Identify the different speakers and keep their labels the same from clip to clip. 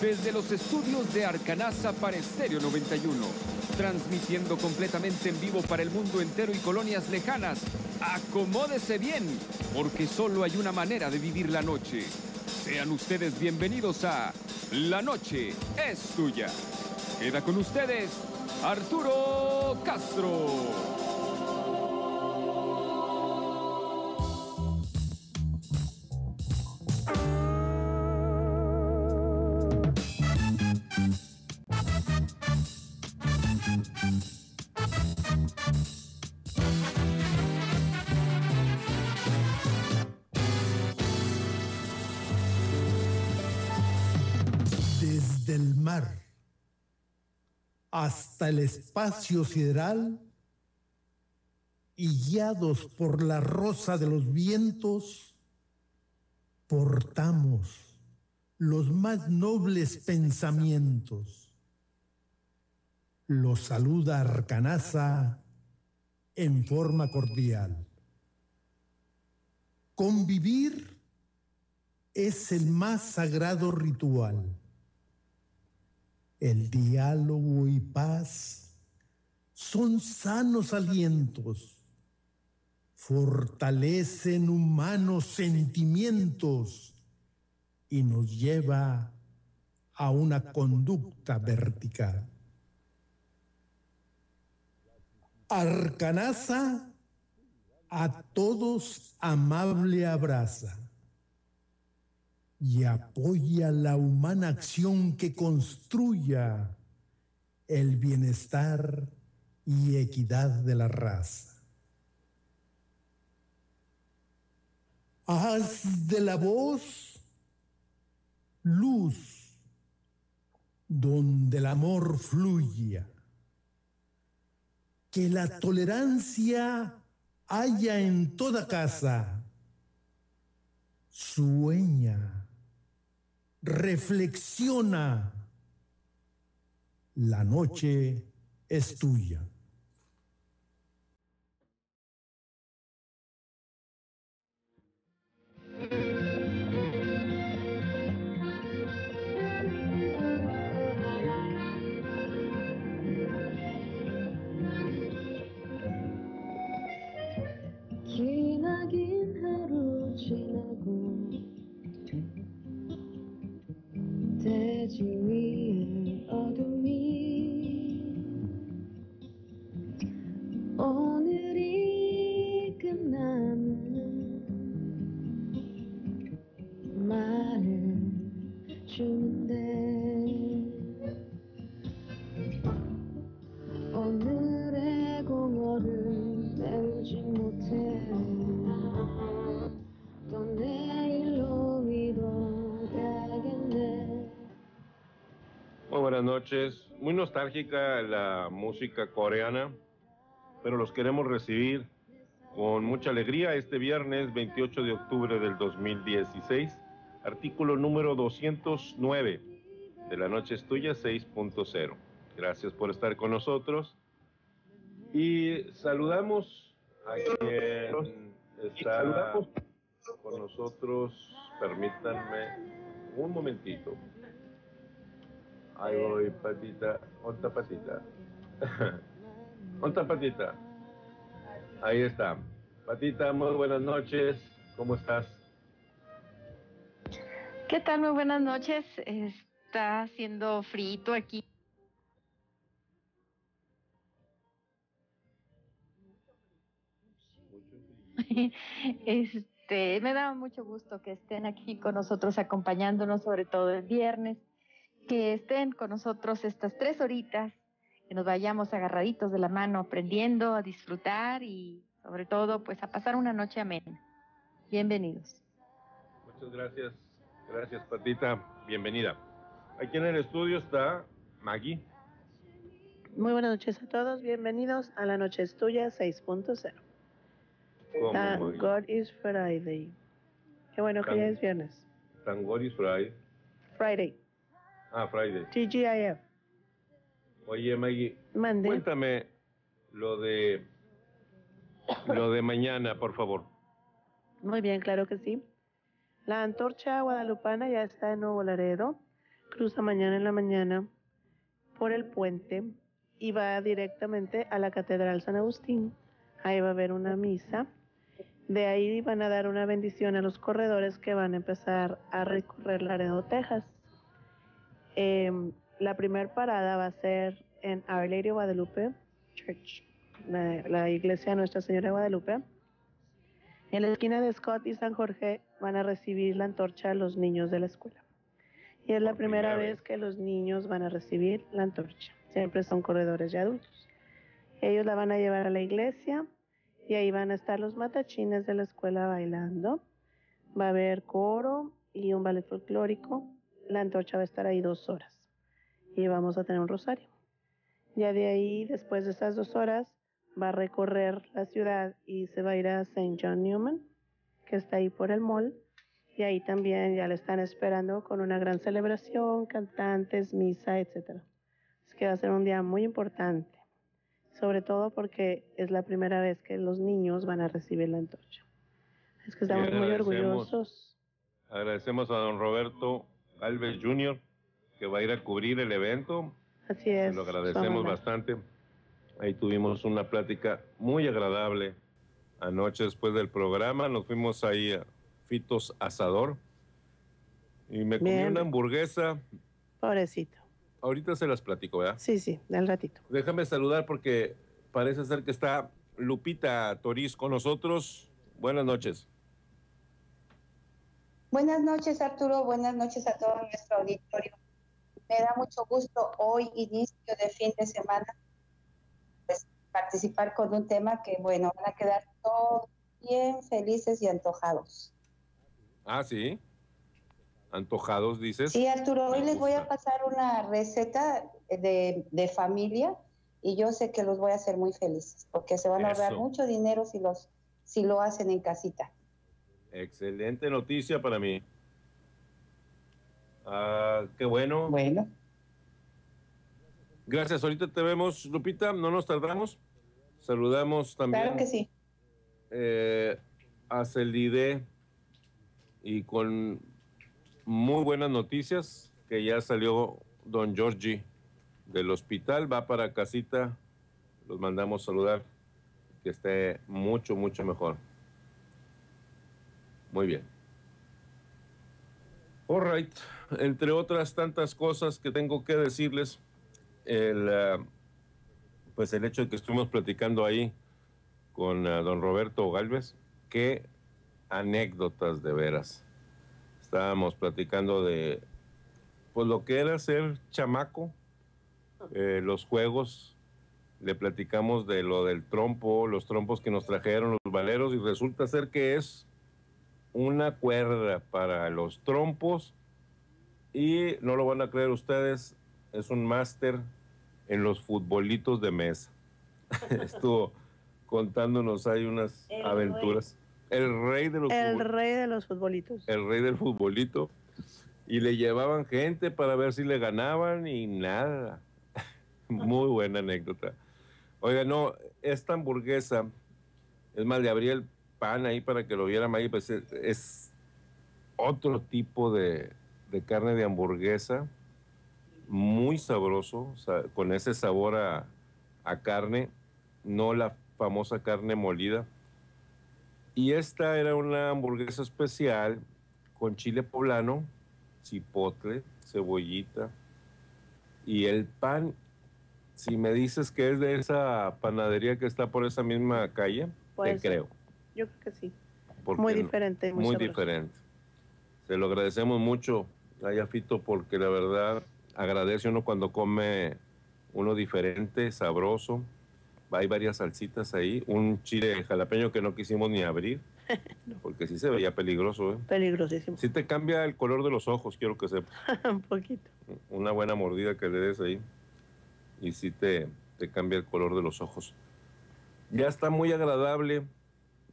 Speaker 1: desde los estudios de Arcanasa para Estéreo 91, transmitiendo completamente en vivo para el mundo entero y colonias lejanas. Acomódese bien, porque solo hay una manera de vivir la noche. Sean ustedes bienvenidos a La Noche es Tuya. Queda con ustedes Arturo Castro.
Speaker 2: Hasta el espacio sideral y guiados por la rosa de los vientos, portamos los más nobles pensamientos. Los saluda Arcanasa en forma cordial. Convivir es el más sagrado ritual el diálogo y paz son sanos alientos, fortalecen humanos sentimientos y nos lleva a una conducta vertical. Arcanaza a todos amable abraza y apoya la humana acción que construya el bienestar y equidad de la raza. Haz de la voz luz donde el amor fluya, que la tolerancia haya en toda casa, sueña reflexiona. La noche es tuya.
Speaker 3: Noches. Muy nostálgica la música coreana, pero los queremos recibir con mucha alegría este viernes 28 de octubre del 2016, artículo número 209 de La Noche es Tuya 6.0. Gracias por estar con nosotros y saludamos a quien está con nosotros. Permítanme un momentito. Ahí voy, patita. Onta patita. Onta patita. Ahí está. Patita, muy buenas noches. ¿Cómo estás?
Speaker 4: ¿Qué tal? Muy buenas noches. Está haciendo frito aquí. Este, me da mucho gusto que estén aquí con nosotros acompañándonos, sobre todo el viernes que estén con nosotros estas tres horitas, que nos vayamos agarraditos de la mano, aprendiendo a disfrutar y sobre todo pues a pasar una noche amena. Bienvenidos.
Speaker 3: Muchas gracias, gracias Patita, bienvenida. Aquí en el estudio está Maggie.
Speaker 5: Muy buenas noches a todos, bienvenidos a la noche es tuya 6.0. Thank God is Friday. Qué bueno que ya es viernes.
Speaker 3: Thank God is Friday.
Speaker 5: Friday.
Speaker 3: Ah, Friday.
Speaker 5: TGIF.
Speaker 3: Oye, Maggie,
Speaker 5: Mande.
Speaker 3: cuéntame lo de lo de mañana, por favor.
Speaker 5: Muy bien, claro que sí. La antorcha guadalupana ya está en Nuevo Laredo, cruza mañana en la mañana por el puente y va directamente a la Catedral San Agustín. Ahí va a haber una misa. De ahí van a dar una bendición a los corredores que van a empezar a recorrer Laredo, Texas. Em, la primera parada va a ser en Our Lady Guadalupe Church, la, la iglesia Nuestra Señora de Guadalupe. En la esquina de Scott y San Jorge van a recibir la antorcha los niños de la escuela. Y es la primera vez que los niños van a recibir la antorcha. Siempre son corredores de adultos. Ellos la van a llevar a la iglesia y ahí van a estar los matachines de la escuela bailando. Va a haber coro y un ballet folclórico. La antorcha va a estar ahí dos horas y vamos a tener un rosario. Ya de ahí, después de esas dos horas, va a recorrer la ciudad y se va a ir a St. John Newman, que está ahí por el mall. Y ahí también ya le están esperando con una gran celebración, cantantes, misa, etc. Es que va a ser un día muy importante, sobre todo porque es la primera vez que los niños van a recibir la antorcha. Es que estamos muy orgullosos.
Speaker 3: Agradecemos a don Roberto Alves Jr., que va a ir a cubrir el evento.
Speaker 5: Así es.
Speaker 3: lo agradecemos bastante. Ahí tuvimos una plática muy agradable anoche después del programa. Nos fuimos ahí a Fitos Asador y me comí una hamburguesa.
Speaker 5: Pobrecito.
Speaker 3: Ahorita se las platico, ¿verdad?
Speaker 5: Sí, sí, del ratito.
Speaker 3: Déjame saludar porque parece ser que está Lupita Toriz con nosotros. Buenas noches.
Speaker 6: Buenas noches, Arturo. Buenas noches a todo nuestro auditorio. Me da mucho gusto hoy, inicio de fin de semana, participar con un tema que, bueno, van a quedar todos bien felices y antojados.
Speaker 3: Ah, sí. Antojados, dices.
Speaker 6: Sí, Arturo, hoy les voy a pasar una receta de, familia y yo sé que los voy a hacer muy felices porque se van a ahorrar mucho dinero si, los, si lo hacen en casita.
Speaker 3: Excelente noticia para mí. Ah, qué bueno.
Speaker 6: Bueno.
Speaker 3: Gracias, ahorita te vemos, Lupita, no nos tardamos. Saludamos también.
Speaker 6: Claro que sí.
Speaker 3: Eh, a Celide y con muy buenas noticias que ya salió don Georgie del hospital, va para casita, los mandamos saludar, que esté mucho, mucho mejor. Muy bien. All right entre otras tantas cosas que tengo que decirles, el, eh, pues el hecho de que estuvimos platicando ahí con eh, don Roberto Galvez, qué anécdotas de veras. Estábamos platicando de pues lo que era ser chamaco, eh, los juegos, le platicamos de lo del trompo, los trompos que nos trajeron los valeros y resulta ser que es una cuerda para los trompos y no lo van a creer ustedes, es un máster en los futbolitos de mesa. Estuvo contándonos ahí unas aventuras. El rey de los
Speaker 5: El rey de los futbolitos.
Speaker 3: El rey del futbolito. Y le llevaban gente para ver si le ganaban y nada. Muy buena anécdota. Oiga, no, esta hamburguesa, es más, le abrí el pan ahí para que lo vieran ahí, pues es otro tipo de, de carne de hamburguesa, muy sabroso, con ese sabor a, carne, no la famosa carne molida. Y esta era una hamburguesa especial con chile poblano, cipotle, cebollita. Y el pan, si me dices que es de esa panadería que está por esa misma calle, te creo.
Speaker 5: Yo creo que sí. muy diferente.
Speaker 3: Muy, muy diferente. Se lo agradecemos mucho Ay, Fito, porque la verdad agradece uno cuando come uno diferente, sabroso. Hay varias salsitas ahí. Un chile jalapeño que no quisimos ni abrir, porque sí se veía peligroso. ¿eh?
Speaker 5: Peligrosísimo.
Speaker 3: Sí te cambia el color de los ojos, quiero que sepas.
Speaker 5: Un poquito.
Speaker 3: Una buena mordida que le des ahí. Y sí te, te cambia el color de los ojos. Ya está muy agradable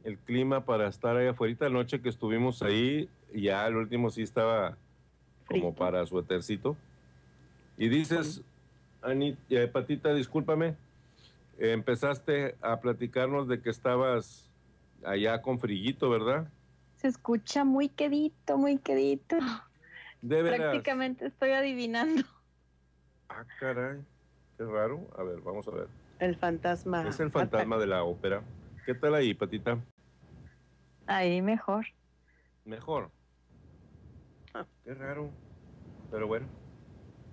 Speaker 3: el clima para estar ahí afuera. Anoche que estuvimos ahí, ya el último sí estaba como para su etercito. Y dices, Anita, eh, Patita, discúlpame, empezaste a platicarnos de que estabas allá con Frillito, ¿verdad?
Speaker 4: Se escucha muy quedito, muy quedito.
Speaker 3: De veras.
Speaker 7: Prácticamente estoy adivinando.
Speaker 3: Ah, caray. Qué raro. A ver, vamos a ver.
Speaker 5: El fantasma.
Speaker 3: Es el fantasma de la ópera. ¿Qué tal ahí, Patita?
Speaker 7: Ahí mejor.
Speaker 3: Mejor.
Speaker 5: Ah.
Speaker 3: Qué raro. Pero bueno.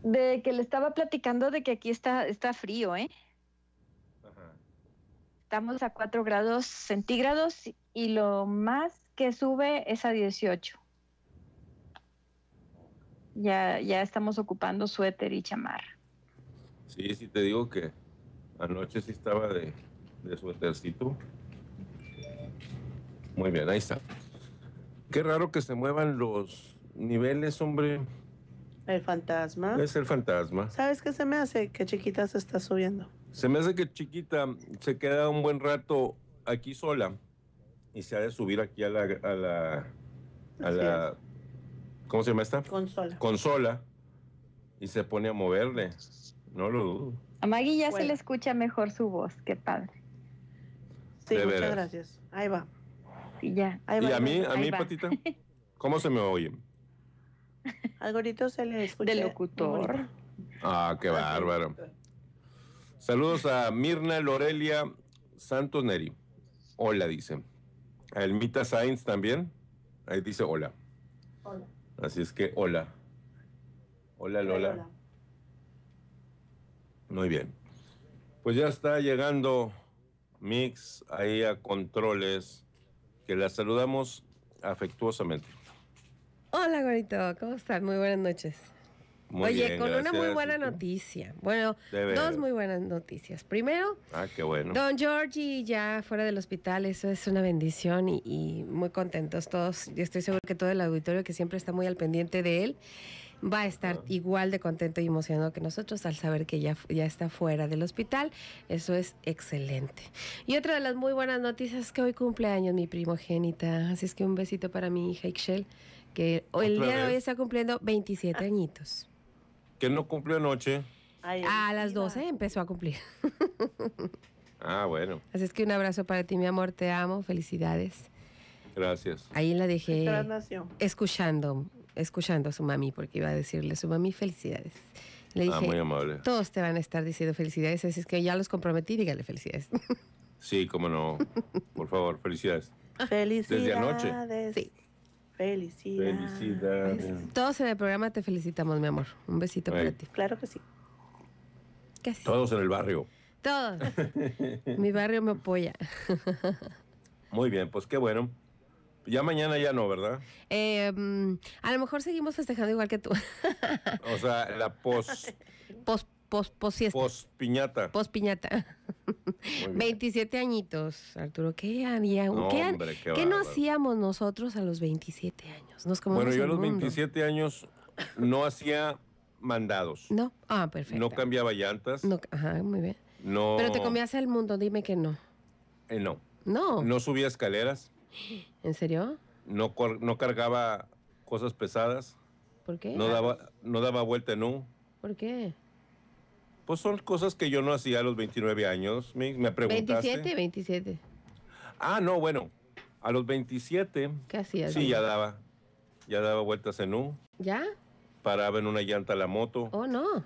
Speaker 7: De que le estaba platicando de que aquí está, está frío, ¿eh?
Speaker 3: Ajá.
Speaker 7: Estamos a 4 grados centígrados y lo más que sube es a 18. Ya, ya estamos ocupando suéter y chamarra.
Speaker 3: Sí, sí, te digo que anoche sí estaba de, de suétercito. Muy bien, ahí está. Qué raro que se muevan los niveles, hombre.
Speaker 5: El fantasma.
Speaker 3: Es el fantasma.
Speaker 5: ¿Sabes qué se me hace? Que chiquita se está subiendo.
Speaker 3: Se me hace que chiquita se queda un buen rato aquí sola y se ha de subir aquí a la, a la, a la ¿cómo se llama esta?
Speaker 5: Consola.
Speaker 3: Consola y se pone a moverle. No lo dudo.
Speaker 7: A Maggie ya se le escucha mejor su voz, qué padre.
Speaker 5: Sí, muchas
Speaker 3: veras.
Speaker 5: gracias. Ahí va.
Speaker 7: Sí, ya.
Speaker 5: Ahí va.
Speaker 3: y a mí, a mí. Patita, ¿cómo se me oye?
Speaker 5: Al gorito se le escucha.
Speaker 7: De locutor.
Speaker 3: Ah, qué bárbaro. Saludos a Mirna Lorelia Santos Neri. Hola, dice. A Elmita Sainz también. Ahí dice hola.
Speaker 5: Hola.
Speaker 3: Así es que hola. Hola, Lola. Muy bien. Pues ya está llegando Mix ahí a controles, que la saludamos afectuosamente.
Speaker 8: Hola, Gorito, ¿cómo están? Muy buenas noches.
Speaker 3: Muy
Speaker 8: Oye,
Speaker 3: bien,
Speaker 8: con una muy buena noticia. Bueno, dos muy buenas noticias. Primero,
Speaker 3: Ah, qué bueno.
Speaker 8: Don Georgie ya fuera del hospital, eso es una bendición y, y muy contentos todos. Yo estoy seguro que todo el auditorio que siempre está muy al pendiente de él va a estar igual de contento y emocionado que nosotros al saber que ya, ya está fuera del hospital. Eso es excelente. Y otra de las muy buenas noticias es que hoy cumpleaños mi primogénita. Así es que un besito para mi hija Ixchel, que hoy- el
Speaker 3: ¿Otra
Speaker 8: día de hoy está cumpliendo 27 añitos.
Speaker 3: Que no cumplió anoche.
Speaker 5: Ay,
Speaker 8: A las
Speaker 5: Elvira.
Speaker 8: 12 empezó a cumplir.
Speaker 3: Ah, bueno,
Speaker 8: Así es que un abrazo para ti, mi amor, te amo, felicidades.
Speaker 3: gracias.
Speaker 8: Ahí la
Speaker 5: ¿Qué
Speaker 8: dejé escuchando, escuchando a su mami, porque iba a decirle, su mami, felicidades. Le
Speaker 3: Ah, muy
Speaker 8: dije,
Speaker 3: amable.
Speaker 8: todos te van a estar diciendo felicidades, así es que ya los comprometí, dígale felicidades.
Speaker 3: Sí, cómo no. Por favor, felicidades.
Speaker 5: Felicidades.
Speaker 3: anoche.
Speaker 8: Sí.
Speaker 5: Felicidades.
Speaker 3: Felicidades.
Speaker 8: Todos en el programa te felicitamos, mi amor. Un besito
Speaker 3: Ay.
Speaker 8: para ti.
Speaker 5: Claro que sí.
Speaker 8: Casi.
Speaker 3: Todos en el barrio.
Speaker 8: Todos. Mi barrio me apoya.
Speaker 3: Muy bien, pues qué bueno. Ya mañana ya no, ¿verdad?
Speaker 8: Eh, mm, a lo mejor seguimos festejando igual que tú.
Speaker 3: O sea, la pos,
Speaker 8: Pos, pos, pos fiesta.
Speaker 3: pos piñata.
Speaker 8: Pos piñata.
Speaker 3: Muy bien.
Speaker 8: 27 añitos, Arturo. ¿Qué haría?
Speaker 3: No,
Speaker 8: ¿Qué, ha-
Speaker 3: hombre, qué
Speaker 8: qué no
Speaker 3: bárbaro.
Speaker 8: hacíamos nosotros a los 27 años? Nos
Speaker 3: Bueno, yo a los
Speaker 8: mundo.
Speaker 3: 27 años no hacía mandados.
Speaker 8: No, ah, perfecto.
Speaker 3: No cambiaba llantas.
Speaker 8: No, ajá, muy bien.
Speaker 3: No.
Speaker 8: Pero te comías el mundo, dime que no.
Speaker 3: eh, no.
Speaker 8: No,
Speaker 3: No subía escaleras.
Speaker 8: ¿en serio?
Speaker 3: No, no cargaba cosas pesadas.
Speaker 8: ¿Por qué?
Speaker 3: No daba, no daba vuelta en U.
Speaker 8: ¿Por qué?
Speaker 3: Pues son cosas que yo no hacía a los 29 años. Me, me preguntaste.
Speaker 8: 27, 27.
Speaker 3: Ah, no, bueno. A los 27,
Speaker 8: ¿Qué hacías?
Speaker 3: sí, ya daba. Ya daba vueltas en U.
Speaker 8: ¿Ya?
Speaker 3: Paraba en una llanta la moto.
Speaker 8: Oh, no.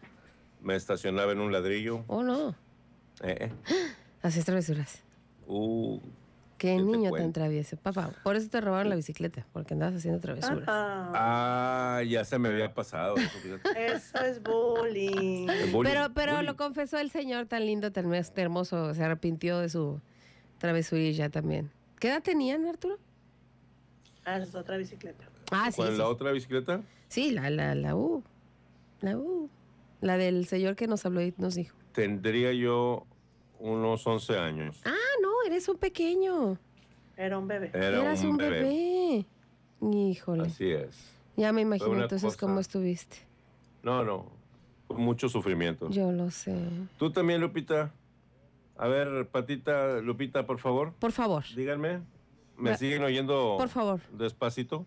Speaker 3: Me estacionaba en un ladrillo.
Speaker 8: Oh, no.
Speaker 3: Eh, eh.
Speaker 8: Haces travesuras.
Speaker 3: Uh,
Speaker 8: Qué
Speaker 3: ¿Qué te
Speaker 8: niño tan travieso. Papá, por eso te robaron la bicicleta, porque andabas haciendo travesuras.
Speaker 5: Ajá.
Speaker 3: ah, ya se me había pasado. eso,
Speaker 5: es bullying.
Speaker 8: Pero, pero
Speaker 3: bullying.
Speaker 8: lo confesó el señor tan lindo, tan hermoso, se arrepintió de su travesurilla también. ¿Qué edad tenían, Arturo?
Speaker 5: Ah, esa es otra bicicleta.
Speaker 8: Ah, sí.
Speaker 3: ¿Con
Speaker 8: Sí,
Speaker 3: la otra bicicleta?
Speaker 8: Sí, la, la, la U. La U. La del señor que nos habló y nos dijo.
Speaker 3: Tendría yo unos 11 años.
Speaker 8: Ah, no, eres un pequeño.
Speaker 5: Era un bebé.
Speaker 3: Era
Speaker 8: Eras
Speaker 3: un,
Speaker 8: un
Speaker 3: bebé.
Speaker 8: bebé. Híjole.
Speaker 3: Así es.
Speaker 8: Ya me imagino entonces
Speaker 3: cosa-
Speaker 8: cómo estuviste.
Speaker 3: No, no. Mucho sufrimiento.
Speaker 8: Yo lo sé.
Speaker 3: ¿Tú también, Lupita? A ver, Patita, Lupita, por favor.
Speaker 8: Por favor,
Speaker 3: Díganme. ¿Me siguen oyendo
Speaker 8: por favor.
Speaker 3: despacito?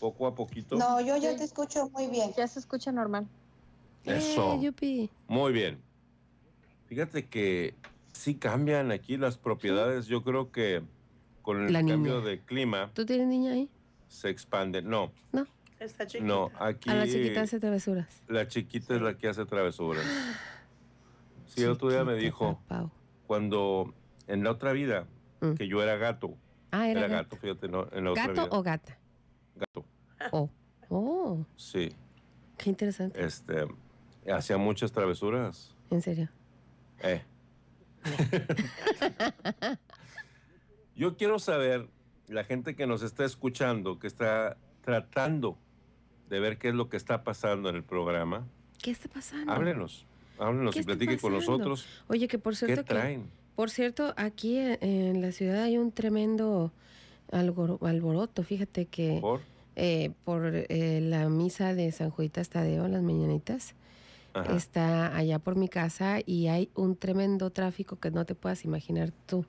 Speaker 3: Poco a poquito.
Speaker 6: No, yo ya te escucho muy bien.
Speaker 7: Ya se escucha normal.
Speaker 3: Eso.
Speaker 8: Eh, yupi.
Speaker 3: Muy bien. Fíjate que sí cambian aquí las propiedades. Yo creo que con el
Speaker 8: La
Speaker 3: cambio
Speaker 8: niña.
Speaker 3: de clima
Speaker 8: ¿Tú tienes niña ahí?
Speaker 3: se expanden. No.
Speaker 8: No.
Speaker 5: Está chiquita.
Speaker 3: No, aquí
Speaker 8: A la chiquita hace travesuras.
Speaker 3: la chiquita es la que hace travesuras. Sí, el otro día me dijo,
Speaker 8: Pau.
Speaker 3: cuando en la otra vida,
Speaker 8: Mm.
Speaker 3: que yo era gato,
Speaker 8: Ah, era,
Speaker 3: era
Speaker 8: gato.
Speaker 3: gato, fíjate, no, en la otra
Speaker 8: ¿Gato
Speaker 3: vida.
Speaker 8: o gata?
Speaker 3: Gato,
Speaker 8: Oh. Oh,
Speaker 3: sí.
Speaker 8: qué interesante.
Speaker 3: Este, hacía muchas travesuras.
Speaker 8: En serio.
Speaker 3: Eh. Yo quiero saber, la gente que nos está escuchando, que está tratando de ver qué es lo que está pasando en el programa,
Speaker 8: ¿Qué está pasando?
Speaker 3: háblenos, háblenos
Speaker 8: ¿Qué
Speaker 3: y platique con nosotros.
Speaker 8: Oye, que por
Speaker 3: ¿Qué
Speaker 8: cierto que
Speaker 3: traen?
Speaker 8: Por cierto, aquí en la ciudad hay un tremendo alboroto. Fíjate que
Speaker 3: ¿Por?
Speaker 8: eh, por eh, la misa de San Juditas Tadeo, las mañanitas,
Speaker 3: Ajá.
Speaker 8: está allá por mi casa y hay un tremendo tráfico que no te puedas imaginar tú.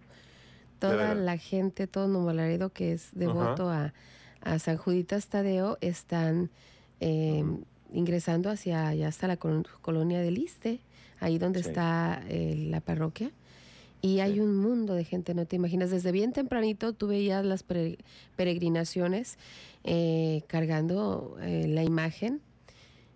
Speaker 8: Toda la gente, todo Nuevo Laredo que es devoto a, a San Juditas Tadeo están eh, ingresando hacia allá hasta la col- colonia del Iste, ahí donde
Speaker 3: Sí.
Speaker 8: está eh, la parroquia. Y hay
Speaker 3: Sí.
Speaker 8: un mundo de gente, no te imaginas. Desde bien tempranito tú veías las pere- peregrinaciones eh, cargando eh, la imagen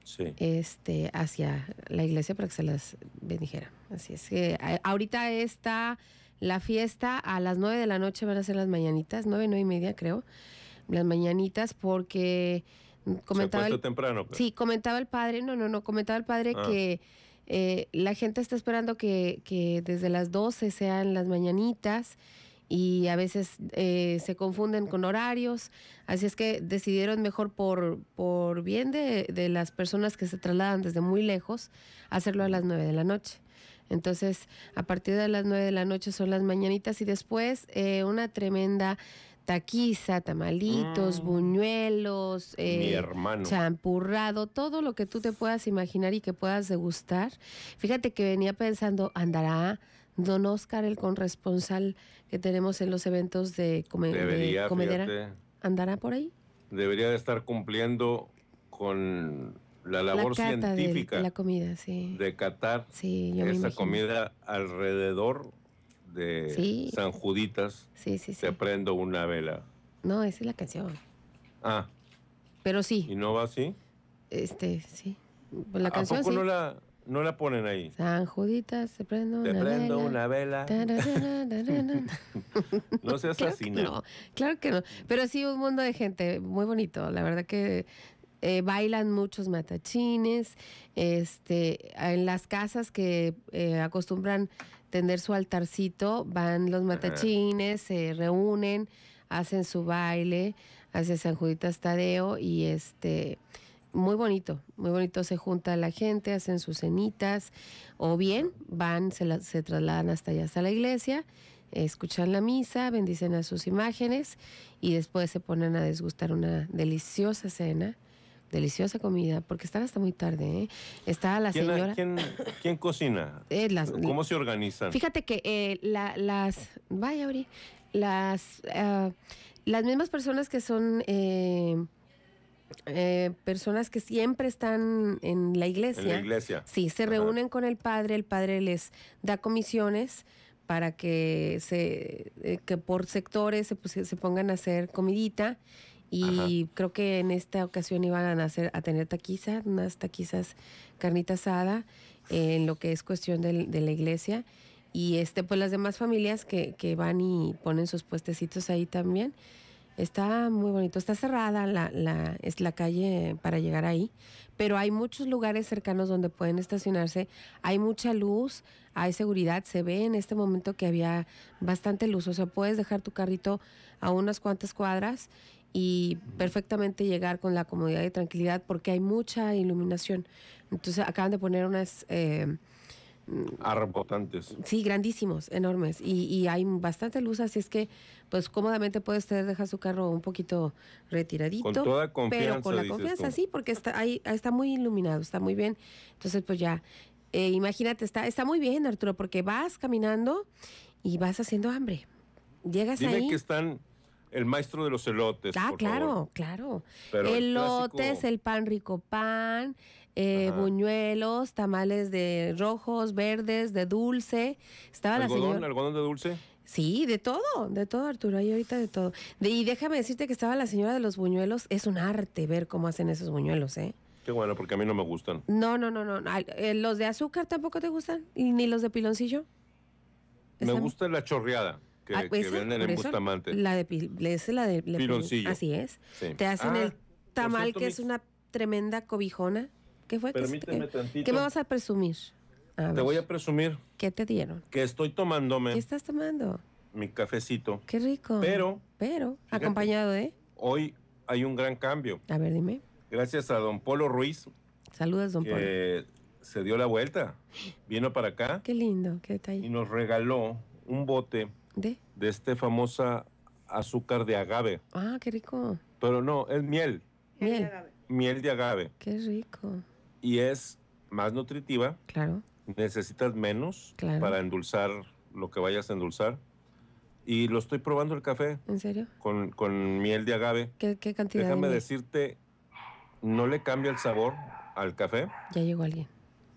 Speaker 3: Sí.
Speaker 8: este, hacia la iglesia para que se las bendijera. Así es que a- ahorita está la fiesta, a las nueve de la noche van a ser las mañanitas, nueve, nueve y media creo, las mañanitas porque comentaba...
Speaker 3: Se
Speaker 8: el-
Speaker 3: temprano. pues.
Speaker 8: Sí, comentaba el padre, no, no, no, comentaba el padre
Speaker 3: Ah.
Speaker 8: que eh, la gente está esperando que, que desde las 12 sean las mañanitas y a veces eh, se confunden con horarios, así es que decidieron mejor por, por bien de, de las personas que se trasladan desde muy lejos, hacerlo a las 9 de la noche. Entonces, a partir de las 9 de la noche son las mañanitas y después eh, una tremenda taquiza, tamalitos,
Speaker 3: Mm.
Speaker 8: buñuelos, eh, champurrado, todo lo que tú te puedas imaginar y que puedas degustar. Fíjate que venía pensando, ¿andará don Oscar, el corresponsal que tenemos en los eventos de, come- de comedera?
Speaker 3: fíjate,
Speaker 8: ¿Andará por ahí?
Speaker 3: debería de estar cumpliendo con la labor
Speaker 8: la
Speaker 3: científica
Speaker 8: de la comida, sí.
Speaker 3: de catar
Speaker 8: sí,
Speaker 3: esa comida alrededor de
Speaker 8: Sí.
Speaker 3: San Juditas.
Speaker 8: Sí, sí, sí.
Speaker 3: Te prendo una vela.
Speaker 8: No, esa es la canción.
Speaker 3: Ah,
Speaker 8: Pero sí,
Speaker 3: ¿y no va así?
Speaker 8: este, sí. Pues la
Speaker 3: ¿A
Speaker 8: canción
Speaker 3: poco
Speaker 8: sí.
Speaker 3: no la, no la ponen ahí?
Speaker 8: San Juditas, se prende
Speaker 3: Te
Speaker 8: una
Speaker 3: prendo
Speaker 8: vela.
Speaker 3: una vela. No seas
Speaker 8: Claro
Speaker 3: ¿no?
Speaker 8: claro que no. Pero sí, un mundo de gente muy bonito. La verdad que eh, bailan muchos matachines. Este, en las casas que eh, acostumbran tener su altarcito, van los matachines, se reúnen, hacen su baile, hace San Juditas Tadeo y este muy bonito, muy bonito se junta la gente, hacen sus cenitas o bien van, se, la- se trasladan hasta allá, hasta la iglesia, escuchan la misa, bendicen a sus imágenes y después se ponen a desgustar una deliciosa cena, deliciosa comida, porque están hasta muy tarde. ¿eh? Está la
Speaker 3: ¿Quién,
Speaker 8: señora...
Speaker 3: quién- quién cocina?
Speaker 8: eh, las-
Speaker 3: ¿Cómo se organizan?
Speaker 8: Fíjate que eh, la- las, vaya, Uri, las, ah, las mismas personas que son eh, personas que siempre están en la iglesia,
Speaker 3: En la iglesia.
Speaker 8: sí, se
Speaker 3: Ajá.
Speaker 8: reúnen con el padre, el padre les da comisiones para que se eh, que por sectores se, pongan a hacer comidita y creo que en esta ocasión iban a hacer a tener taquiza, unas taquizas carnita asada eh, en lo que es cuestión del- de, la iglesia y este pues las demás familias que, que van y ponen sus puestecitos ahí también. Está muy bonito, está cerrada la, la, es la calle para llegar ahí, pero hay muchos lugares cercanos donde pueden estacionarse, hay mucha luz, hay seguridad, se ve en este momento que había bastante luz, o sea, puedes dejar tu carrito a unas cuantas cuadras y perfectamente llegar con la comodidad y tranquilidad porque hay mucha iluminación. Entonces acaban de poner unas... eh,
Speaker 3: Arbotantes.
Speaker 8: Sí, grandísimos, enormes. Y, y hay bastante luz, así es que, pues cómodamente puede usted dejar su carro un poquito retiradito.
Speaker 3: Con toda confianza,
Speaker 8: Pero con la confianza,
Speaker 3: tú.
Speaker 8: sí, porque está, ahí, está muy iluminado, está muy bien. Entonces, pues ya, eh, imagínate, está, está muy bien, Arturo, porque vas caminando y vas haciendo hambre. Llegas
Speaker 3: Dime
Speaker 8: ahí.
Speaker 3: que están el maestro de los elotes.
Speaker 8: Ah,
Speaker 3: por
Speaker 8: claro,
Speaker 3: favor.
Speaker 8: claro.
Speaker 3: Pero el
Speaker 8: Elotes,
Speaker 3: clásico-
Speaker 8: el pan rico pan, eh, buñuelos, tamales de rojos, verdes, de dulce. Estaba la
Speaker 3: ¿Algodón,
Speaker 8: señora.
Speaker 3: algodón de dulce?
Speaker 8: Sí, de todo, de todo, Arturo, hay ahorita de todo. De- y déjame decirte que estaba la señora de los buñuelos, es un arte ver cómo hacen esos buñuelos, ¿eh?
Speaker 3: Qué bueno, porque a mí no me gustan.
Speaker 8: No, no, no, no. Eh, ¿Los de azúcar tampoco te gustan? ¿Y ni los de piloncillo?
Speaker 3: Me gusta la chorreada que,
Speaker 8: Ah,
Speaker 3: que
Speaker 8: esa,
Speaker 3: venden en Bustamante.
Speaker 8: La de esa la
Speaker 3: Piloncillo.
Speaker 8: Así es.
Speaker 3: Sí.
Speaker 8: Te hacen
Speaker 3: Ah,
Speaker 8: el tamal,
Speaker 3: cierto,
Speaker 8: que es una tremenda cobijona. ¿Qué fue? ¿Qué-
Speaker 3: Permíteme
Speaker 8: qué,
Speaker 3: tantito.
Speaker 8: ¿Qué me vas a presumir? A
Speaker 3: Te
Speaker 8: ver,
Speaker 3: voy a presumir
Speaker 8: ¿Qué te dieron?
Speaker 3: que estoy tomándome
Speaker 8: ¿Qué estás tomando?
Speaker 3: mi cafecito,
Speaker 8: Qué rico.
Speaker 3: pero
Speaker 8: Pero,
Speaker 3: Fíjate.
Speaker 8: acompañado de...
Speaker 3: hoy hay un gran cambio.
Speaker 8: A ver, dime.
Speaker 3: Gracias a don Polo Ruiz,
Speaker 8: Saludos, don Polo.
Speaker 3: que se dio la vuelta. Vino para acá
Speaker 8: Qué lindo, qué
Speaker 3: y
Speaker 8: detalle.
Speaker 3: nos regaló un bote
Speaker 8: ¿De?
Speaker 3: de este famosa azúcar de agave.
Speaker 8: Ah, qué rico.
Speaker 3: Pero no, es miel,
Speaker 8: Miel.
Speaker 3: miel de agave.
Speaker 8: Qué rico.
Speaker 3: Y es más nutritiva,
Speaker 8: Claro.
Speaker 3: necesitas menos
Speaker 8: Claro.
Speaker 3: para endulzar lo que vayas a endulzar. Y lo estoy probando el café
Speaker 8: ¿En serio?
Speaker 3: con, con miel de agave.
Speaker 8: ¿Qué, qué cantidad
Speaker 3: Déjame decirte, no le cambia el sabor al café
Speaker 8: Ya llegó alguien.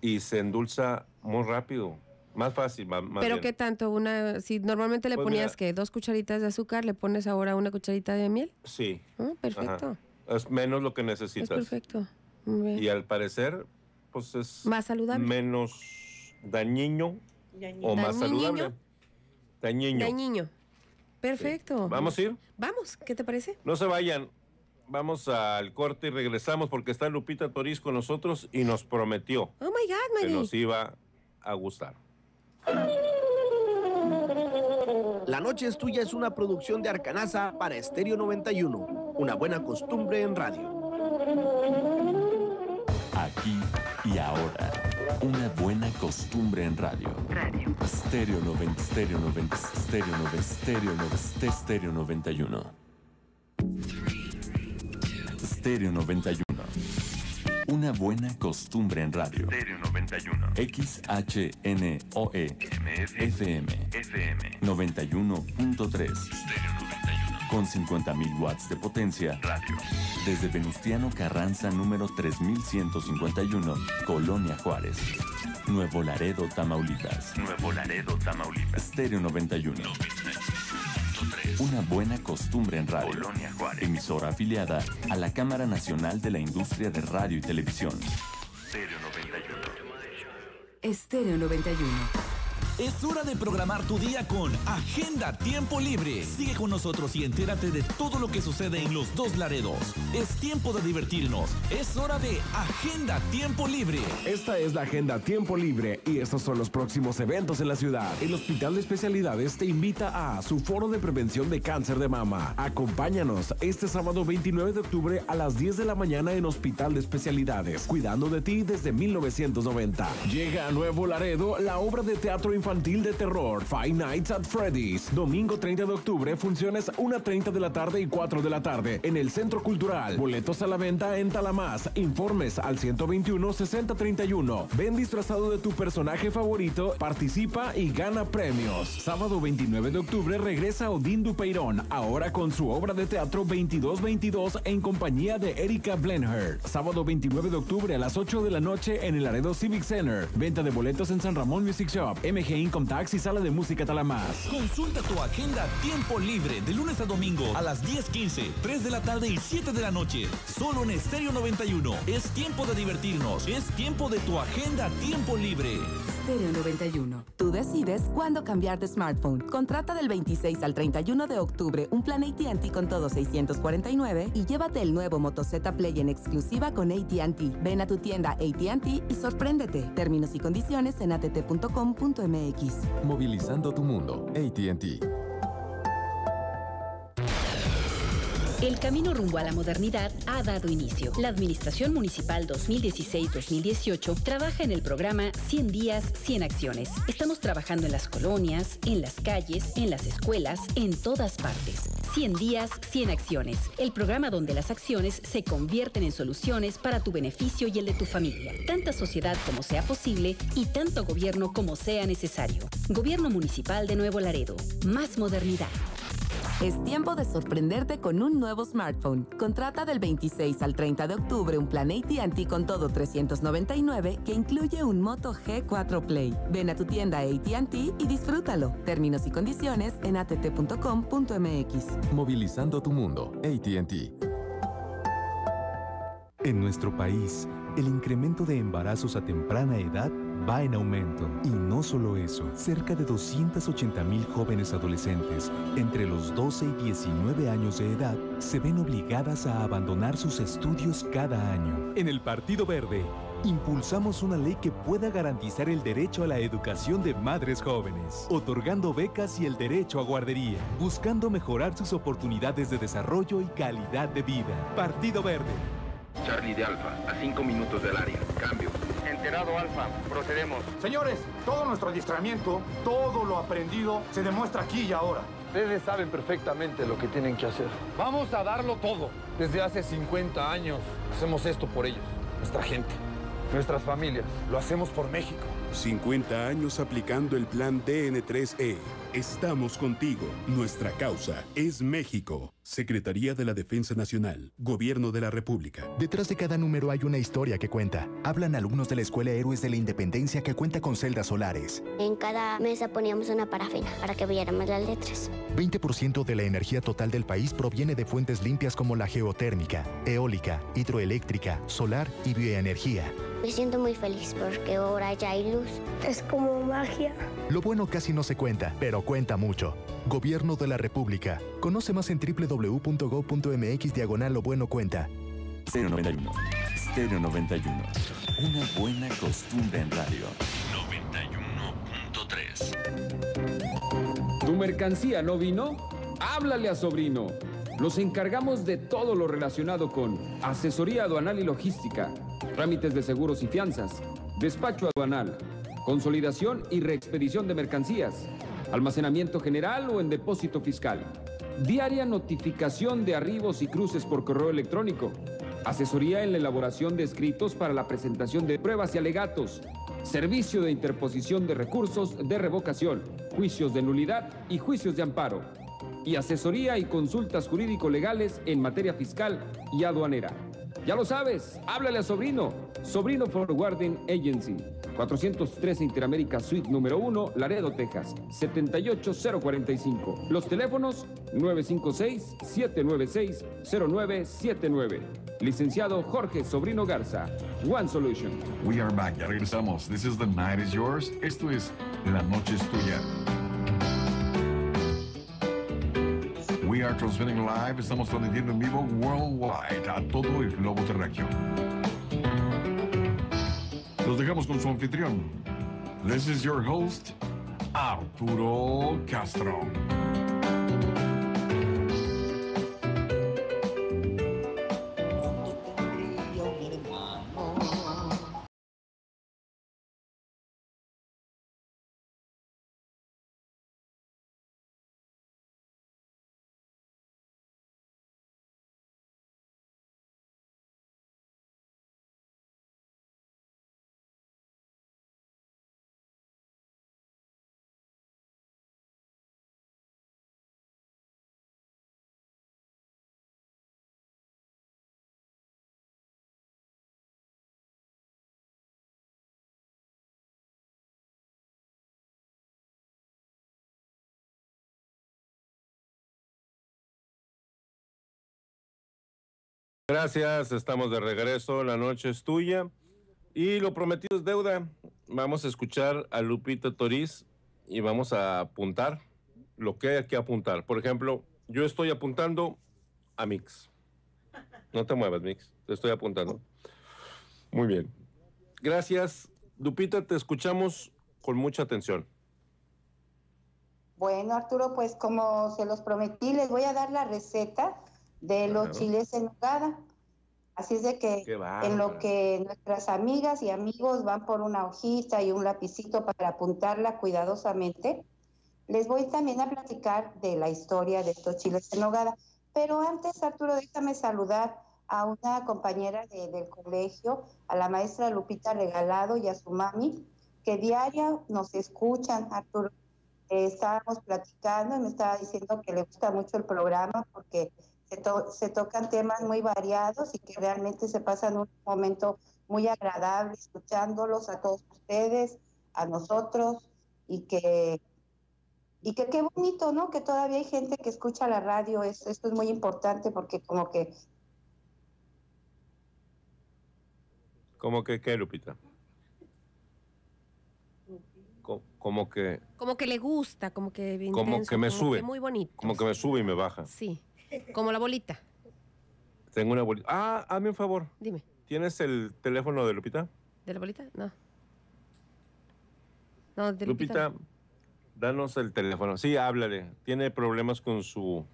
Speaker 3: y se endulza muy rápido, más fácil, más, más
Speaker 8: ¿Pero
Speaker 3: bien.
Speaker 8: qué tanto? Una, si normalmente le
Speaker 3: Pues
Speaker 8: ponías que dos cucharitas de azúcar, le pones ahora una cucharita de miel.
Speaker 3: Sí,
Speaker 8: Ah, perfecto.
Speaker 3: es menos lo que
Speaker 8: Es
Speaker 3: necesitas.
Speaker 8: perfecto.
Speaker 3: Y al parecer, pues es
Speaker 8: Más saludable.
Speaker 3: menos dañino o más
Speaker 8: Dañiño.
Speaker 3: saludable. Dañiño.
Speaker 8: Dañiño. Perfecto.
Speaker 3: ¿Vamos a ir?
Speaker 8: Vamos, ¿qué te parece?
Speaker 3: No se vayan. Vamos al corte y regresamos porque está Lupita Toriz con nosotros y nos prometió
Speaker 8: Oh my God,
Speaker 3: que nos iba a gustar.
Speaker 9: La noche es tuya es una producción de Arcanaza para Estéreo 91. Una buena costumbre en radio.
Speaker 10: Y ahora. Una buena costumbre en radio. Radio. Stereo 90, Stereo 90, Stereo 90, Stereo 90, Stereo 91. Stereo 91. Una buena costumbre en radio. Stereo 91. XHNOE. FM. FM. 91.3. Con 50.000 watts de potencia. Radio. Desde Venustiano Carranza número 3151, Colonia Juárez. Nuevo Laredo, Tamaulipas. Nuevo Laredo, Tamaulipas. Stereo 91. Una buena costumbre en radio. Colonia Juárez. Emisora afiliada a la Cámara Nacional de la Industria de Radio y Televisión. Stereo 91.
Speaker 11: Estéreo 91.
Speaker 12: Es hora de programar tu día con Agenda Tiempo Libre. Sigue con nosotros y entérate de todo lo que sucede en los dos Laredos. Es tiempo de divertirnos. Es hora de Agenda Tiempo Libre.
Speaker 13: Esta es la agenda Tiempo Libre y estos son los próximos eventos en la ciudad. El Hospital de Especialidades te invita a su foro de prevención de cáncer de mama. Acompáñanos este sábado 29 de octubre a las 10 de la mañana en Hospital de Especialidades, cuidando de ti desde 1990. Llega a Nuevo Laredo la obra de teatro infantil de terror Five Nights at Freddy's. Domingo 30 de octubre, funciones 1.30 de la tarde y 4 de la tarde en el Centro Cultural. Boletos a la venta en Talamás. Informes al 121-6031. Ven disfrazado de tu personaje favorito, participa y gana premios. Sábado 29 de octubre regresa Odín Dupeirón, ahora con su obra de teatro 2222 en compañía de Erika Blenher. Sábado 29 de octubre a las 8 de la noche en el Laredo Civic Center. Venta de boletos en San Ramón Music Shop, MG Income Tax y Sala de Música Talamás.
Speaker 12: Consulta tu agenda Tiempo Libre de lunes a domingo a las 10:15, 3 de la tarde y 7 de la noche. Solo en Estéreo 91. Es tiempo de divertirnos. Es tiempo de tu agenda Tiempo Libre.
Speaker 11: Stereo 91. Tú decides cuándo cambiar de smartphone. Contrata del 26 al 31 de octubre un plan AT&T con todo 649 y llévate el nuevo Moto Z Play en exclusiva con AT&T. Ven a tu tienda AT&T y sorpréndete. Términos y condiciones en att.com.mx.
Speaker 14: Movilizando tu mundo. ATT.
Speaker 15: El camino rumbo a la modernidad ha dado inicio. La Administración Municipal 2016-2018 trabaja en el programa 100 días, 100 acciones. Estamos trabajando en las colonias, en las calles, en las escuelas, en todas partes. 100 días, 100 acciones. El programa donde las acciones se convierten en soluciones para tu beneficio y el de tu familia. Tanta sociedad como sea posible y tanto gobierno como sea necesario. Gobierno Municipal de Nuevo Laredo. Más modernidad.
Speaker 11: Es tiempo de sorprenderte con un nuevo smartphone. Contrata del 26 al 30 de octubre un plan AT&T con todo 399 que incluye un Moto G4 Play. Ven a tu tienda AT&T y disfrútalo. Términos y condiciones en att.com.mx.
Speaker 16: Movilizando tu mundo. ATT.
Speaker 17: En nuestro país, el incremento de embarazos a temprana edad va en aumento. Y no solo eso, cerca de 280 mil jóvenes adolescentes entre los 12 y 19 años de edad se ven obligadas a abandonar sus estudios cada año. En el Partido Verde, impulsamos una ley que pueda garantizar el derecho a la educación de madres jóvenes, otorgando becas y el derecho a guardería, buscando mejorar sus oportunidades de desarrollo y calidad de vida. Partido Verde.
Speaker 18: Charlie de Alfa, a cinco minutos del área. Cambio.
Speaker 19: Enterado Alfa, procedemos.
Speaker 20: Señores, todo nuestro adiestramiento, todo lo aprendido, se demuestra aquí y ahora.
Speaker 19: Ustedes saben perfectamente lo que tienen que hacer. Vamos a darlo todo. Desde hace 50 años hacemos esto por ellos, nuestra gente, nuestras familias. Lo hacemos por México.
Speaker 21: 50 años aplicando el plan DN3E. Estamos contigo. Nuestra causa es México. Secretaría de la Defensa Nacional. Gobierno de la República.
Speaker 22: Detrás de cada número hay una historia que cuenta. Hablan alumnos de la Escuela Héroes de la Independencia que cuenta con celdas solares.
Speaker 23: En cada mesa poníamos una parafina para que viéramos las letras.
Speaker 22: 20% de la energía total del país proviene de fuentes limpias como la geotérmica, eólica, hidroeléctrica, solar y bioenergía.
Speaker 23: Me siento muy feliz porque ahora ya hay luz.
Speaker 24: Es como magia.
Speaker 22: Lo bueno casi no se cuenta, pero cuenta mucho. Gobierno de la República. Conoce más en www.go.mx diagonal lo bueno cuenta.
Speaker 10: Stereo 91. Stereo 91. Una buena costumbre en radio.
Speaker 1: 91.3. ¿Tu mercancía no vino? Háblale a Sobrino. Nos encargamos de todo lo relacionado con asesoría aduanal y logística, trámites de seguros y fianzas, despacho aduanal, consolidación y reexpedición de mercancías, almacenamiento general o en depósito fiscal, diaria notificación de arribos y cruces por correo electrónico, asesoría en la elaboración de escritos para la presentación de pruebas y alegatos, servicio de interposición de recursos de revocación, juicios de nulidad y juicios de amparo, y asesoría y consultas jurídico-legales en materia fiscal y aduanera. Ya lo sabes, háblale a Sobrino. Sobrino Forwarding Agency. 413 Interamérica Suite número 1, Laredo, Texas. 78045. Los teléfonos 956-796-0979. Licenciado Jorge Sobrino Garza. One Solution.
Speaker 14: We are back. Ya regresamos. This is The Night is Yours. Esto es La Noche es Tuya. We are transmitting live. Estamos transmitiendo en vivo worldwide a todo el globo terráqueo. Los dejamos con su anfitrión. This is your host, Arturo Castro.
Speaker 3: Gracias, estamos de regreso, la noche es tuya y lo prometido es deuda. Vamos a escuchar a Lupita Toriz y vamos a apuntar lo que hay que apuntar. Por ejemplo, yo estoy apuntando a Mix. No te muevas, Mix, te estoy apuntando. Muy bien. Gracias. Lupita, te escuchamos con mucha atención.
Speaker 6: Bueno, Arturo, pues como se los prometí, les voy a dar la receta de los
Speaker 3: Claro.
Speaker 6: chiles en nogada. Así es de que en lo que nuestras amigas y amigos van por una hojita y un lapicito para apuntarla cuidadosamente, les voy también a platicar de la historia de estos chiles en nogada. Pero antes, Arturo, déjame saludar a una compañera de- del colegio, a la maestra Lupita Regalado y a su mami, que diaria nos escuchan, Arturo. eh, estábamos platicando y me estaba diciendo que le gusta mucho el programa porque se, to- se tocan temas muy variados y que realmente se pasan un momento muy agradable escuchándolos a todos ustedes, a nosotros y que y que qué bonito, ¿no? Que todavía hay gente que escucha la radio, es- esto es muy importante porque como que
Speaker 3: ¿Cómo que qué, Lupita? Co- Como que,
Speaker 8: Como que le gusta, como que bien
Speaker 3: como
Speaker 8: intenso,
Speaker 3: que me
Speaker 8: como
Speaker 3: sube.
Speaker 8: muy bonito.
Speaker 3: Como que me sube y me baja.
Speaker 8: Sí, como la bolita.
Speaker 3: Tengo una bolita. Ah, hazme un favor.
Speaker 8: Dime,
Speaker 3: ¿Tienes el teléfono de Lupita?
Speaker 8: ¿de la bolita? No. No, de
Speaker 3: Lupita,
Speaker 8: Lupita.
Speaker 3: danos el teléfono. Sí, háblale. Tiene problemas con su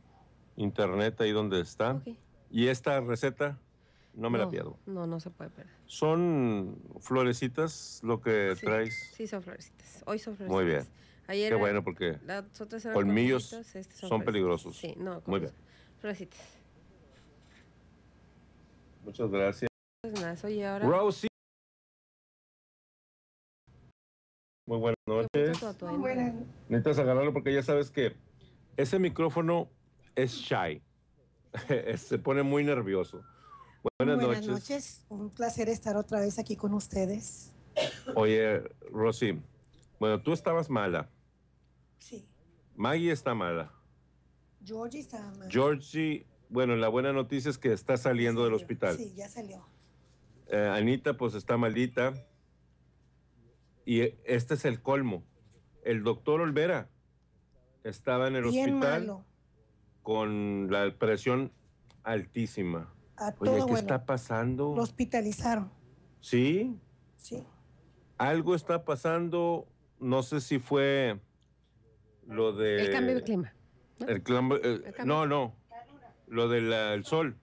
Speaker 3: internet ahí donde está.
Speaker 8: Ok.
Speaker 3: Y esta receta no me la pierdo.
Speaker 8: No, no se puede perder.
Speaker 3: Son florecitas lo que
Speaker 8: Sí,
Speaker 3: traes.
Speaker 8: Sí, son florecitas. Hoy son florecitas.
Speaker 3: Muy bien.
Speaker 8: Ayer
Speaker 3: Qué bueno porque colmillos
Speaker 8: estas
Speaker 3: son,
Speaker 8: florecitas.
Speaker 3: peligrosos.
Speaker 8: Sí, no,
Speaker 3: Muy bien.
Speaker 8: Florecitas.
Speaker 3: Muchas gracias.
Speaker 8: Pues nada, oye, ahora...
Speaker 3: Rosie. Muy buenas noches.
Speaker 8: tu atuendo.
Speaker 3: Necesitas agarrarlo porque ya sabes que ese micrófono es shy. Se pone muy nervioso. Buenas,
Speaker 25: Buenas
Speaker 3: noches.
Speaker 25: noches. Un placer estar otra vez aquí con ustedes.
Speaker 3: Oye, Rosy, bueno, tú estabas mala.
Speaker 25: Sí.
Speaker 3: Maggie está mala.
Speaker 25: Georgie está mal.
Speaker 3: Georgie, bueno, la buena noticia es que está saliendo del hospital.
Speaker 25: Sí, ya salió.
Speaker 3: Eh, Anita, pues está malita. Y este es el colmo. El doctor Olvera estaba en el
Speaker 25: Bien
Speaker 3: hospital
Speaker 25: malo.
Speaker 3: con la presión altísima.
Speaker 25: A
Speaker 3: Oye,
Speaker 25: todo
Speaker 3: ¿qué
Speaker 25: bueno.
Speaker 3: está pasando?
Speaker 25: Lo hospitalizaron.
Speaker 3: ¿Sí?
Speaker 25: Sí.
Speaker 3: Algo está pasando. No sé si fue lo de...
Speaker 8: El cambio de clima.
Speaker 3: El clambo- eh, no, no. Lo del sol.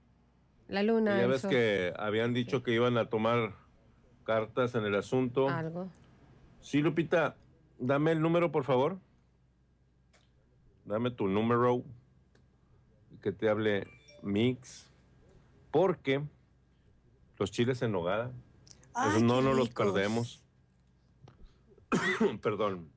Speaker 8: La luna.
Speaker 3: ya
Speaker 8: el
Speaker 3: ves
Speaker 8: sol.
Speaker 3: que habían dicho que iban a tomar cartas en el asunto.
Speaker 8: Algo.
Speaker 3: Sí, Lupita, dame el número, por favor. Dame tu número. Que te hable Mix. Porque los chiles en nogada,
Speaker 25: Ay,
Speaker 3: no nos los perdemos. Perdón.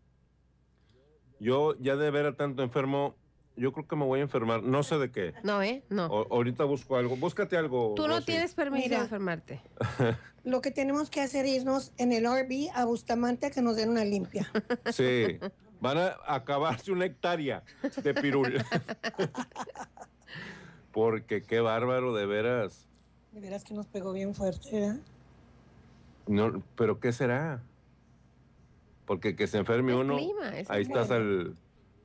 Speaker 3: Yo ya de ver a tanto enfermo, yo creo que me voy a enfermar. No sé de qué.
Speaker 8: No, ¿eh? No.
Speaker 3: O- ahorita busco algo. Búscate algo.
Speaker 8: Tú no
Speaker 3: Rosy.
Speaker 8: tienes permiso de enfermarte.
Speaker 25: Lo que tenemos que hacer es irnos en el RV a Bustamante a que nos den una limpia.
Speaker 3: Sí. Van a acabarse una hectárea de pirul. Porque qué bárbaro, de veras.
Speaker 25: De veras que nos pegó bien fuerte, ¿verdad?
Speaker 3: No, pero ¿qué será? Porque que se enferme
Speaker 8: El
Speaker 3: uno,
Speaker 8: clima,
Speaker 3: ahí
Speaker 8: es
Speaker 3: estás
Speaker 8: bueno.
Speaker 3: al,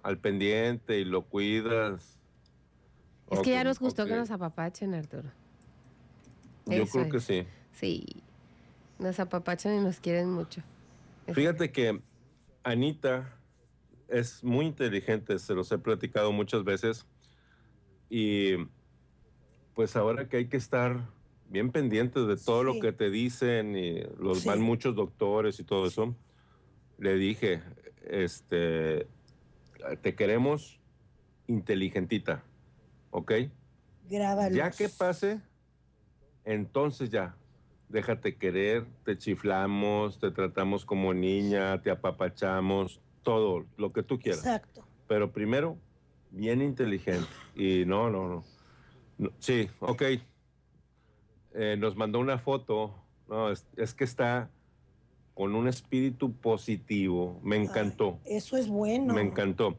Speaker 3: al pendiente y lo cuidas.
Speaker 8: Es que ya nos gustó que nos apapachen, Arturo.
Speaker 3: Yo
Speaker 8: Eso
Speaker 3: creo que sí.
Speaker 8: Sí. Nos apapachan y nos quieren mucho.
Speaker 3: Fíjate que Anita es muy inteligente, se los he platicado muchas veces. Y pues ahora que hay que estar bien pendientes de todo lo que te dicen y los
Speaker 25: Sí.
Speaker 3: van muchos doctores y todo eso, le dije, este, te queremos inteligentita, ¿ok?
Speaker 25: Grábalo.
Speaker 3: Ya que pase, entonces ya, déjate querer, te chiflamos, te tratamos como niña, te apapachamos, todo lo que tú quieras.
Speaker 25: Exacto.
Speaker 3: Pero primero, bien inteligente. Y no, no, no. No, sí, ok. Eh, nos mandó una foto. No, es, es que está con un espíritu positivo. Me encantó.
Speaker 25: Eso es bueno.
Speaker 3: Me encantó.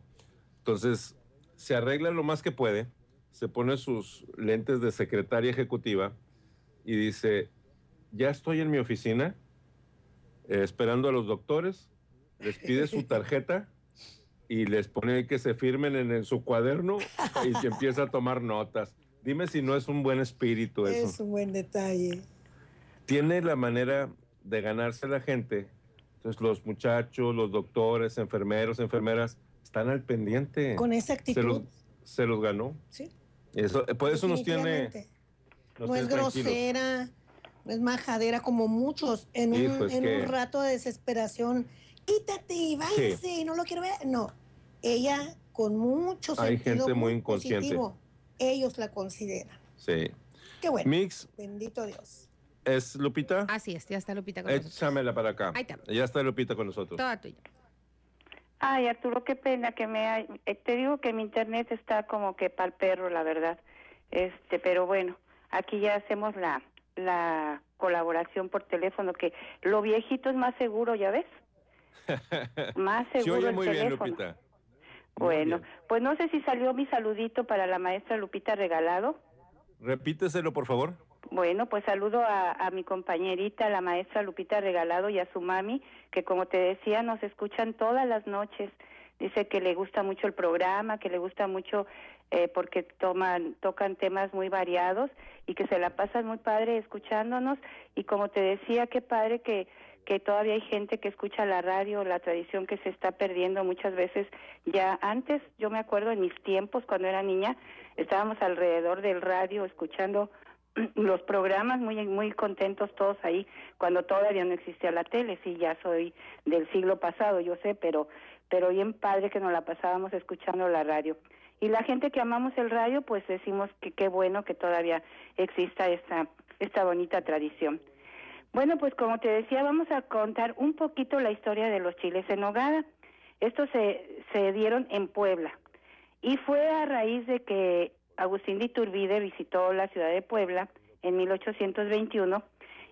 Speaker 3: Entonces, se arregla lo más que puede, se pone sus lentes de secretaria ejecutiva y dice, ya estoy en mi oficina, eh, esperando a los doctores, les pide su tarjeta y les pone que se firmen en, en su cuaderno y se empieza a tomar notas. Dime si no es un buen espíritu eso
Speaker 25: Es un buen detalle.
Speaker 3: tiene la manera de ganarse la gente. Entonces los muchachos, los doctores, enfermeros, enfermeras, están al pendiente.
Speaker 25: Con esa actitud.
Speaker 3: Se los, se los ganó.
Speaker 25: Sí.
Speaker 3: Eso, por eso nos tiene... Nos
Speaker 25: no es grosera, no es majadera como muchos en, un,
Speaker 3: Hijo, es
Speaker 25: en
Speaker 3: que-
Speaker 25: un rato de desesperación. Quítate y váyase,
Speaker 3: Sí.
Speaker 25: no lo quiero ver. No, ella con mucho
Speaker 3: Hay
Speaker 25: sentido
Speaker 3: gente muy inconsciente.
Speaker 25: positivo, ellos la consideran.
Speaker 3: Sí.
Speaker 25: Qué bueno.
Speaker 3: Mix,
Speaker 25: Bendito Dios.
Speaker 3: ¿Es Lupita?
Speaker 8: Así es, ya está Lupita con nosotros.
Speaker 3: Échamela para acá.
Speaker 8: Ahí está.
Speaker 3: Ya está Lupita con nosotros.
Speaker 8: Toda tuya.
Speaker 26: Ay, Arturo, qué pena que me... hay- eh, Te digo que mi internet está como que pa'l perro, la verdad. Este, pero bueno, aquí ya hacemos la, la colaboración por teléfono, que lo viejito es más seguro, ¿ya ves? Más
Speaker 3: Se
Speaker 26: seguro
Speaker 3: oye
Speaker 26: el
Speaker 3: muy bien,
Speaker 26: teléfono.
Speaker 3: Lupita.
Speaker 26: Bueno, pues no sé si salió mi saludito para la maestra Lupita Regalado.
Speaker 3: Repíteselo, por favor.
Speaker 26: Bueno, pues saludo a, a mi compañerita, la maestra Lupita Regalado y a su mami, que como te decía, nos escuchan todas las noches. Dice que le gusta mucho el programa, que le gusta mucho eh, porque toman, tocan temas muy variados y que se la pasan muy padre escuchándonos. Y como te decía, qué padre que, que todavía hay gente que escucha la radio, la tradición que se está perdiendo muchas veces. Ya antes, yo me acuerdo en mis tiempos, cuando era niña, estábamos alrededor del radio escuchando los programas muy muy contentos todos ahí cuando todavía no existía la tele sí ya soy del siglo pasado yo sé pero pero bien padre que nos la pasábamos escuchando la radio. Y la gente que amamos el radio pues decimos que qué bueno que todavía exista esta esta bonita tradición. Bueno pues como te decía vamos a contar un poquito la historia de los chiles en nogada. Estos se se dieron en Puebla. Y fue a raíz de que Agustín de Iturbide visitó la ciudad de Puebla en 1821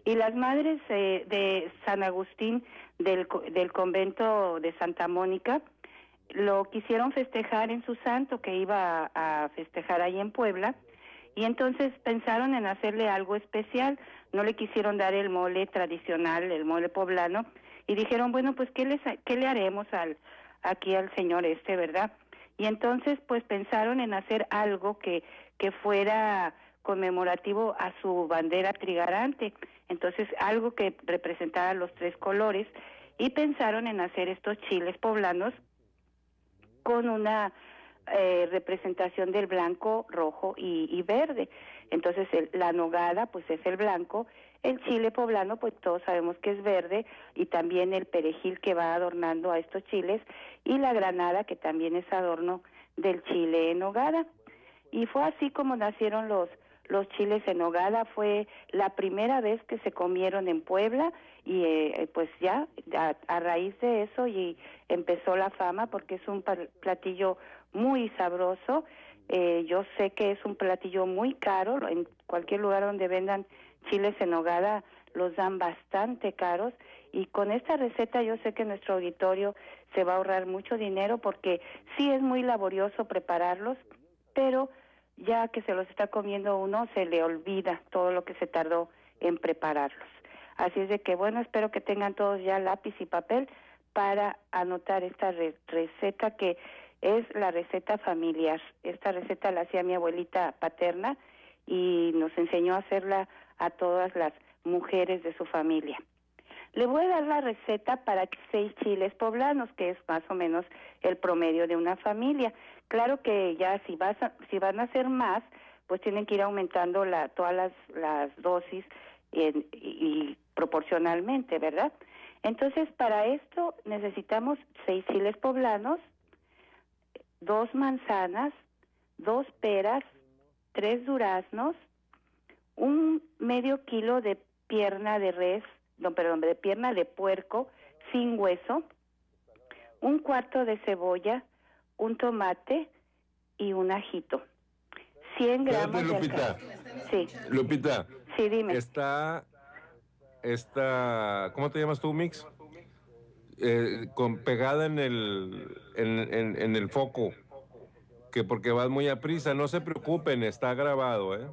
Speaker 26: y las madres eh, de San Agustín del, del convento de Santa Mónica lo quisieron festejar en su santo que iba a, a festejar ahí en Puebla y entonces pensaron en hacerle algo especial, no le quisieron dar el mole tradicional, el mole poblano y dijeron, bueno, pues qué les qué le haremos al aquí al señor este, ¿verdad? Y entonces pues pensaron en hacer algo que que fuera conmemorativo a su bandera trigarante, entonces algo que representara los tres colores y pensaron en hacer estos chiles poblanos con una eh, representación del blanco, rojo y, y verde. Entonces el- la nogada pues es el blanco, el chile poblano pues todos sabemos que es verde y también el perejil que va adornando a estos chiles y la granada que también es adorno del chile en nogada. Y fue así como nacieron los los chiles en nogada, fue la primera vez que se comieron en Puebla y eh, pues ya a, raíz de eso y empezó la fama porque es un platillo muy sabroso. Eh, yo sé que es un platillo muy caro, en cualquier lugar donde vendan chiles en nogada los dan bastante caros y con esta receta yo sé que nuestro auditorio se va a ahorrar mucho dinero porque sí es muy laborioso prepararlos, pero ya que se los está comiendo uno se le olvida todo lo que se tardó en prepararlos. Así es de que bueno, espero que tengan todos ya lápiz y papel para anotar esta re- receta que es la receta familiar. Esta receta la hacía mi abuelita paterna y nos enseñó a hacerla a todas las mujeres de su familia. Le voy a dar la receta para seis chiles poblanos, que es más o menos el promedio de una familia. Claro que ya si vas a- si van a hacer más, pues tienen que ir aumentando la, todas las, las dosis y proporcionalmente, ¿verdad? Entonces, para esto necesitamos seis chiles poblanos, dos manzanas, dos peras, tres duraznos, un medio kilo de pierna de res, no, perdón, de pierna de puerco sin hueso, un cuarto de cebolla, un tomate y un ajito. 100 gramos
Speaker 3: Espérate,
Speaker 26: de
Speaker 3: Lupita.
Speaker 26: alca- Sí,
Speaker 3: Lupita.
Speaker 26: sí, dime.
Speaker 3: Está, está, ¿cómo te llamas tú, Mix? Eh, con pegada en el, en, en- en el foco, que porque vas muy a prisa, no se preocupen, está grabado, ¿eh?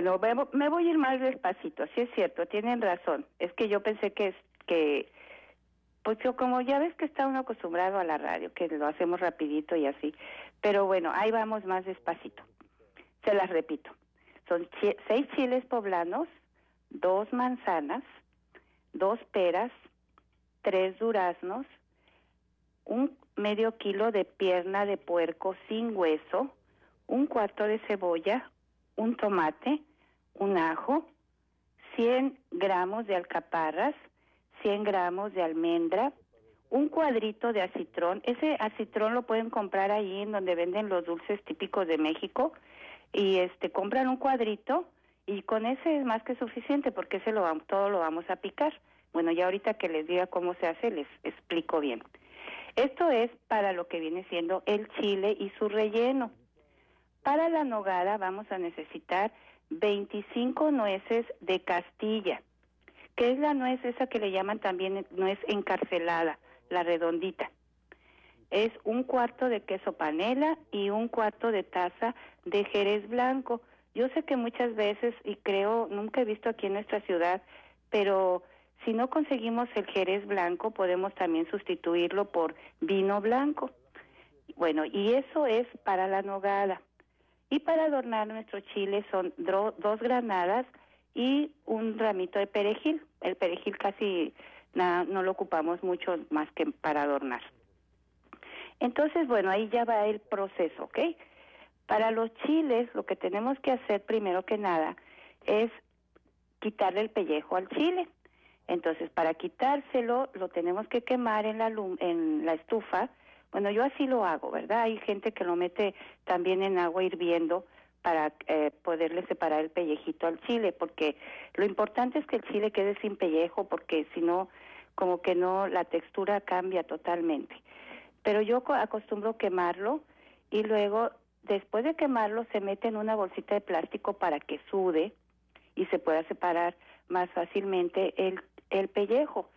Speaker 26: Bueno, me, vo- me voy a ir más despacito, sí es cierto, tienen razón. Es que yo pensé que, que pues yo como ya ves que está uno acostumbrado a la radio, que lo hacemos rapidito y así. Pero bueno, ahí vamos más despacito. Se las repito. Son seis chiles poblanos, dos manzanas, dos peras, tres duraznos, un medio kilo de pierna de puerco sin hueso, un cuarto de cebolla, un tomate, un ajo, 100 gramos de alcaparras, 100 gramos de almendra, un cuadrito de acitrón. Ese acitrón lo pueden comprar ahí en donde venden los dulces típicos de México y este compran un cuadrito y con ese es más que suficiente porque ese lo todo lo vamos a picar. Bueno, ya ahorita que les diga cómo se hace, les explico bien. Esto es para lo que viene siendo el chile y su relleno. Para la nogada vamos a necesitar 25 nueces de Castilla, que es la nuez esa que le llaman también nuez encarcelada, la redondita. Es un cuarto de queso panela y un cuarto de taza de jerez blanco. Yo sé que muchas veces, y creo, nunca he visto aquí en nuestra ciudad, pero si no conseguimos el jerez blanco, podemos también sustituirlo por vino blanco. Bueno, y eso es para la nogada. Y para adornar nuestro chile son dos granadas y un ramito de perejil. El perejil casi no lo ocupamos mucho más que para adornar. Entonces, bueno, ahí ya va el proceso, ¿ok? Para los chiles, lo que tenemos que hacer primero que nada es quitarle el pellejo al chile. Entonces, para quitárselo, lo tenemos que quemar en la estufa bueno, yo así lo hago, ¿verdad? Hay gente que lo mete también en agua hirviendo para eh, poderle separar el pellejito al chile, porque lo importante es que el chile quede sin pellejo, porque si no, como que no, la textura cambia totalmente. Pero yo acostumbro quemarlo y luego, después de quemarlo, se mete en una bolsita de plástico para que sude y se pueda separar más fácilmente el, el pellejo.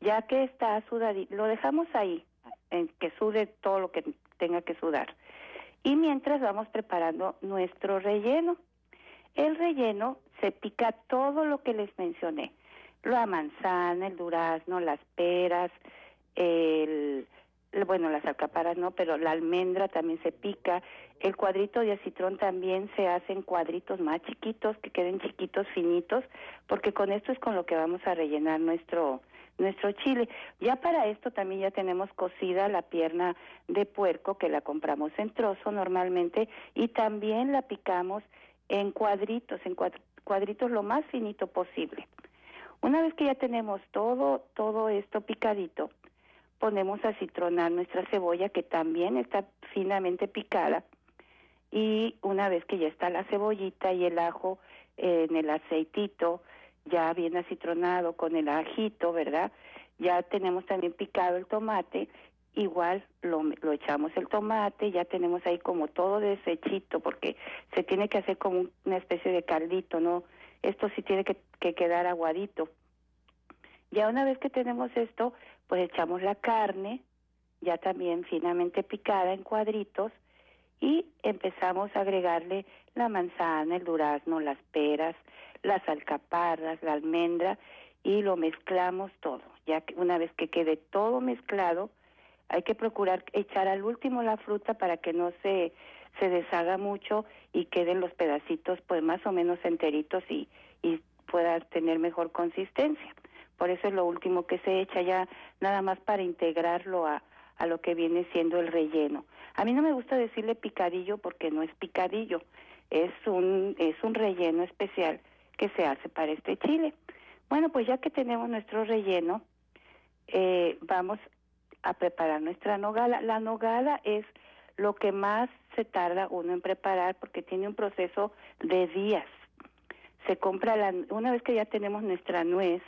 Speaker 26: Ya que está sudadito, lo dejamos ahí, en que sude todo lo que tenga que sudar. Y mientras vamos preparando nuestro relleno. El relleno se pica todo lo que les mencioné. La manzana, el durazno, las peras, el, bueno, las alcaparas no, pero la almendra también se pica. El cuadrito de acitrón también se hace en cuadritos más chiquitos, que queden chiquitos, finitos, porque con esto es con lo que vamos a rellenar nuestro, nuestro chile. Ya para esto también ya tenemos cocida la pierna de puerco que la compramos en trozo normalmente y también la picamos en cuadritos, en cuadritos lo más finito posible. Una vez que ya tenemos todo todo esto picadito, ponemos a citronar nuestra cebolla que también está finamente picada y una vez que ya está la cebollita y el ajo en el aceitito, ya bien acitronado con el ajito, ¿verdad? Ya tenemos también picado el tomate, igual lo, echamos el tomate, ya tenemos ahí como todo desechito, porque se tiene que hacer como una especie de caldito, ¿no? Esto sí tiene que, que quedar aguadito. Ya una vez que tenemos esto, pues echamos la carne, ya también finamente picada en cuadritos, y empezamos a agregarle la manzana, el durazno, las peras, las alcaparras, la almendra y lo mezclamos todo. Ya que una vez que quede todo mezclado, hay que procurar echar al último la fruta para que no se se deshaga mucho y queden los pedacitos pues más o menos enteritos y, y pueda tener mejor consistencia. Por eso es lo último que se echa ya nada más para integrarlo a, a lo que viene siendo el relleno. A mí no me gusta decirle picadillo porque no es picadillo, es un es un relleno especial que se hace para este chile. Bueno, pues ya que tenemos nuestro relleno, eh, vamos a preparar nuestra nogada. La nogada es lo que más se tarda uno en preparar porque tiene un proceso de días. Se compra la, una vez que ya tenemos nuestra nuez,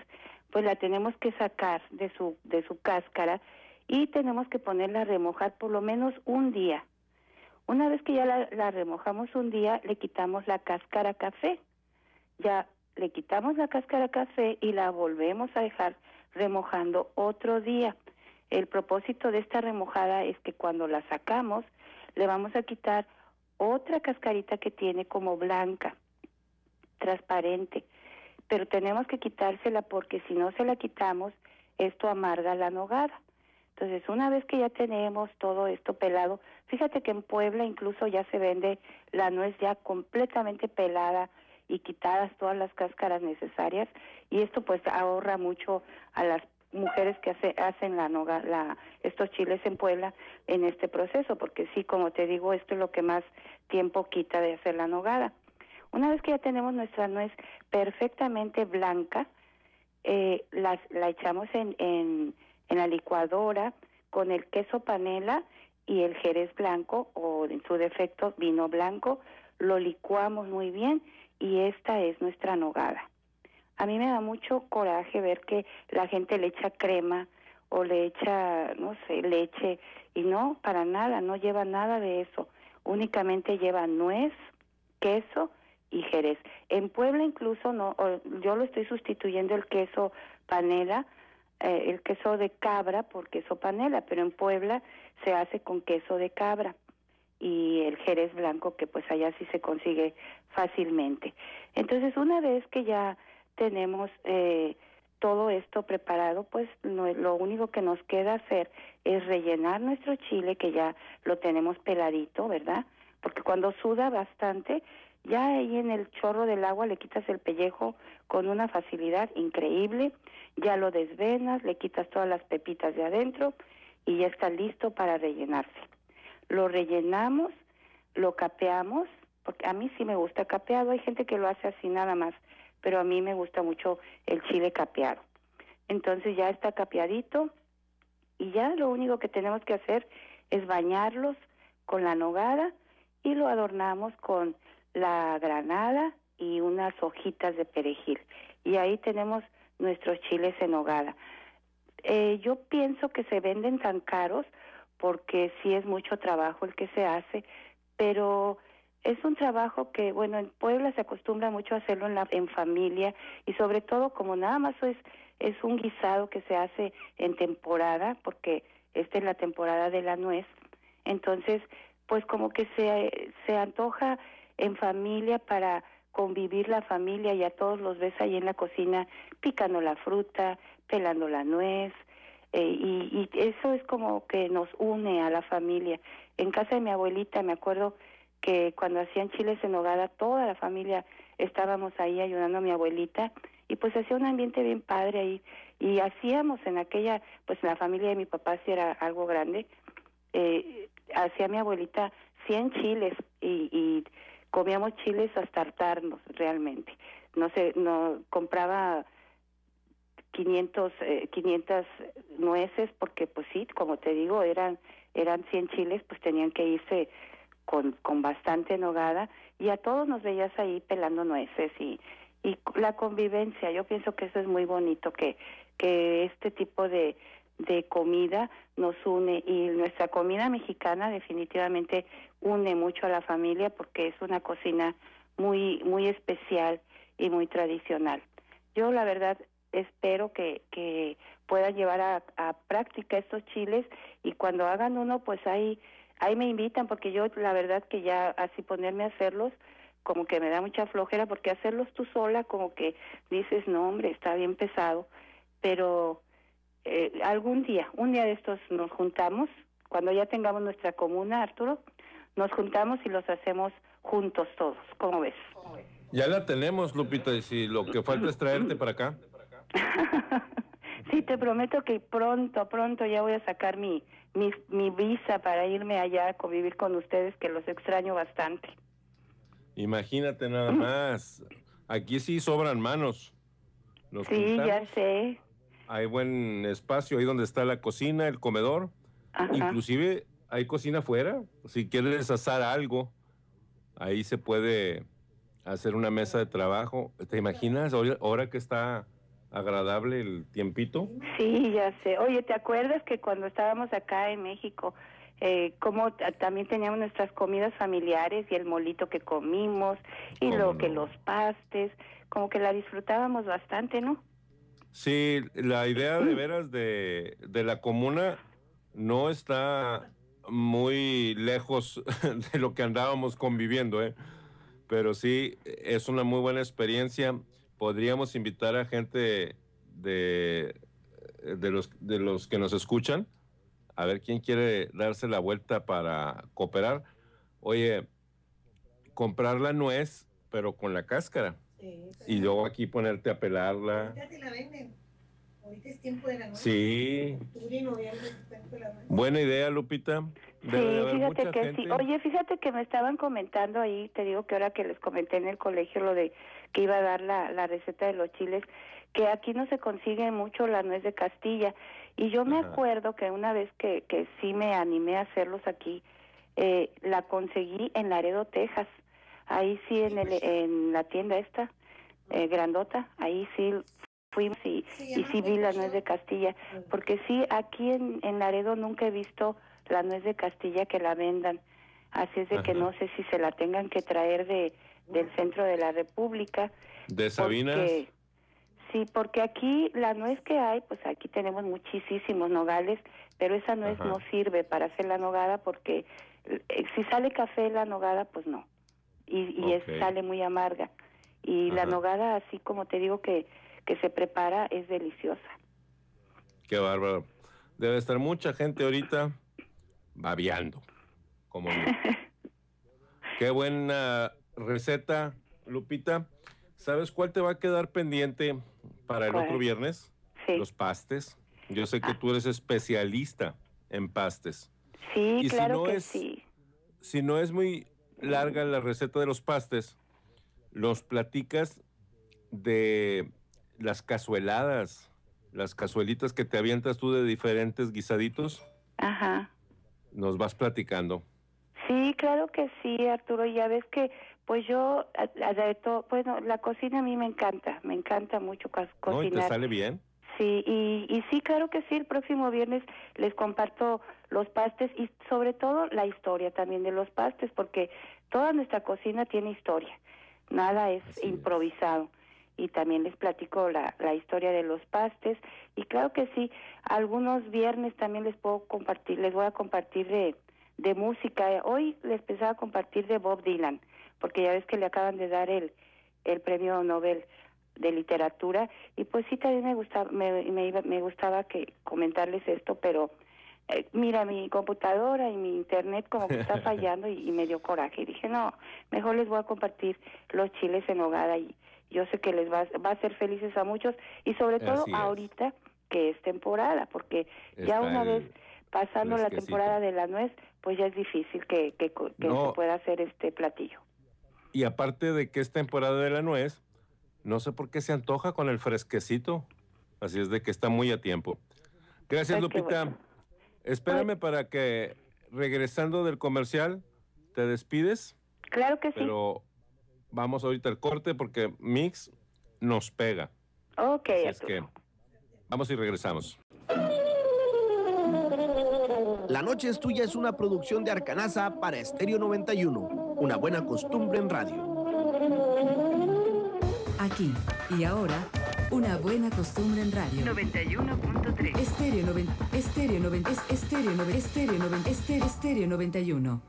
Speaker 26: pues la tenemos que sacar de su de su cáscara y tenemos que ponerla a remojar por lo menos un día. Una vez que ya la, la remojamos un día, le quitamos la cáscara café ya le quitamos la cáscara café y la volvemos a dejar remojando otro día. El propósito de esta remojada es que cuando la sacamos le vamos a quitar otra cascarita que tiene como blanca, transparente, pero tenemos que quitársela porque si no se la quitamos, esto amarga la nogada. Entonces, una vez que ya tenemos todo esto pelado, fíjate que en Puebla incluso ya se vende la nuez ya completamente pelada, y quitadas todas las cáscaras necesarias y esto pues ahorra mucho a las mujeres que hace, hacen la, noga, estos chiles en Puebla en este proceso porque sí como te digo esto es lo que más tiempo quita de hacer la nogada. Una vez que ya tenemos nuestra nuez perfectamente blanca eh, la, la echamos en, en, en la licuadora con el queso panela y el jerez blanco o en su defecto vino blanco lo licuamos muy bien y esta es nuestra nogada. A mí me da mucho coraje ver que la gente le echa crema o le echa, no sé, leche y no, para nada, no lleva nada de eso. Únicamente lleva nuez, queso y jerez. En Puebla incluso no, yo lo estoy sustituyendo el queso panela, eh, el queso de cabra por queso panela, pero en Puebla se hace con queso de cabra y el jerez blanco que pues allá sí se consigue fácilmente. Entonces una vez que ya tenemos eh, todo esto preparado, pues lo único que nos queda hacer es rellenar nuestro chile que ya lo tenemos peladito, ¿verdad? Porque cuando suda bastante, ya ahí en el chorro del agua le quitas el pellejo con una facilidad increíble, ya lo desvenas, le quitas todas las pepitas de adentro y ya está listo para rellenarse. Lo rellenamos, lo capeamos, porque a mí sí me gusta capeado, hay gente que lo hace así nada más, pero a mí me gusta mucho el chile capeado. Entonces ya está capeadito y ya lo único que tenemos que hacer es bañarlos con la nogada y lo adornamos con la granada y unas hojitas de perejil. Y ahí tenemos nuestros chiles en nogada. Eh, yo pienso que se venden tan caros porque sí es mucho trabajo el que se hace, pero es un trabajo que, bueno, en Puebla se acostumbra mucho a hacerlo en, la, en familia y sobre todo como nada más es, es un guisado que se hace en temporada, porque esta es la temporada de la nuez, entonces pues como que se, se antoja en familia para convivir la familia y a todos los ves ahí en la cocina picando la fruta, pelando la nuez, eh, y, y eso es como que nos une a la familia. En casa de mi abuelita me acuerdo que cuando hacían chiles en hogada, toda la familia estábamos ahí ayudando a mi abuelita y pues hacía un ambiente bien padre ahí y hacíamos en aquella, pues la familia de mi papá sí era algo grande, eh, hacía mi abuelita 100 chiles y, y comíamos chiles hasta hartarnos realmente. No sé, no compraba 500, eh, 500 nueces porque pues sí, como te digo, eran eran 100 chiles, pues tenían que irse con, con bastante nogada y a todos nos veías ahí pelando nueces y, y la convivencia, yo pienso que eso es muy bonito, que, que este tipo de, de comida nos une y nuestra comida mexicana definitivamente une mucho a la familia porque es una cocina muy, muy especial y muy tradicional. Yo la verdad espero que, que puedan llevar a, a práctica estos chiles y cuando hagan uno pues ahí ahí me invitan porque yo la verdad que ya así ponerme a hacerlos como que me da mucha flojera porque hacerlos tú sola como que dices no hombre está bien pesado pero eh, algún día un día de estos nos juntamos cuando ya tengamos nuestra comuna Arturo nos juntamos y los hacemos juntos todos ¿cómo ves?
Speaker 3: Ya la tenemos, Lupita, y si lo que falta es traerte para acá.
Speaker 26: Sí, te prometo que pronto, pronto ya voy a sacar mi, mi, mi visa para irme allá a convivir con ustedes, que los extraño bastante.
Speaker 3: Imagínate nada más. Aquí sí sobran manos. Nos
Speaker 26: Sí, ya sé.
Speaker 3: Hay buen espacio ahí donde está la cocina, el comedor. Inclusive hay cocina afuera. Si quieres asar algo, ahí se puede hacer una mesa de trabajo. ¿Te imaginas ahora, que está agradable el tiempito?
Speaker 26: Sí, ya sé. Oye, ¿te acuerdas que cuando estábamos acá en México, eh, como también teníamos nuestras comidas familiares y el molito que comimos y lo que los pastes, como que la disfrutábamos bastante, ¿no?
Speaker 3: Sí, la idea de veras de, de la comuna no está muy lejos de lo que andábamos conviviendo, ¿eh? pero sí es una muy buena experiencia. Podríamos invitar a gente de, de, los, de los que nos escuchan, a ver quién quiere darse la vuelta para cooperar. Oye, comprar la nuez, pero con la cáscara. Y luego aquí ponerte a pelarla.
Speaker 27: Ahorita te la venden. Ahorita es tiempo de la nuez.
Speaker 3: Sí.
Speaker 27: Octubre y noviembre es tiempo de la nuez.
Speaker 3: Buena idea, Lupita. Debe de
Speaker 26: Sí, fíjate
Speaker 3: mucha
Speaker 26: que
Speaker 3: gente.
Speaker 26: sí. Oye, fíjate que me estaban comentando ahí, te digo que ahora que les comenté en el colegio lo de que iba a dar la, la receta de los chiles, que aquí no se consigue mucho la nuez de Castilla. Y yo me acuerdo que una vez que, que sí me animé a hacerlos aquí, eh, la conseguí en Laredo, Texas. Ahí sí, en, el, en la tienda esta eh, grandota, ahí sí fuimos y sí, y sí vi la nuez de Castilla, porque sí, aquí en, en Laredo nunca he visto la nuez de Castilla que la vendan, así es de que no sé si se la tengan que traer de del centro de la República.
Speaker 3: ¿De Sabinas?
Speaker 26: Porque- sí, porque aquí la nuez que hay, pues aquí tenemos muchísimos nogales, pero esa nuez
Speaker 3: Ajá.
Speaker 26: no sirve para hacer la nogada porque eh, si sale café la nogada, pues no. Y, y es- sale muy amarga. Y la nogada, así como te digo que, que se prepara, es deliciosa.
Speaker 3: Qué bárbaro. Debe estar mucha gente ahorita babeando, como yo. Qué buena receta, Lupita. ¿Sabes cuál te va a quedar pendiente para el
Speaker 26: ¿Cuál?
Speaker 3: otro viernes?
Speaker 26: Sí.
Speaker 3: Los pastes. Yo sé que tú eres especialista en pastes.
Speaker 26: Sí,
Speaker 3: Y si
Speaker 26: claro
Speaker 3: no
Speaker 26: que
Speaker 3: es-
Speaker 26: sí.
Speaker 3: Si no es muy larga la receta de los pastes, los platicas de las cazueladas, las cazuelitas que te avientas tú de diferentes guisaditos,
Speaker 26: Ajá.
Speaker 3: nos vas platicando.
Speaker 26: Sí, claro que sí, Arturo. Ya ves que, pues yo, a- a- de to- bueno, la cocina a mí me encanta, me encanta mucho cos-
Speaker 3: ¿No? ¿Y te
Speaker 26: cocinar.
Speaker 3: sale bien?
Speaker 26: Sí, y, y sí, claro que sí, el próximo viernes les comparto los pastes y sobre todo la historia también de los pastes, porque toda nuestra cocina tiene historia, nada es improvisado. Y también les platico la, la historia de los pastes y claro que sí, algunos viernes también les puedo compartir, les voy a compartir de, de música. Hoy les pensaba compartir de Bob Dylan, porque ya ves que le acaban de dar el, el premio Nobel de literatura y pues sí también me gustaba me, me, iba- me gustaba que comentarles esto pero eh, mira mi computadora y mi internet como que está fallando y, y me dio coraje y dije no mejor les voy a compartir los chiles en hogada y yo sé que les va, va a hacer felices a muchos y sobre todo
Speaker 3: es.
Speaker 26: ahorita que es temporada porque ya una
Speaker 3: el
Speaker 26: vez pasando la temporada de la nuez pues ya es difícil que, que, que
Speaker 3: No.
Speaker 26: se pueda hacer este platillo
Speaker 3: Y aparte de que es temporada de la nuez, no sé por qué se antoja con el fresquecito. Así es de que está muy a tiempo. Gracias, Lupita. Espérame para que, regresando del comercial, te despides.
Speaker 26: claro que sí
Speaker 3: Pero vamos ahorita al corte porque Mix nos pega.
Speaker 26: ok
Speaker 3: Así es que vamos y regresamos.
Speaker 9: La Noche es Tuya es una producción de Arcanaza para Estéreo 91. Una buena costumbre en radio.
Speaker 11: Aquí y ahora, una buena costumbre en radio.
Speaker 28: 91.3.
Speaker 11: Estéreo 90, Estéreo 90, es- Estéreo 90, Estéreo 90, Estéreo, Estéreo 91.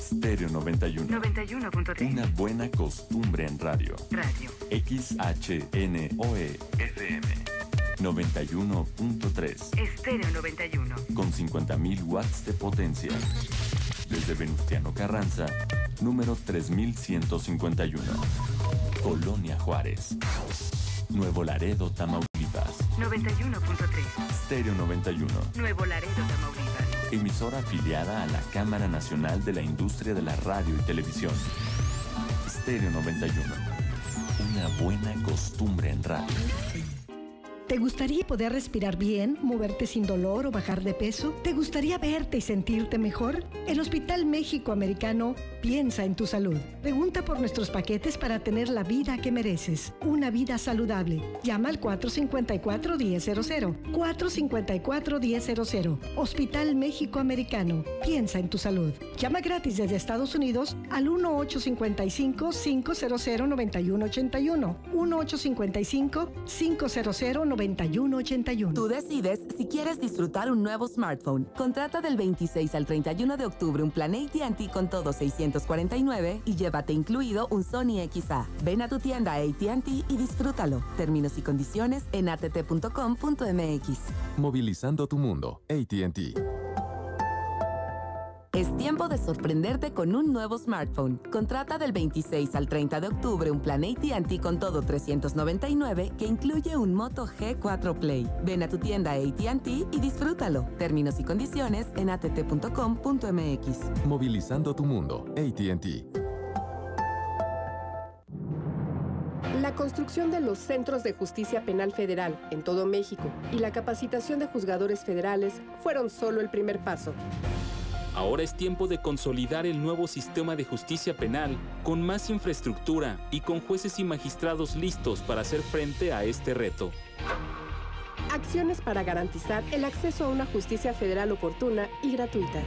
Speaker 10: Stereo 91.
Speaker 28: 91.3.
Speaker 10: Una buena costumbre en radio.
Speaker 28: Radio.
Speaker 10: XHNOE FM 91.3
Speaker 28: Estéreo 91.
Speaker 10: con 50.000 watts de potencia. Desde Venustiano Carranza, número 3151. Colonia Juárez. Nuevo Laredo, Tamaulipas.
Speaker 28: 91.3.
Speaker 10: Stereo 91.
Speaker 28: Nuevo Laredo, Tamaulipas.
Speaker 10: Emisora afiliada a la Cámara Nacional de la Industria de la Radio y Televisión. Stereo 91. Una buena costumbre en radio.
Speaker 29: ¿Te gustaría poder respirar bien, moverte sin dolor o bajar de peso? ¿Te gustaría verte y sentirte mejor? El Hospital México Americano piensa en tu salud. Pregunta por nuestros paquetes para tener la vida que mereces. Una vida saludable. Llama al 454-1000. 454-1000. Hospital México Americano. Piensa en tu salud. Llama gratis desde Estados Unidos al 1855-500-9181. 1855-500-9181.
Speaker 11: Tú decides si quieres disfrutar un nuevo smartphone. Contrata del 26 al 31 de octubre un plan AT&T con todo 649 y llévate incluido un Sony XA. Ven a tu tienda AT&T y disfrútalo. Términos y condiciones en att.com.mx.
Speaker 30: Movilizando tu mundo. ATT.
Speaker 11: Es tiempo de sorprenderte con un nuevo smartphone. Contrata del 26 al 30 de octubre un plan AT&T con todo 399 que incluye un Moto G4 Play. Ven a tu tienda AT&T y disfrútalo. Términos y condiciones en att.com.mx.
Speaker 30: Movilizando tu mundo. ATT.
Speaker 24: La construcción de los centros de justicia penal federal en todo México y la capacitación de juzgadores federales fueron solo el primer paso.
Speaker 30: Ahora es tiempo de consolidar el nuevo sistema de justicia penal con más infraestructura y con jueces y magistrados listos para hacer frente a este reto.
Speaker 24: Acciones para garantizar el acceso a una justicia federal oportuna y gratuita.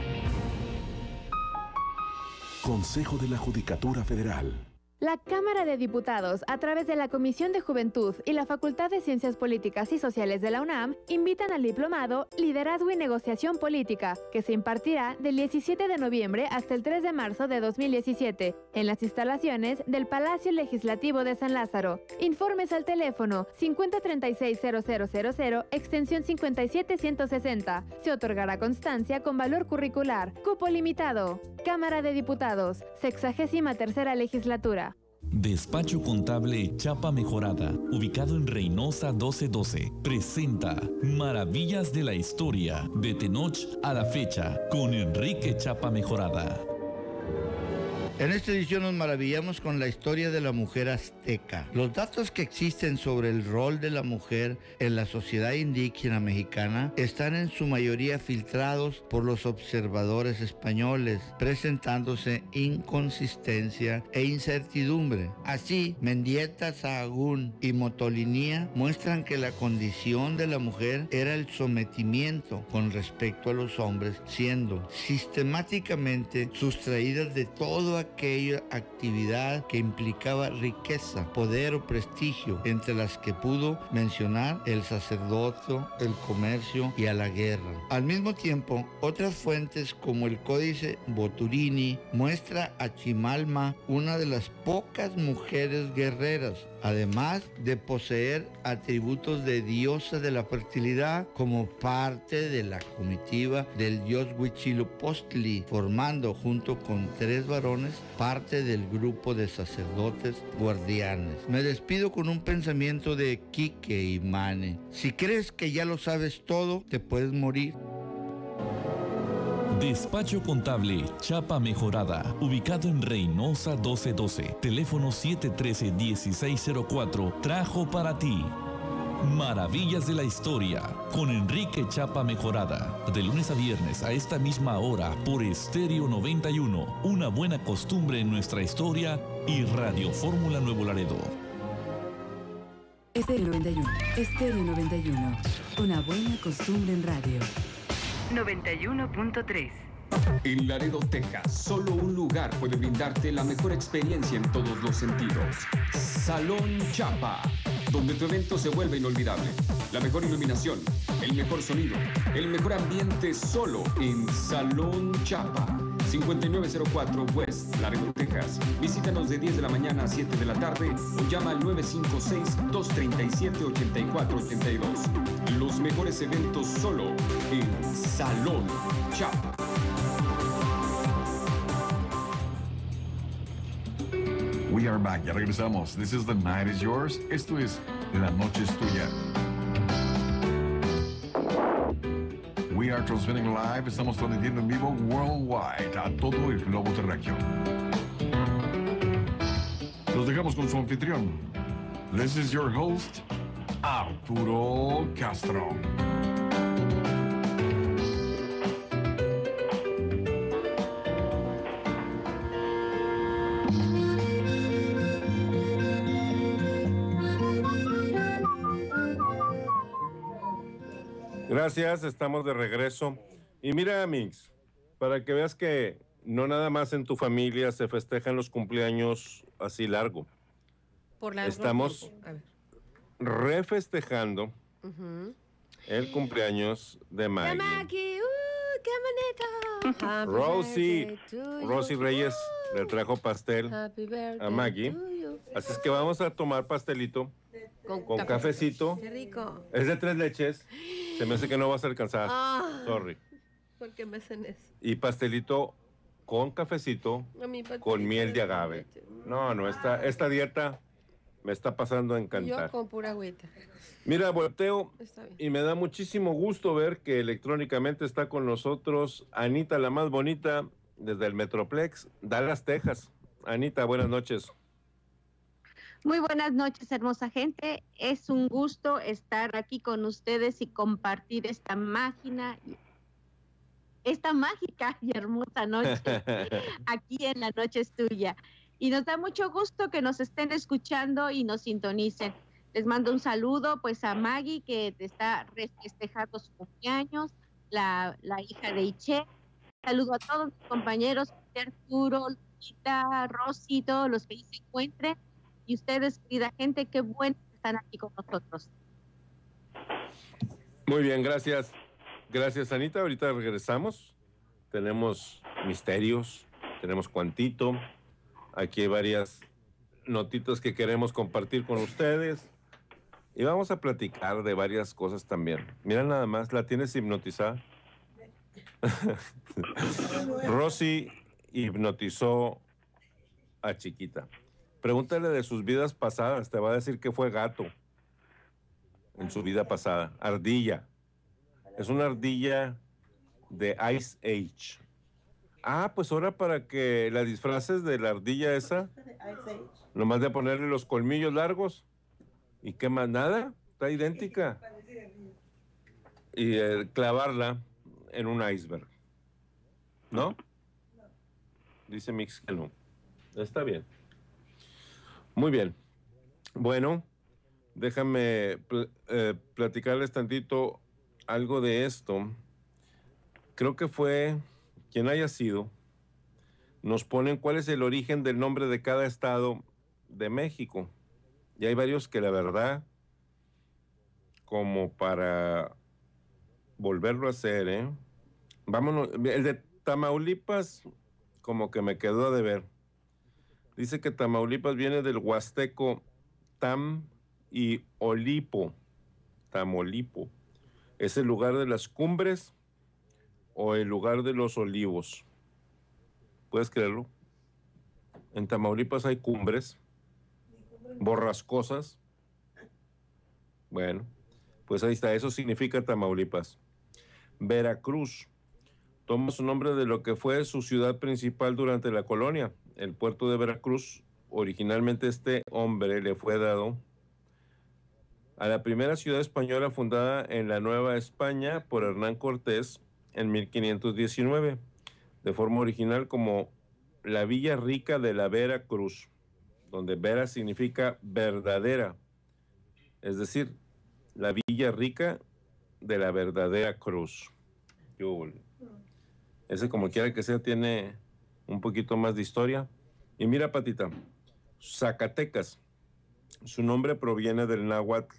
Speaker 31: Consejo de la Judicatura Federal.
Speaker 32: La Cámara de Diputados, a través de la Comisión de Juventud y la Facultad de Ciencias Políticas y Sociales de la UNAM, invitan al diplomado Liderazgo y Negociación Política, que se impartirá del 17 de noviembre hasta el 3 de marzo de 2017, en las instalaciones del Palacio Legislativo de San Lázaro. Informes al teléfono 5036-0000, extensión 57160. Se otorgará constancia con valor curricular. Cupo limitado. Cámara de Diputados, 63 tercera legislatura.
Speaker 12: Despacho Contable Chapa Mejorada, ubicado en Reynosa 1212, presenta Maravillas de la Historia, de Tenoch a la fecha, con Enrique Chapa Mejorada.
Speaker 33: En esta edición nos maravillamos con la historia de la mujer azteca. Los datos que existen sobre el rol de la mujer en la sociedad indígena mexicana están en su mayoría filtrados por los observadores españoles, presentándose inconsistencia e incertidumbre. Así, Mendieta, Sahagún y Motolinía muestran que la condición de la mujer era el sometimiento con respecto a los hombres, siendo sistemáticamente sustraídas de todo aquella actividad que implicaba riqueza, poder o prestigio, entre las que pudo mencionar el sacerdocio, el comercio y a la guerra. Al mismo tiempo, otras fuentes como el Códice Boturini muestra a Chimalma una de las pocas mujeres guerreras además de poseer atributos de diosa de la fertilidad como parte de la comitiva del dios Huitzilopochtli, formando junto con tres varones parte del grupo de sacerdotes guardianes. Me despido con un pensamiento de Quique y Mane. Si crees que ya lo sabes todo, te puedes morir.
Speaker 12: Despacho Contable Chapa Mejorada, ubicado en Reynosa 1212, teléfono 713-1604, trajo para ti. Maravillas de la Historia, con Enrique Chapa Mejorada, de lunes a viernes a esta misma hora por Estéreo 91, una buena costumbre en nuestra historia y Radio Fórmula Nuevo Laredo.
Speaker 28: Estéreo 91, Estéreo 91, una buena costumbre en radio.
Speaker 34: 91.3.
Speaker 1: En Laredo, Texas, solo un lugar puede brindarte la mejor experiencia en todos los sentidos. Salón Chapa, donde tu evento se vuelve inolvidable. La mejor iluminación, el mejor sonido, el mejor ambiente solo en Salón Chapa. 5904 West, Laredo, Texas. Visítanos de 10 de la mañana a 7 de la tarde o llama al 956-237-8482. Los mejores eventos solo en Salón Chapa.
Speaker 14: We are back. Ya regresamos. This is The Night is Yours. Esto es La Noche es Tuya. We are transmitting live. Estamos transmitiendo en vivo worldwide a todo el globo terráqueo. Los dejamos con su anfitrión. This is your host, Arturo Castro.
Speaker 3: Gracias, estamos de regreso. Y mira, Mix, para que veas que no nada más en tu familia se festejan los cumpleaños así largo.
Speaker 8: Por la
Speaker 3: Estamos refestejando el cumpleaños de Maggie.
Speaker 8: Maggie, ¡uh, qué bonito!
Speaker 3: Rosie. Rosy Reyes le trajo pastel a Maggie. Así es que vamos a tomar pastelito
Speaker 8: Con,
Speaker 3: cafecito.
Speaker 8: Qué rico.
Speaker 3: Es de tres leches. Se me hace que no vas a alcanzar.
Speaker 8: Ah.
Speaker 3: Sorry.
Speaker 8: ¿Por qué me hacen eso?
Speaker 3: Y pastelito con cafecito
Speaker 8: pastelito
Speaker 3: con miel de
Speaker 8: de
Speaker 3: agave. No, no, esta, esta dieta me está pasando a
Speaker 8: Yo
Speaker 3: encantar.
Speaker 8: con pura agüita.
Speaker 3: Mira, volteo y me da muchísimo gusto ver que electrónicamente está con nosotros Anita, la más bonita, desde el Metroplex, Dallas, Texas. Anita, buenas noches.
Speaker 35: Muy buenas noches, hermosa gente. Es un gusto estar aquí con ustedes y compartir esta máquina
Speaker 36: esta mágica y hermosa noche aquí en La Noche es Tuya. Y nos da mucho gusto que nos estén escuchando y nos sintonicen. Les mando un saludo pues a Maggie que está festejando su cumpleaños, la, la hija de Iche. Saludo a todos mis compañeros, Arturo, Lupita, Rosy, todos los que ahí se encuentren. Y ustedes, querida gente, qué bueno están aquí con nosotros.
Speaker 3: Muy bien, gracias. Gracias, Anita. Ahorita regresamos. Tenemos misterios, tenemos cuantito. Aquí hay varias notitas que queremos compartir con ustedes. Y vamos a platicar de varias cosas también. Mira nada más, la tienes hipnotizada. Rosy hipnotizó a Chiquita. Pregúntale de sus vidas pasadas, te va a decir que fue gato en su vida pasada. Ardilla. Es una ardilla de Ice Age. Ah, pues ahora para que la disfraces de la ardilla esa, nomás de ponerle los colmillos largos y qué más nada, está idéntica. Y clavarla en un iceberg. ¿No? Dice Mix que no. Está bien. Muy bien. Bueno, déjame eh, platicarles tantito algo de esto. Creo que fue quien haya sido. Nos ponen cuál es el origen del nombre de cada estado de México. Y hay varios que la verdad, como para volverlo a hacer, ¿eh? Vámonos, el de Tamaulipas, como que me quedó de ver. Dice que Tamaulipas viene del huasteco Tam y Olipo. Tamolipo. ¿Es el lugar de las cumbres o el lugar de los olivos? ¿Puedes creerlo? En Tamaulipas hay cumbres borrascosas. Bueno, pues ahí está, eso significa Tamaulipas. Veracruz toma su nombre de lo que fue su ciudad principal durante la colonia, el puerto de Veracruz. Originalmente este hombre le fue dado a la primera ciudad española fundada en la Nueva España por Hernán Cortés en 1519, de forma original como la Villa Rica de la Vera Cruz donde Vera significa verdadera, es decir, la villa rica de la verdadera cruz. Ese como quiera que sea tiene un poquito más de historia. Y mira, Patita, Zacatecas, su nombre proviene del náhuatl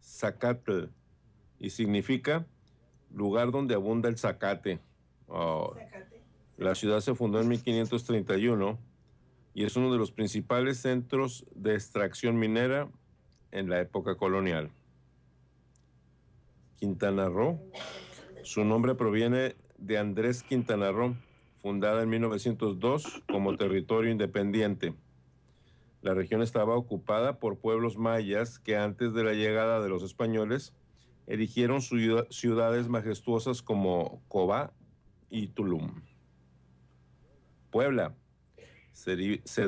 Speaker 3: Zacatl y significa lugar donde abunda el zacate. Oh, la ciudad se fundó en 1531 y es uno de los principales centros de extracción minera en la época colonial. Quintana Roo, su nombre proviene de Andrés Quintana fundada en 1902 como territorio independiente. La región estaba ocupada por pueblos mayas que antes de la llegada de los españoles erigieron ciudades majestuosas como Cobá y Tulum. Puebla, se,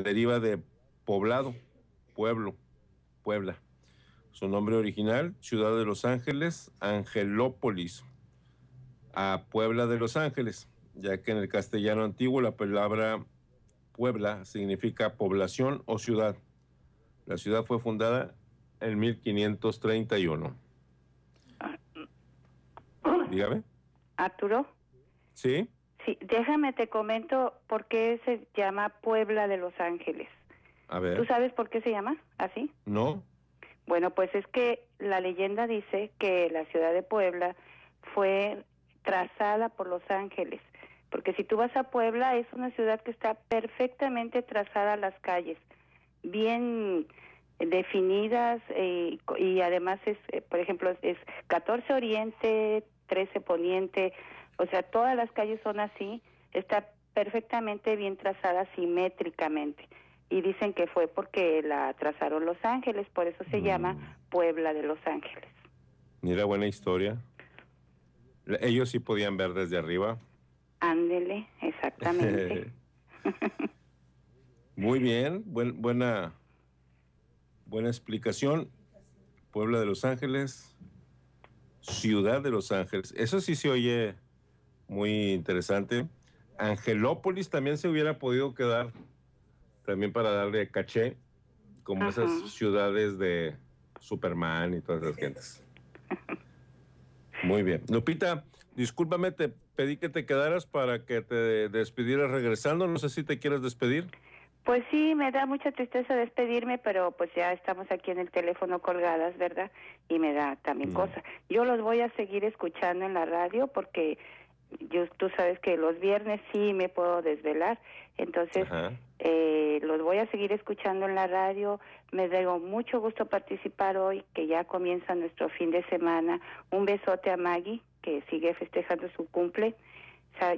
Speaker 3: deriva de poblado, pueblo, Puebla. Su nombre original, Ciudad de Los Ángeles, Angelópolis, a Puebla de Los Ángeles, ya que en el castellano antiguo la palabra Puebla significa población o ciudad. La ciudad fue fundada en 1531. Dígame.
Speaker 26: Arturo.
Speaker 3: Sí.
Speaker 26: Sí, déjame te comento por qué se llama Puebla de Los Ángeles.
Speaker 3: A ver.
Speaker 26: ¿Tú sabes por qué se llama así?
Speaker 3: No.
Speaker 26: Bueno, pues es que la leyenda dice que la ciudad de Puebla fue trazada por Los Ángeles, porque si tú vas a Puebla es una ciudad que está perfectamente trazada las calles, bien definidas eh, y además es, eh, por ejemplo, es 14 Oriente, 13 Poniente, o sea, todas las calles son así, está perfectamente bien trazada simétricamente. Y dicen que fue porque la trazaron Los Ángeles, por eso se llama mm. Puebla de Los Ángeles.
Speaker 3: Mira, buena historia. Ellos sí podían ver desde arriba.
Speaker 26: Ándele, exactamente.
Speaker 3: Muy bien, buena, buena explicación. Puebla de Los Ángeles, Ciudad de Los Ángeles. Eso sí se oye muy interesante. Angelópolis también se hubiera podido quedar, también para darle caché, como esas ciudades de Superman y todas esas gentes. Muy bien. Lupita, discúlpame, te pedí que te quedaras para que te despidieras regresando. No sé si te quieres despedir.
Speaker 26: Pues sí, me da mucha tristeza despedirme, pero pues ya estamos aquí en el teléfono colgadas, ¿verdad? Y me da también cosa. Yo los voy a seguir escuchando en la radio porque yo, tú sabes que los viernes sí me puedo desvelar, entonces eh, los voy a seguir escuchando en la radio. Me dio mucho gusto participar hoy, que ya comienza nuestro fin de semana. Un besote a Maggie, que sigue festejando su cumple.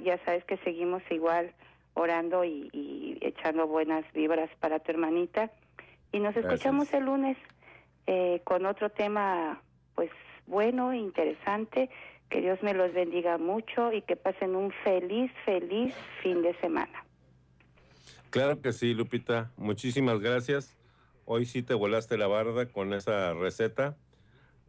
Speaker 26: ya sabes que seguimos igual orando y, echando buenas vibras para tu hermanita. Y nos escuchamos el lunes eh, con otro tema, pues bueno, interesante. Que Dios me los bendiga mucho y que pasen un feliz, feliz fin de semana.
Speaker 3: Claro que sí, Lupita. Muchísimas gracias. Hoy sí te volaste la barda con esa receta.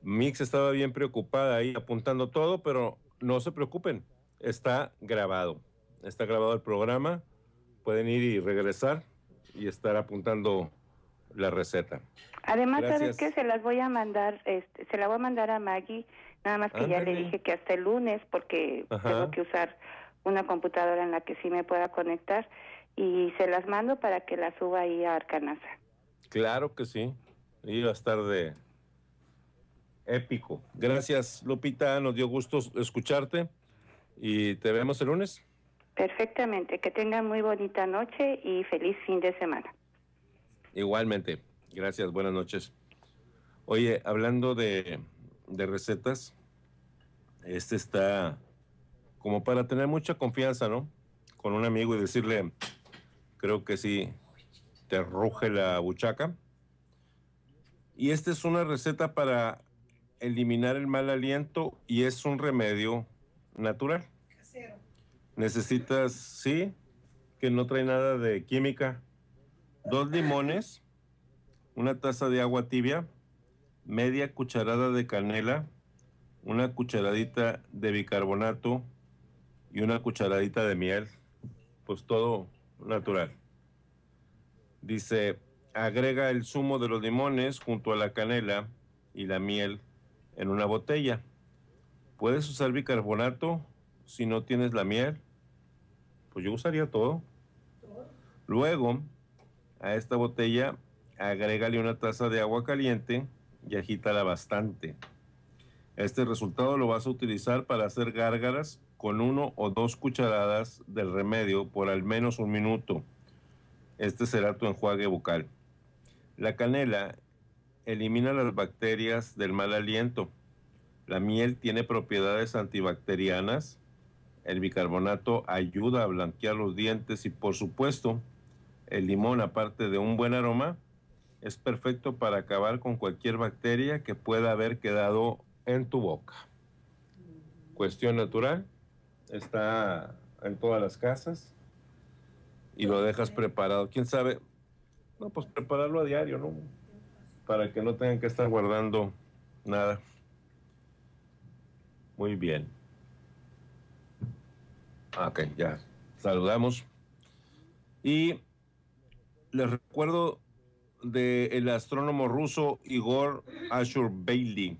Speaker 3: Mix estaba bien preocupada ahí apuntando todo, pero no se preocupen. Está grabado. Está grabado el programa. Pueden ir y regresar y estar apuntando la receta.
Speaker 26: Además, ¿sabes qué? Se las voy a mandar, este, se la voy a mandar a Maggie Nada más que ya le dije que hasta el lunes, porque tengo que usar una computadora en la que sí me pueda conectar y se las mando para que las suba ahí a Arcanasa.
Speaker 3: Claro que sí. Iba a estar de épico. Gracias, Lupita. Nos dio gusto escucharte y te vemos el lunes.
Speaker 26: Perfectamente. Que tengan muy bonita noche y feliz fin de semana.
Speaker 3: Igualmente. Gracias. Buenas noches. Oye, hablando de de recetas, este está como para tener mucha confianza, ¿no? Con un amigo y decirle, creo que sí, te ruge la buchaca. Y esta es una receta para eliminar el mal aliento y es un remedio natural. Necesitas, sí, que no trae nada de química. Dos limones, una taza de agua tibia, media cucharada de canela, una cucharadita de bicarbonato y una cucharadita de miel, pues todo natural. Dice, agrega el zumo de los limones junto a la canela y la miel en una botella. Puedes usar bicarbonato si no tienes la miel. Pues yo usaría todo. Luego, a esta botella, agrégale una taza de agua caliente y agítala bastante. Este resultado lo vas a utilizar para hacer gárgaras con uno o dos cucharadas del remedio por al menos un minuto. Este será tu enjuague bucal. La canela elimina las bacterias del mal aliento. La miel tiene propiedades antibacterianas. El bicarbonato ayuda a blanquear los dientes y por supuesto el limón, aparte de un buen aroma, es perfecto para acabar con cualquier bacteria que pueda haber quedado en tu boca. Cuestión natural, está en todas las casas y lo dejas preparado. ¿Quién sabe? No, pues prepararlo a diario, ¿no? Para que no tengan que estar guardando nada. Muy bien. Ok, ya. Saludamos. Y les recuerdo del astrónomo ruso Igor Ashur Bailey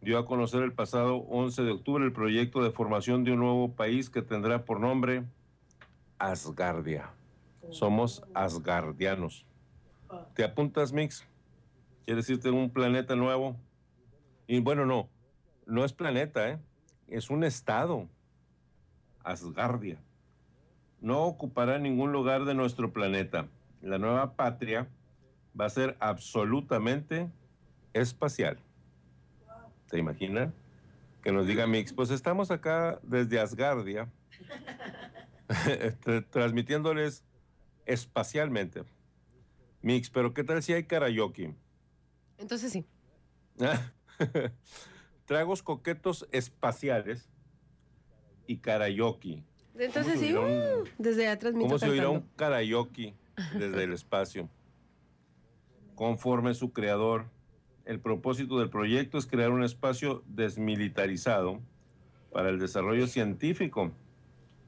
Speaker 3: dio a conocer el pasado 11 de octubre el proyecto de formación de un nuevo país que tendrá por nombre Asgardia. Somos asgardianos. ¿Te apuntas, Mix? ¿Quieres decirte un planeta nuevo? Y bueno, no, no es planeta, ¿eh? es un estado. Asgardia. No ocupará ningún lugar de nuestro planeta. La nueva patria va a ser absolutamente espacial. ¿Te imaginas? Que nos diga Mix, pues estamos acá desde Asgardia, transmitiéndoles espacialmente. Mix, pero ¿qué tal si hay karaoke?
Speaker 37: Entonces sí.
Speaker 3: Tragos coquetos espaciales y karaoke.
Speaker 37: Entonces sí, uh, desde atrás
Speaker 3: ¿Cómo se oirá un karaoke desde el espacio? conforme su creador. El propósito del proyecto es crear un espacio desmilitarizado para el desarrollo científico.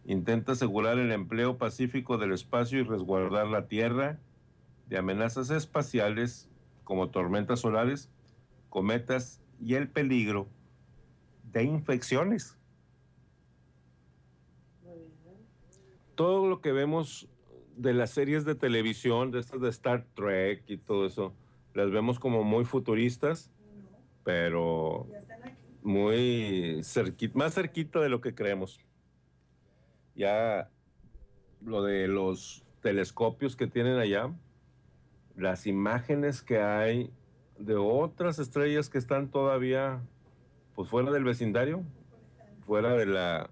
Speaker 3: Intenta asegurar el empleo pacífico del espacio y resguardar la Tierra de amenazas espaciales como tormentas solares, cometas y el peligro de infecciones. Todo lo que vemos de las series de televisión, de estas de Star Trek y todo eso, las vemos como muy futuristas, pero muy cerquita, más cerquita de lo que creemos. Ya lo de los telescopios que tienen allá, las imágenes que hay de otras estrellas que están todavía pues fuera del vecindario, fuera de la,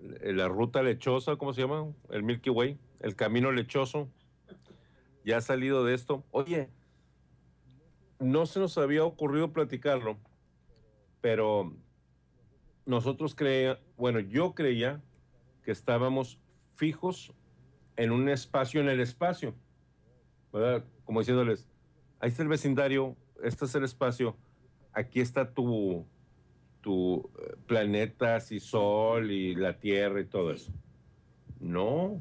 Speaker 3: la ruta lechosa, ¿cómo se llama? El Milky Way, el camino lechoso. Ya ha salido de esto. Oye, no se nos había ocurrido platicarlo, pero nosotros creía, bueno, yo creía que estábamos fijos en un espacio en el espacio. Como diciéndoles, ahí está el vecindario, este es el espacio, aquí está tu, tu eh, planetas y sol y la Tierra y todo eso. No,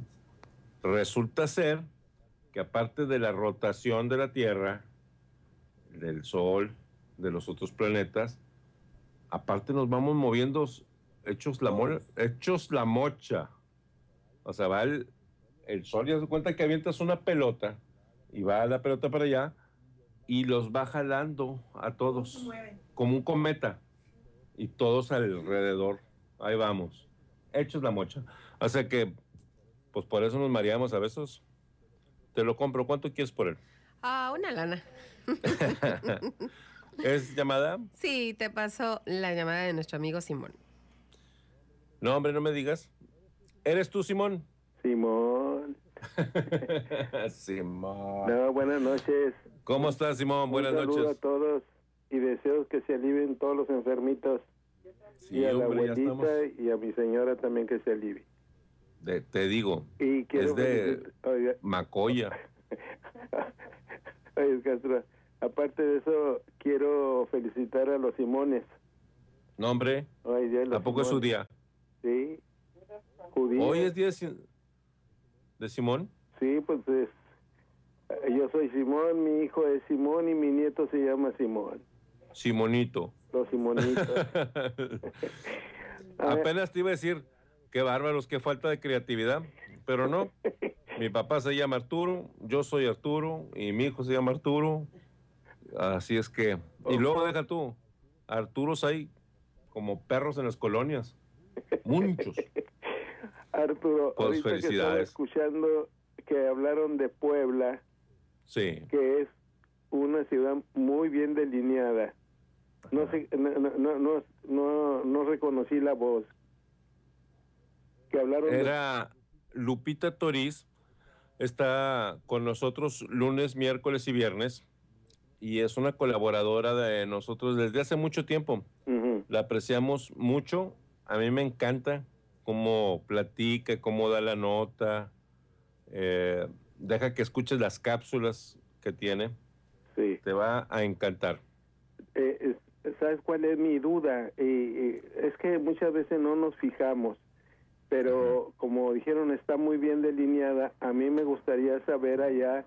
Speaker 3: resulta ser que aparte de la rotación de la Tierra, del Sol, de los otros planetas, aparte nos vamos moviendo hechos la, hechos la mocha. O sea, va el, el Sol, ya se cuenta que avientas una pelota y va la pelota para allá y los va jalando a todos como un cometa y todos alrededor. Ahí vamos. Hechos la mocha. O sea que, pues por eso nos mareamos a veces. Te lo compro. ¿Cuánto quieres por él?
Speaker 37: Ah, una lana.
Speaker 3: ¿Es llamada?
Speaker 37: Sí, te paso la llamada de nuestro amigo Simón.
Speaker 3: No, hombre, no me digas. ¿Eres tú, Simón?
Speaker 38: Simón.
Speaker 3: Simón.
Speaker 38: No, buenas noches.
Speaker 3: ¿Cómo estás, Simón? Buenas
Speaker 38: Un saludo
Speaker 3: noches.
Speaker 38: a todos y deseos que se alivien todos los enfermitos.
Speaker 3: Sí,
Speaker 38: y a la
Speaker 3: hombre, ya
Speaker 38: abuelita y a mi señora también que se alivie.
Speaker 3: De- te digo,
Speaker 38: Y
Speaker 3: es de
Speaker 38: oiga,
Speaker 3: Macoya.
Speaker 38: oiga, Castro, aparte de eso, quiero felicitar a los Simones.
Speaker 3: No, hombre.
Speaker 38: Hoy día de los
Speaker 3: ¿A poco es su día?
Speaker 38: Sí. Judíos.
Speaker 3: ¿Hoy es día de, Si- de Simón?
Speaker 38: Sí, pues es, yo soy Simón, mi hijo es Simón y mi nieto se llama Simón.
Speaker 3: Simonito.
Speaker 38: Los Simonitos.
Speaker 3: Apenas te iba a decir, qué bárbaros, qué falta de creatividad, pero no. Mi papá se llama Arturo, yo soy Arturo y mi hijo se llama Arturo. Así es que, y luego deja tú, Arturos hay como perros en las colonias, muchos.
Speaker 38: Arturo,
Speaker 3: Pues,
Speaker 38: ahorita que estaba
Speaker 3: felicidades.
Speaker 38: escuchando que hablaron de Puebla,
Speaker 3: Sí,
Speaker 38: que es una ciudad muy bien delineada. No sé, no, no, no, no, no, no reconocí la voz. Que hablaron de-
Speaker 3: era Lupita Toriz, está con nosotros lunes, miércoles y viernes y es una colaboradora de nosotros desde hace mucho tiempo. La apreciamos mucho, a mí me encanta cómo platica, cómo da la nota, eh, deja que escuches las cápsulas que tiene. Te va a encantar.
Speaker 38: Eh, es- ¿Sabes cuál es mi duda? Eh, es que muchas veces no nos fijamos, pero como dijeron, está muy bien delineada. A mí me gustaría saber allá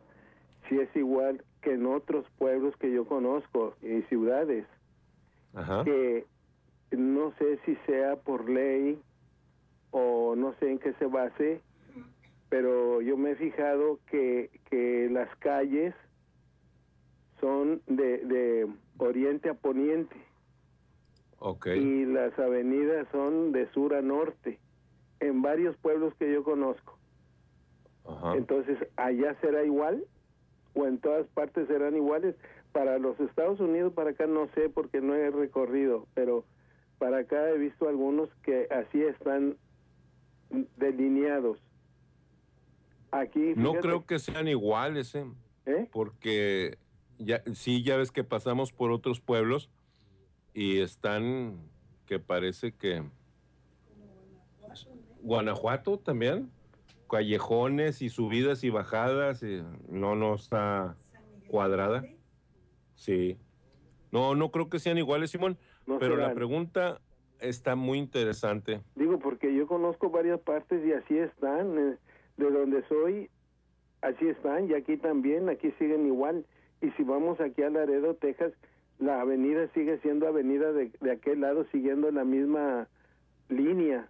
Speaker 38: si es igual que en otros pueblos que yo conozco y ciudades,
Speaker 3: Ajá.
Speaker 38: que no sé si sea por ley o no sé en qué se base, pero yo me he fijado que, que las calles son de, de oriente a poniente
Speaker 3: Ok.
Speaker 38: y las avenidas son de sur a norte en varios pueblos que yo conozco.
Speaker 3: Ajá.
Speaker 38: Entonces, ¿allá será igual? ¿O en todas partes serán iguales? Para los Estados Unidos, para acá no sé porque no he recorrido, pero para acá he visto algunos que así están delineados. Aquí,
Speaker 3: No creo que sean iguales, ¿eh? Porque ya, sí, ya ves que pasamos por otros pueblos y están que parece que Guanajuato también, callejones y subidas y bajadas, y no, no está cuadrada. Sí. No, no creo que sean iguales, Simón.
Speaker 38: No
Speaker 3: pero la pregunta, está muy interesante.
Speaker 38: Digo, porque yo conozco varias partes y así están. eh, De donde soy, así están. Y aquí también, aquí siguen igual. Y si vamos aquí a Laredo, Texas, la avenida sigue siendo avenida de, de aquel lado, siguiendo la misma línea.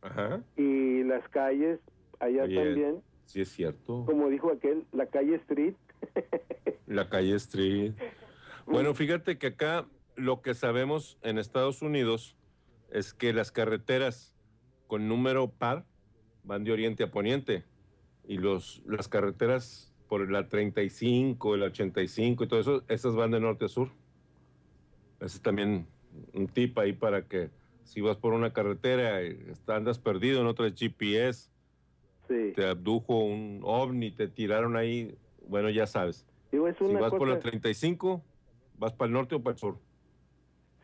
Speaker 3: Ajá.
Speaker 38: Y las calles, allá
Speaker 3: Oye,
Speaker 38: también,
Speaker 3: Sí, es cierto.
Speaker 38: como dijo aquel, la calle Street.
Speaker 3: La calle Street. Bueno, fíjate que acá lo que sabemos en Estados Unidos es que las carreteras con número par van de oriente a poniente y los, las carreteras por la 35, el 85 y todo eso, esas van de norte a sur. Ese es también un tip ahí para que si vas por una carretera andas perdido en otra GPS, te abdujo un ovni, te tiraron ahí, bueno, ya sabes.
Speaker 38: Digo, es
Speaker 3: Si vas por la
Speaker 38: cosa-
Speaker 3: 35, vas para el norte o para el sur.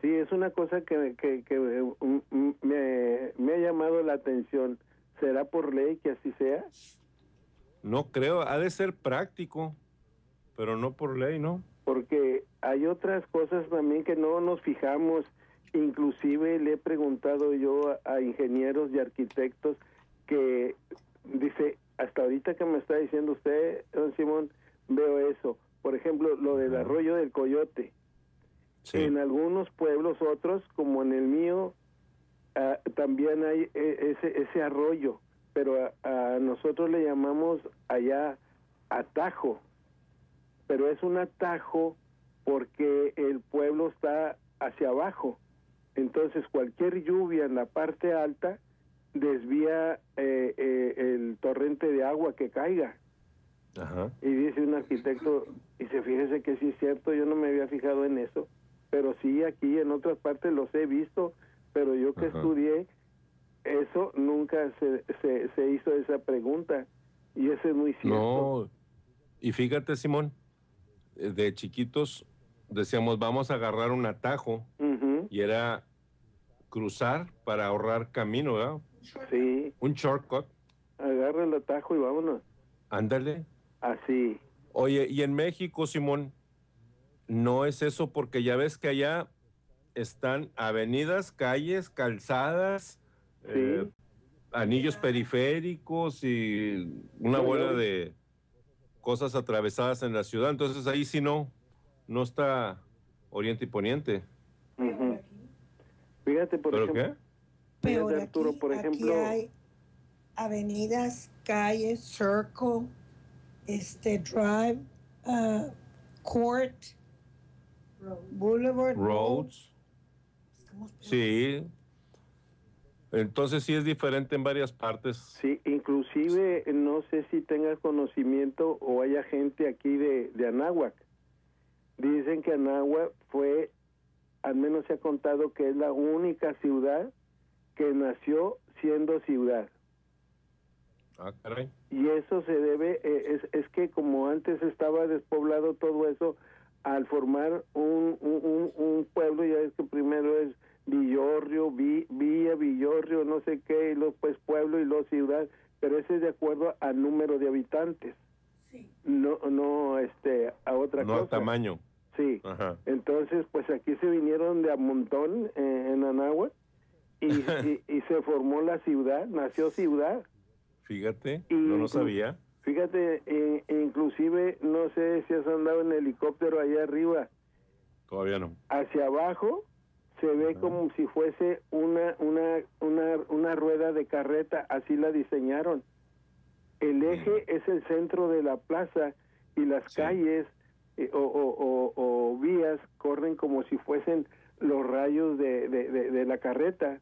Speaker 38: Sí, es una cosa que, que, que, eh, me, me ha llamado la atención. ¿Será por ley que así sea?
Speaker 3: No creo, ha de ser práctico, pero no por ley, ¿no?
Speaker 38: Porque hay otras cosas también que no nos fijamos. Inclusive le he preguntado yo a, a ingenieros y arquitectos que dice, hasta ahorita que me está diciendo usted, don Simón, veo eso. Por ejemplo, lo del arroyo del coyote. En algunos pueblos, otros, como en el mío, ah, también hay eh, ese, ese arroyo, pero a, a nosotros le llamamos allá atajo, pero es un atajo porque el pueblo está hacia abajo. Entonces cualquier lluvia en la parte alta desvía eh, eh, el torrente de agua que caiga.
Speaker 3: Ajá.
Speaker 38: Y dice un arquitecto, y se fíjese que sí es cierto, yo no me había fijado en eso, pero sí aquí en otras partes los he visto, pero yo que
Speaker 3: Ajá.
Speaker 38: estudié, eso nunca se, se, se hizo esa pregunta, y eso es muy cierto.
Speaker 3: No. Y fíjate, Simón, eh, de chiquitos decíamos, vamos a agarrar un atajo, y era cruzar para ahorrar camino, ¿verdad?
Speaker 38: Sí,
Speaker 3: Un shortcut,
Speaker 38: agarra el atajo y vámonos.
Speaker 3: ándale.
Speaker 38: Así.
Speaker 3: Oye, y en México, Simón, no es eso porque ya ves que allá están avenidas, calles, calzadas, eh, anillos periféricos y una
Speaker 38: Sí,
Speaker 3: bola de cosas atravesadas en la ciudad. Entonces ahí sí no, no está oriente y poniente.
Speaker 38: Fíjate, por
Speaker 3: ¿Pero
Speaker 38: ejemplo,
Speaker 3: qué?
Speaker 38: Arturo,
Speaker 27: aquí,
Speaker 38: por
Speaker 27: aquí
Speaker 38: ejemplo,
Speaker 27: hay avenidas, calles, circle, este drive, uh, court, boulevard,
Speaker 3: Roads. Sí. Entonces sí es diferente en varias partes.
Speaker 38: Sí, inclusive no sé si tengas conocimiento o haya gente aquí de, de Anáhuac. Dicen que Anáhuac fue, al menos se ha contado que es la única ciudad que nació siendo ciudad.
Speaker 3: Ah, caray.
Speaker 38: Y eso se debe, eh, es, es que como antes estaba despoblado todo eso, al formar un, un, un- un pueblo, ya es que primero es Villorrio, Vi- Villa, Villorrio, no sé qué, y luego pues pueblo y luego ciudad, pero ese es de acuerdo al número de habitantes. No, no, este, a otra
Speaker 3: No al
Speaker 38: cosa.
Speaker 3: tamaño.
Speaker 38: Sí.
Speaker 3: Ajá.
Speaker 38: Entonces, pues aquí se vinieron de a montón eh, en Anáhuac y, y, y se formó la ciudad, nació ciudad.
Speaker 3: Fíjate,
Speaker 38: Y
Speaker 3: no lo sabía.
Speaker 38: Fíjate, eh, inclusive, no sé si has andado en helicóptero allá arriba,
Speaker 3: Todavía no.
Speaker 38: hacia abajo se ve como si fuese una, una, una, una rueda de carreta, así la diseñaron. El eje es el centro de la plaza y las calles eh, o, o- o- o vías corren como si fuesen los rayos de, de- de- de la carreta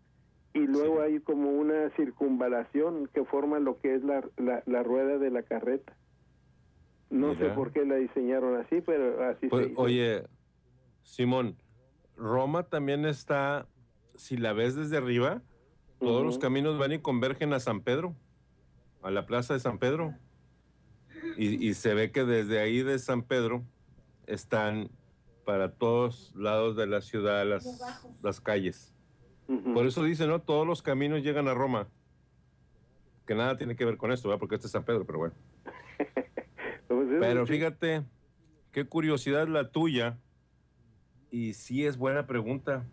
Speaker 38: y luego hay como una circunvalación que forma lo que es la, la, la rueda de la carreta. No sé por qué la diseñaron así, pero así
Speaker 3: Pues,
Speaker 38: se hizo.
Speaker 3: oye, Simón, Roma también está, si la ves desde arriba, todos los caminos van y convergen a San Pedro, a la plaza de San Pedro. Y, y se ve que desde ahí de San Pedro están para todos lados de la ciudad las, las calles. Por eso dicen, ¿no? Todos los caminos llegan a Roma. Que nada tiene que ver con esto, ¿verdad? Porque este es San Pedro, pero bueno.
Speaker 38: Pues es
Speaker 3: Pero fíjate, qué curiosidad la tuya. Y sí es buena pregunta.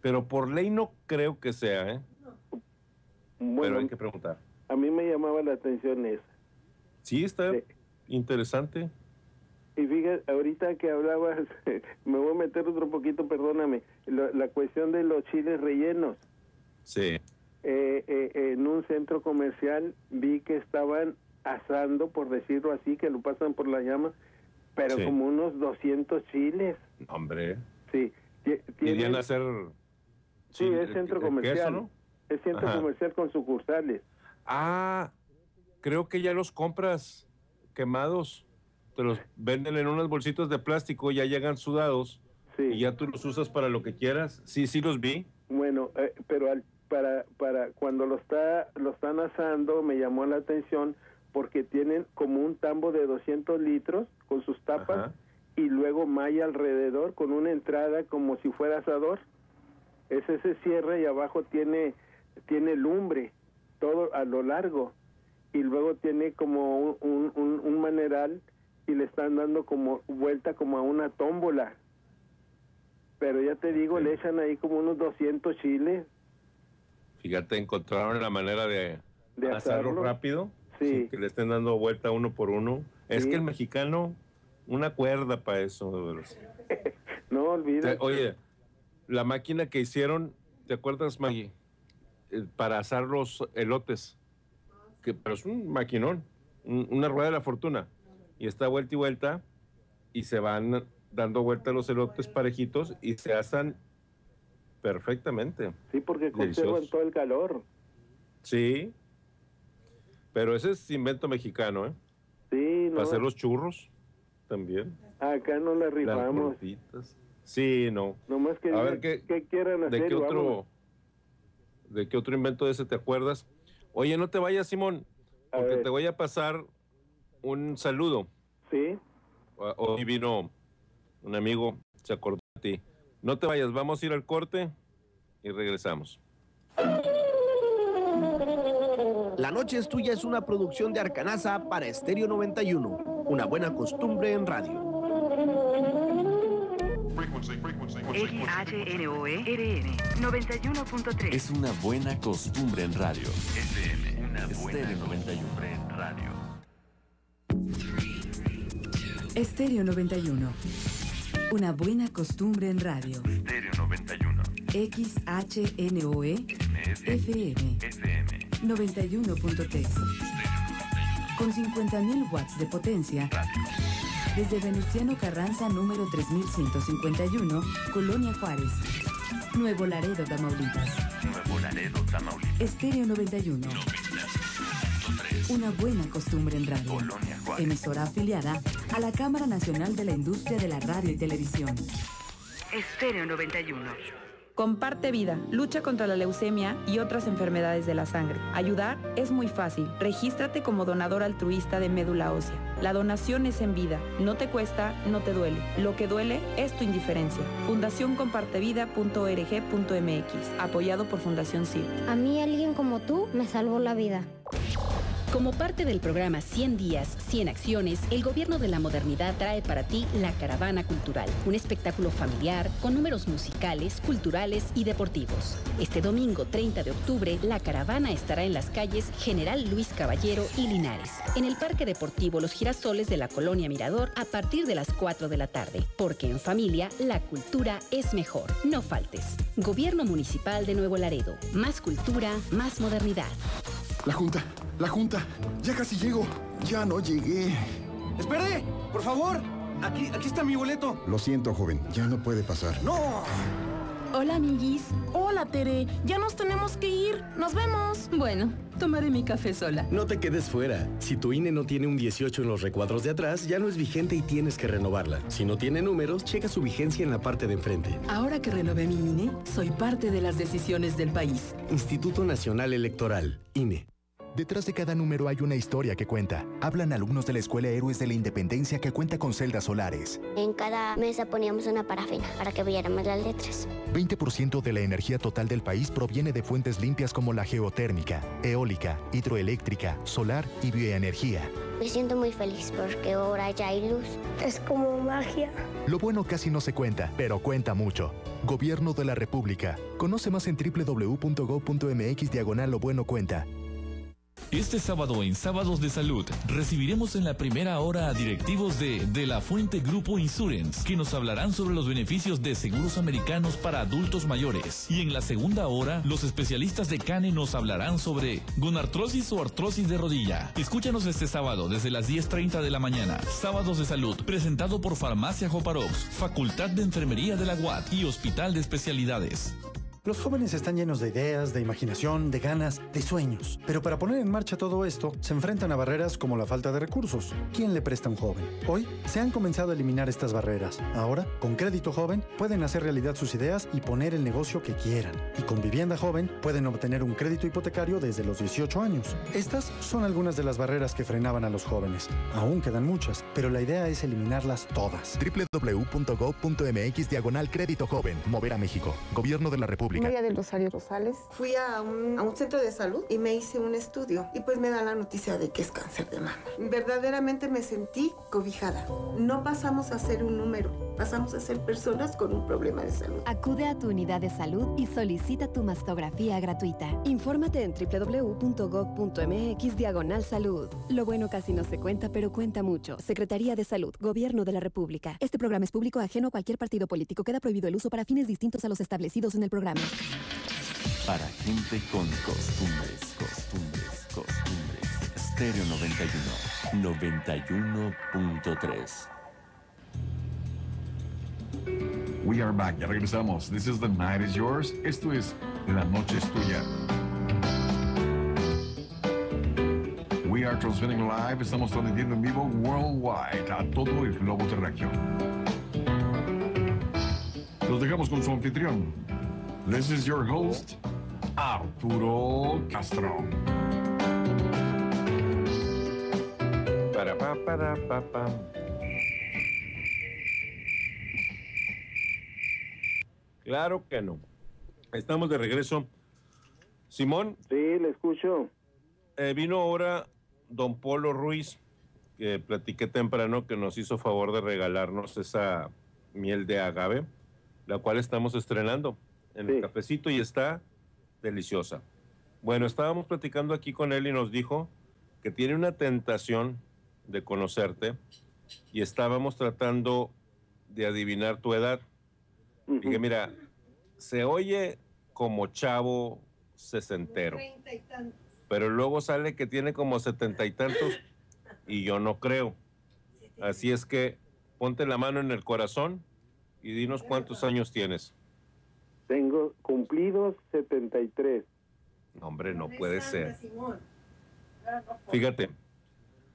Speaker 3: Pero por ley no creo que sea, ¿eh?
Speaker 38: Bueno,
Speaker 3: Pero hay que preguntar.
Speaker 38: a mí me llamaba la atención esa.
Speaker 3: Sí, está interesante.
Speaker 38: Y fíjate, ahorita que hablabas, me voy a meter otro poquito, perdóname, la, la cuestión de los chiles rellenos.
Speaker 3: Sí.
Speaker 38: Eh, eh, en un centro comercial vi que estaban asando, por decirlo así, que lo pasan por la llama, pero
Speaker 3: Sí.
Speaker 38: como unos 200 chiles.
Speaker 3: Hombre.
Speaker 38: Sí.
Speaker 3: A hacer...
Speaker 38: Sí, es centro comercial.
Speaker 3: queso, ¿no?
Speaker 38: Es centro
Speaker 3: Ajá.
Speaker 38: comercial con sucursales.
Speaker 3: Ah, creo que ya los compras quemados. Te los venden en unas bolsitas de plástico, ya llegan sudados. Y ya tú los usas para lo que quieras. Sí, sí los vi.
Speaker 38: Bueno, eh, pero al- para para cuando lo está lo están asando me llamó la atención porque tienen como un tambo de 200 litros con sus tapas y luego malla alrededor con una entrada como si fuera asador. Ese se cierra y abajo tiene tiene lumbre todo a lo largo y luego tiene como un, un, un- un maneral y le están dando como vuelta como a una tómbola. Pero ya te digo, le echan ahí como unos 200 chiles.
Speaker 3: Fíjate, encontraron la manera de,
Speaker 38: De
Speaker 3: rápido.
Speaker 38: Sí.
Speaker 3: sin que le estén dando vuelta uno por uno. Es que el mexicano, una cuerda para eso.
Speaker 38: No olvides.
Speaker 3: Oye, la máquina que hicieron, ¿te acuerdas, Maggie? Eh, Para asar los elotes. Que, pero es un maquinón, un- una rueda de la fortuna. Y está vuelta y vuelta y se van dando vuelta los elotes parejitos y se asan perfectamente.
Speaker 38: Sí, porque conservan todo el calor.
Speaker 3: Sí. Pero ese es invento mexicano, ¿eh?
Speaker 38: Sí, no.
Speaker 3: Para hacer los churros también.
Speaker 38: Acá no la
Speaker 3: Las
Speaker 38: rifamos.
Speaker 3: gorditas. Sí, no.
Speaker 38: Nomás que
Speaker 3: A ver, ¿qué,
Speaker 38: qué quieran hacer.
Speaker 3: ¿De qué otro,
Speaker 38: vámonos.
Speaker 3: de qué otro invento de ese te acuerdas? Oye, no te vayas, Simón, porque te voy a pasar un saludo.
Speaker 38: Sí.
Speaker 3: Hoy vino un amigo, se acordó de ti. No te vayas, vamos a ir al corte y regresamos.
Speaker 39: La noche es tuya es una producción de Arcanasa para Estéreo 91. Una buena costumbre en radio.
Speaker 40: XHNOE-RN 91.3.
Speaker 10: Es una buena costumbre en radio. FM, una buena 91 en radio.
Speaker 11: Estéreo 91. Una buena costumbre en radio.
Speaker 10: Stereo 91.
Speaker 11: XHNOE FM
Speaker 10: FM.
Speaker 11: 91.3. Con 50.000 watts de potencia. Desde Venustiano Carranza número 3151, Colonia Juárez. Nuevo Laredo, Tamaulipas.
Speaker 10: Nuevo Laredo, Tamaulipas.
Speaker 11: Estéreo 91. Una buena costumbre en radio.
Speaker 10: Colonia Juárez.
Speaker 11: Emisora afiliada a la Cámara Nacional de la Industria de la Radio y Televisión.
Speaker 40: Estéreo 91.
Speaker 41: Comparte vida, lucha contra la leucemia y otras enfermedades de la sangre. Ayudar es muy fácil. Regístrate como donador altruista de médula ósea. La donación es en vida, no te cuesta, no te duele. Lo que duele es tu indiferencia. Fundacioncompartevida.org.mx, apoyado por Fundación CIR.
Speaker 42: A mí alguien como tú me salvó la vida.
Speaker 15: Como parte del programa 100 días, 100 acciones, el Gobierno de la Modernidad trae para ti la Caravana Cultural, un espectáculo familiar con números musicales, culturales y deportivos. Este domingo 30 de octubre, la caravana estará en las calles General Luis Caballero y Linares, en el Parque Deportivo Los Girasoles de la Colonia Mirador a partir de las 4 de la tarde, porque en familia la cultura es mejor. No faltes. Gobierno Municipal de Nuevo Laredo. Más cultura, más modernidad.
Speaker 43: La junta, la junta. Ya casi llego. Ya no llegué.
Speaker 44: ¡Espere! ¡Por favor! Aquí, aquí está mi boleto.
Speaker 43: Lo siento, joven. Ya no puede pasar.
Speaker 44: ¡No!
Speaker 45: Hola, amiguis. Hola, Tere. Ya nos tenemos que ir. Nos vemos.
Speaker 11: Bueno, tomaré mi café sola.
Speaker 46: No te quedes fuera. Si tu INE no tiene un 18 en los recuadros de atrás, ya no es vigente y tienes que renovarla. Si no tiene números, checa su vigencia en la parte de enfrente.
Speaker 11: Ahora que renové mi INE, soy parte de las decisiones del país.
Speaker 46: Instituto Nacional Electoral, INE.
Speaker 47: Detrás de cada número hay una historia que cuenta. Hablan alumnos de la Escuela Héroes de la Independencia que cuenta con celdas solares.
Speaker 42: En cada mesa poníamos una parafina para que viéramos las letras.
Speaker 47: 20% de la energía total del país proviene de fuentes limpias como la geotérmica, eólica, hidroeléctrica, solar y bioenergía.
Speaker 42: Me siento muy feliz porque ahora ya hay luz. Es como magia.
Speaker 47: Lo bueno casi no se cuenta, pero cuenta mucho. Gobierno de la República. Conoce más en www.go.mx diagonal lo bueno cuenta.
Speaker 12: Este sábado en Sábados de Salud recibiremos en la primera hora a directivos de De La Fuente Grupo Insurance que nos hablarán sobre los beneficios de seguros americanos para adultos mayores. Y en la segunda hora, los especialistas de Cane nos hablarán sobre gonartrosis o artrosis de rodilla. Escúchanos este sábado desde las 10.30 de la mañana. Sábados de Salud, presentado por Farmacia Joparox, Facultad de Enfermería de la UAT y Hospital de Especialidades.
Speaker 48: Los jóvenes están llenos de ideas, de imaginación, de ganas, de sueños. Pero para poner en marcha todo esto, se enfrentan a barreras como la falta de recursos. ¿Quién le presta a un joven? Hoy se han comenzado a eliminar estas barreras. Ahora, con crédito joven, pueden hacer realidad sus ideas y poner el negocio que quieran. Y con vivienda joven, pueden obtener un crédito hipotecario desde los 18 años. Estas son algunas de las barreras que frenaban a los jóvenes. Aún quedan muchas, pero la idea es eliminarlas todas.
Speaker 47: www.gov.mx diagonal crédito joven. Mover a México. Gobierno de la República.
Speaker 49: María del Rosario Rosales. Fui a un, a un centro de salud y me hice un estudio y pues me dan la noticia de que es cáncer de mama. Verdaderamente me sentí cobijada. No pasamos a ser un número, pasamos a ser personas con un problema de salud.
Speaker 50: Acude a tu unidad de salud y solicita tu mastografía gratuita. Infórmate en www.gov.mx diagonal salud. Lo bueno casi no se cuenta, pero cuenta mucho. Secretaría de Salud, Gobierno de la República. Este programa es público ajeno a cualquier partido político. Queda prohibido el uso para fines distintos a los establecidos en el programa.
Speaker 10: Para gente con costumbres, costumbres, costumbres. Stereo 91, 91.3.
Speaker 14: We are back, ya regresamos. This is The Night is Yours. Esto es La Noche es Tuya. We are transmitting live. Estamos transmitiendo en vivo worldwide a todo el globo terráqueo. Los dejamos con su anfitrión. This is your host, Arturo Castro.
Speaker 3: Para pa, para pa, pa. Claro que no. Estamos de regreso. Simón.
Speaker 38: Sí, le escucho.
Speaker 3: Eh, vino ahora don Polo Ruiz, que platiqué temprano, que nos hizo favor de regalarnos esa miel de agave, la cual estamos estrenando en el cafecito y está deliciosa. Bueno, estábamos platicando aquí con él y nos dijo que tiene una tentación de conocerte y estábamos tratando de adivinar tu edad. Dije, mira, se oye como chavo sesentero, pero luego sale que tiene como setenta y tantos y yo no creo. Así es que ponte la mano en el corazón y dinos cuántos años tienes.
Speaker 38: Tengo cumplidos 73.
Speaker 3: No, hombre, no puede ser. Fíjate,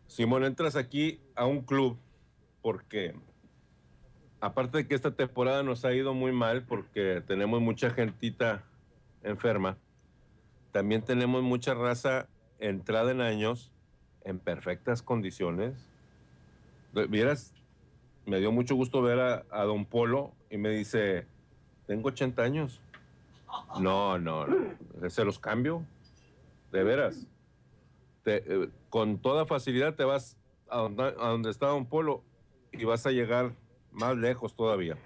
Speaker 3: Simón, entras aquí a un club porque, aparte de que esta temporada nos ha ido muy mal porque tenemos mucha gentita enferma, también tenemos mucha raza entrada en años en perfectas condiciones. Vieras, me dio mucho gusto ver a, a don Polo y me dice, tengo 80 años. No, no, no. Se los cambio. De veras. Te, eh, con toda facilidad te vas a donde, a donde está Don Polo y vas a llegar más lejos todavía.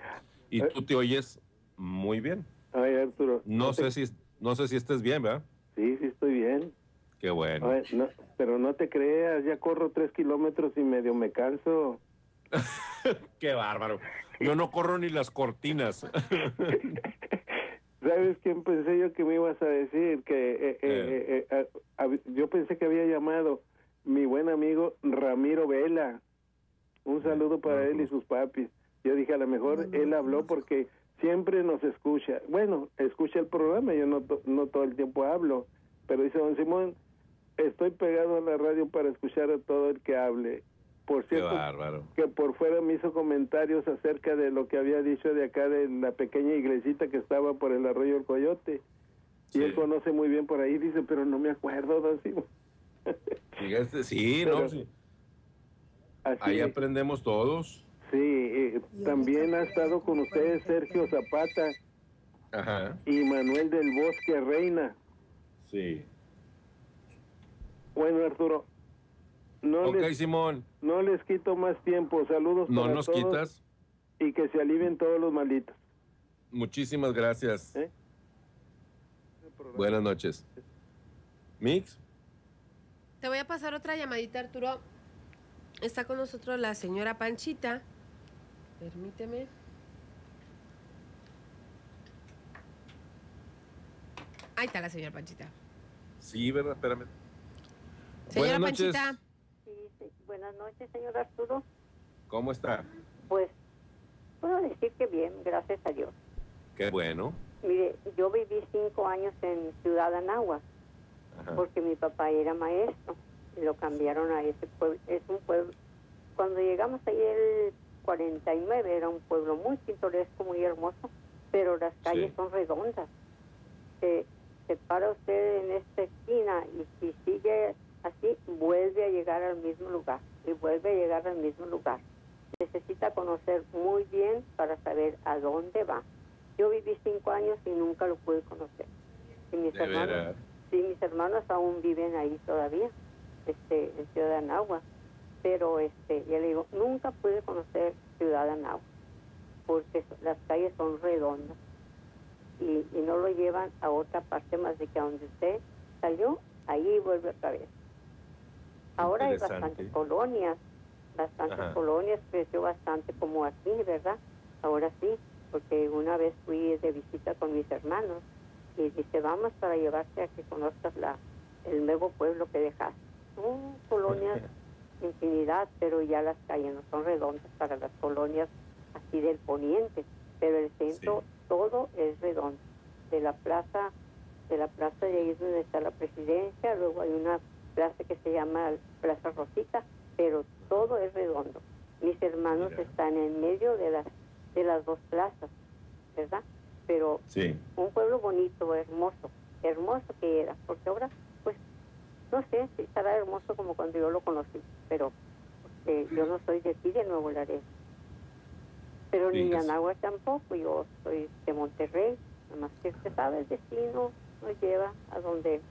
Speaker 3: Y tú te oyes muy bien.
Speaker 38: Ay, Arturo.
Speaker 3: No,
Speaker 38: no
Speaker 3: sé
Speaker 38: te-
Speaker 3: si no sé si estés bien, ¿verdad?
Speaker 38: Sí, sí estoy bien.
Speaker 3: Qué bueno.
Speaker 38: Ay, no, pero no te creas, ya corro tres kilómetros y medio me canso.
Speaker 3: Qué bárbaro. Yo no corro ni las cortinas.
Speaker 38: ¿Sabes quién pensé yo que me ibas a decir? Que eh, eh, eh, eh, a- a- yo pensé que había llamado mi buen amigo Ramiro Vela. Un saludo para él y sus papis. Yo dije, a lo mejor él habló porque siempre nos escucha. Bueno, escucha el programa, yo no, to- no todo el tiempo hablo. Pero dice, don Simón, estoy pegado a la radio para escuchar a todo el que hable. Por cierto, que por fuera me hizo comentarios acerca de lo que había dicho de acá de la pequeña iglesita que estaba por el arroyo del Coyote. Y él conoce muy bien por ahí, dice, pero no me acuerdo, don Simón.
Speaker 3: Fíjate, sí,
Speaker 38: Pero-
Speaker 3: no, sí. Ahí
Speaker 38: es.
Speaker 3: aprendemos todos.
Speaker 38: Sí, eh, también ha estado con ustedes Sergio Zapata
Speaker 3: Ajá.
Speaker 38: y Manuel del Bosque Reina.
Speaker 3: Sí.
Speaker 38: Bueno, Arturo, no,
Speaker 3: Ok,
Speaker 38: les,
Speaker 3: Simón,
Speaker 38: no les quito más tiempo. Saludos
Speaker 3: no
Speaker 38: para
Speaker 3: nos
Speaker 38: todos
Speaker 3: quitas.
Speaker 38: y que se alivien todos los malditos.
Speaker 3: Muchísimas gracias.
Speaker 38: ¿Eh?
Speaker 3: Buenas noches. Mix,
Speaker 8: Te voy a pasar otra llamadita, Arturo. Está con nosotros la señora Panchita. Permíteme. Ahí está la señora Panchita.
Speaker 3: sí, ¿verdad? Espérame.
Speaker 8: Señora
Speaker 3: Buenas noches.
Speaker 8: Panchita.
Speaker 51: Buenas noches, señor Arturo.
Speaker 3: ¿Cómo está?
Speaker 51: Pues puedo decir que bien, gracias a Dios.
Speaker 3: Qué bueno.
Speaker 51: Mire, yo viví cinco años en Ciudad Anáhuac porque mi papá era maestro y lo cambiaron a ese pueblo. Es un pueblo. Cuando llegamos ahí el 49 era un pueblo muy pintoresco, muy hermoso, pero las calles
Speaker 52: Sí.
Speaker 51: son redondas. Se, se para usted en esta esquina y si sigue así, vuelve a llegar al mismo lugar y vuelve a llegar al mismo lugar. Necesita conocer muy bien para saber a dónde va. Yo viví cinco años y nunca lo pude conocer. Y mis
Speaker 3: De
Speaker 51: hermanos,
Speaker 3: veras.
Speaker 51: sí, mis hermanos aún viven ahí todavía, este, en Ciudad de Anáhuac. Pero este, ya le digo, nunca pude conocer Ciudad de Anáhuac porque las calles son redondas y, y no lo llevan a otra parte más de que a donde usted salió, ahí vuelve otra vez. Ahora hay bastantes colonias, bastantes
Speaker 52: Ajá.
Speaker 51: colonias, creció bastante como aquí, ¿verdad? Ahora sí, porque una vez fui de visita con mis hermanos y dice, vamos para llevarte a que conozcas la, el nuevo pueblo que dejaste. Son colonias, infinidad, pero ya las calles no son redondas para las colonias así del poniente, pero el centro todo es redondo. De la plaza, de la plaza de ahí es donde está la presidencia, luego hay una plaza que se llama Plaza Rosita, pero todo es redondo. Mis hermanos están en medio de las de las dos plazas, ¿verdad? Pero
Speaker 3: Sí.
Speaker 51: un pueblo bonito, hermoso, hermoso que era, porque ahora, pues, no sé si estará hermoso como cuando yo lo conocí, pero eh, yo no soy de aquí, de Nuevo Laredo. Pero ni de. Anáhuac tampoco, yo soy de Monterrey, nada más que usted sabe, el destino nos lleva a donde,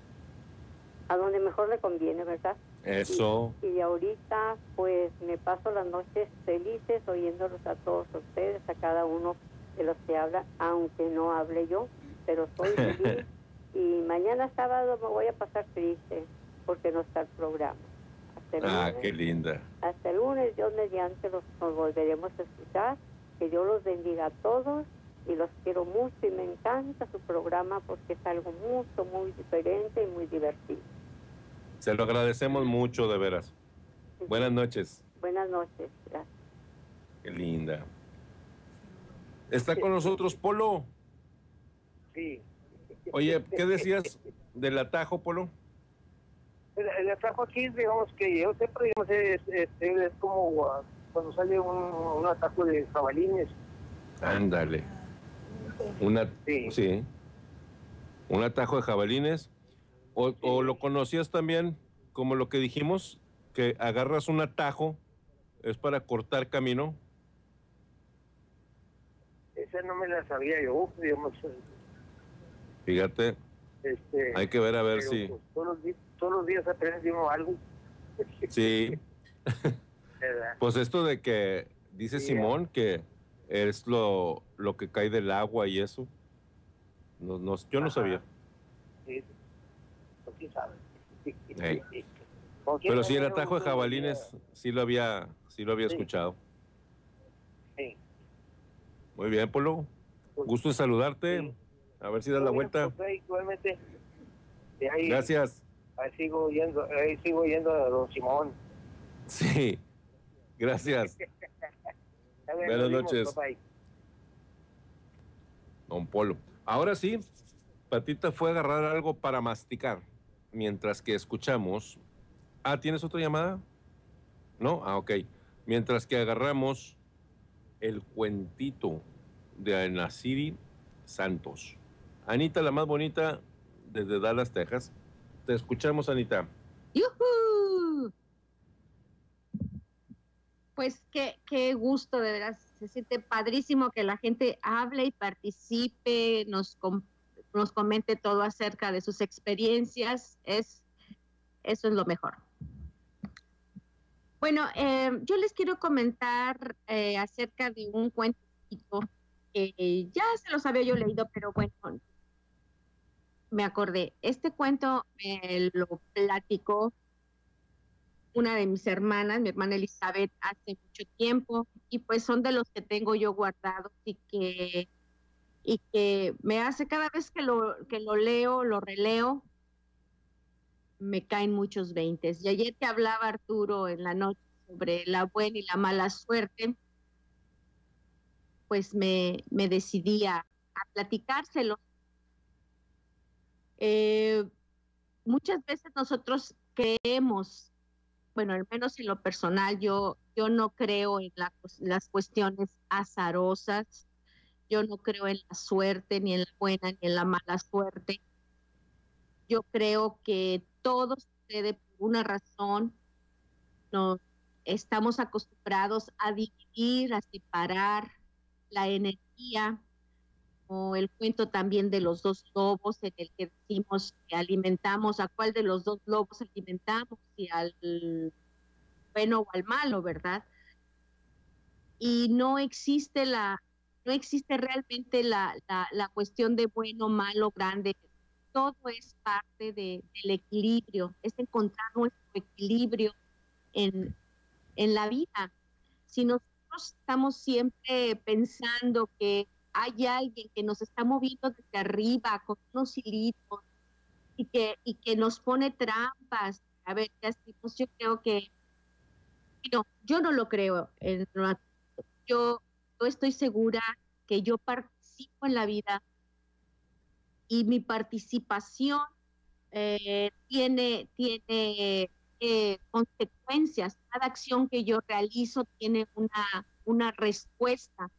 Speaker 51: a donde mejor le conviene, ¿verdad?
Speaker 3: Eso.
Speaker 51: Y ahorita, pues, me paso las noches felices oyéndolos a todos ustedes, a cada uno de los que habla, aunque no hable yo, pero soy feliz. y mañana sábado me voy a pasar triste porque no está el programa. Hasta el,
Speaker 3: Ah,
Speaker 51: lunes,
Speaker 3: qué linda.
Speaker 51: hasta el lunes, Dios mediante, los, nos volveremos a escuchar. Que Dios los bendiga a todos y los quiero mucho y me encanta su programa porque es algo mucho, muy diferente y muy divertido.
Speaker 3: Se lo agradecemos mucho, de veras. Buenas noches.
Speaker 51: Buenas noches. Gracias.
Speaker 3: Qué linda. Está con nosotros Polo.
Speaker 53: Sí.
Speaker 3: Oye, ¿qué decías del atajo, Polo?
Speaker 53: El, el atajo aquí, digamos que yo siempre, digamos, es, es, es como ah, cuando sale un, un ataque de jabalines.
Speaker 3: Ándale. Una, sí. Un atajo de jabalines. O, o lo conocías también como lo que dijimos, que agarras un atajo, es para cortar camino.
Speaker 53: Esa no me la sabía yo, digamos.
Speaker 3: Fíjate,
Speaker 53: Este,
Speaker 3: hay que ver a ver
Speaker 53: pero,
Speaker 3: si.
Speaker 53: pues, todos, los, di- todos los días aprendimos algo.
Speaker 3: Sí. Pues esto de que dice
Speaker 53: Sí,
Speaker 3: Simón que es lo, lo que cae del agua y eso. No, no, yo no sabía.
Speaker 53: Sí. Pues, quién sabe.
Speaker 3: Ey.
Speaker 53: ¿Con quién
Speaker 3: Pero sí, el atajo de jabalines sí lo había, sí lo había
Speaker 53: Sí.
Speaker 3: escuchado.
Speaker 53: Sí.
Speaker 3: Muy bien, Polo. Gusto en saludarte. A ver si das la vuelta.
Speaker 53: pues, igualmente. De ahí-
Speaker 3: Gracias.
Speaker 53: Ahí sigo yendo, ahí sigo yendo a don Simón.
Speaker 3: Sí. Gracias,
Speaker 53: bien,
Speaker 3: Buenas noches. don Polo. Ahora sí, Patita fue a agarrar algo para masticar. Mientras que escuchamos. Ah, ¿tienes otra llamada? No, ah, ok. Mientras que agarramos el cuentito de Anasiri Santos. Anita, la más bonita, desde Dallas, Texas. Te escuchamos, Anita.
Speaker 35: ¡Yujú! Pues qué, qué gusto, de verdad. Se siente padrísimo que la gente hable y participe, nos, com- nos comente todo acerca de sus experiencias. Es, eso es lo mejor. Bueno, eh, yo les quiero comentar eh, acerca de un cuentito que ya se los había yo leído, pero bueno, me acordé. Este cuento me lo platicó una de mis hermanas, mi hermana Elizabeth, hace mucho tiempo, y pues son de los que tengo yo guardados y que, y que me hace cada vez que lo, que lo leo, lo releo, me caen muchos veintes. Y ayer que hablaba Arturo en la noche sobre la buena y la mala suerte, pues me, me decidí a, a platicárselo. Eh, muchas veces nosotros creemos, bueno, al menos en lo personal, yo, yo no creo en la- las cuestiones azarosas, yo no creo en la suerte, ni en la buena, ni en la mala suerte. Yo creo que todo sucede por una razón. Estamos acostumbrados a dividir, a separar la energía, o el cuento también de los dos lobos, en el que decimos que alimentamos, a cuál de los dos lobos alimentamos, si al bueno o al malo, ¿verdad? Y no existe la, no existe realmente la, la, la cuestión de bueno, malo, grande. Todo es parte de- del equilibrio, es encontrar nuestro equilibrio en, en la vida. Si nosotros estamos siempre pensando que hay alguien que nos está moviendo desde arriba con unos hilitos y que, y que nos pone trampas, a ver, hacemos, yo creo que no, yo no lo creo. en yo, yo estoy segura que yo participo en la vida y mi participación eh, tiene, tiene eh, consecuencias. Cada acción que yo realizo tiene una, una respuesta.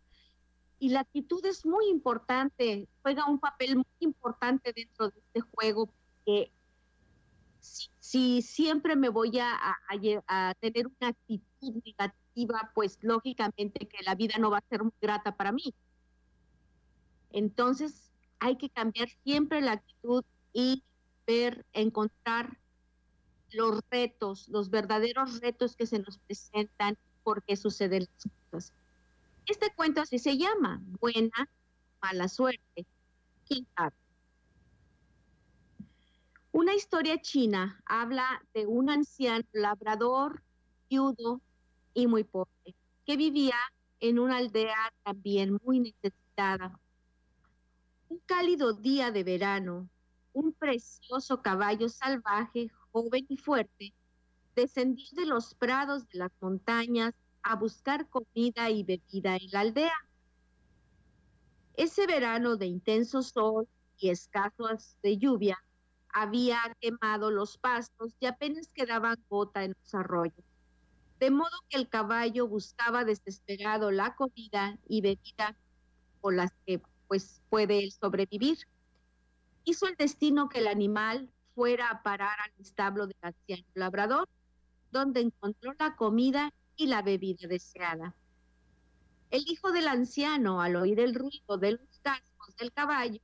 Speaker 35: Y la actitud es muy importante, juega un papel muy importante dentro de este juego, porque si, si siempre me voy a, tener una actitud negativa, pues lógicamente que la vida no va a ser muy grata para mí. Entonces hay que cambiar siempre la actitud y ver, encontrar los retos, los verdaderos retos que se nos presentan, por qué suceden las cosas. Este cuento así se llama, buena, mala suerte. ¿Quién sabe? Una historia china habla de un anciano labrador, viudo y muy pobre, que vivía en una aldea también muy necesitada. Un cálido día de verano, un precioso caballo salvaje, joven y fuerte, descendió de los prados de las montañas a buscar comida y bebida en la aldea. Ese verano de intenso sol y escasos de lluvia había quemado los pastos y apenas quedaban gota en los arroyos. De modo que el caballo buscaba desesperado la comida y bebida por las que pues puede él sobrevivir. Hizo el destino que el animal fuera a parar al establo del anciano labrador, donde encontró la comida y la bebida deseada. El hijo del anciano, al oír el ruido de los cascos del caballo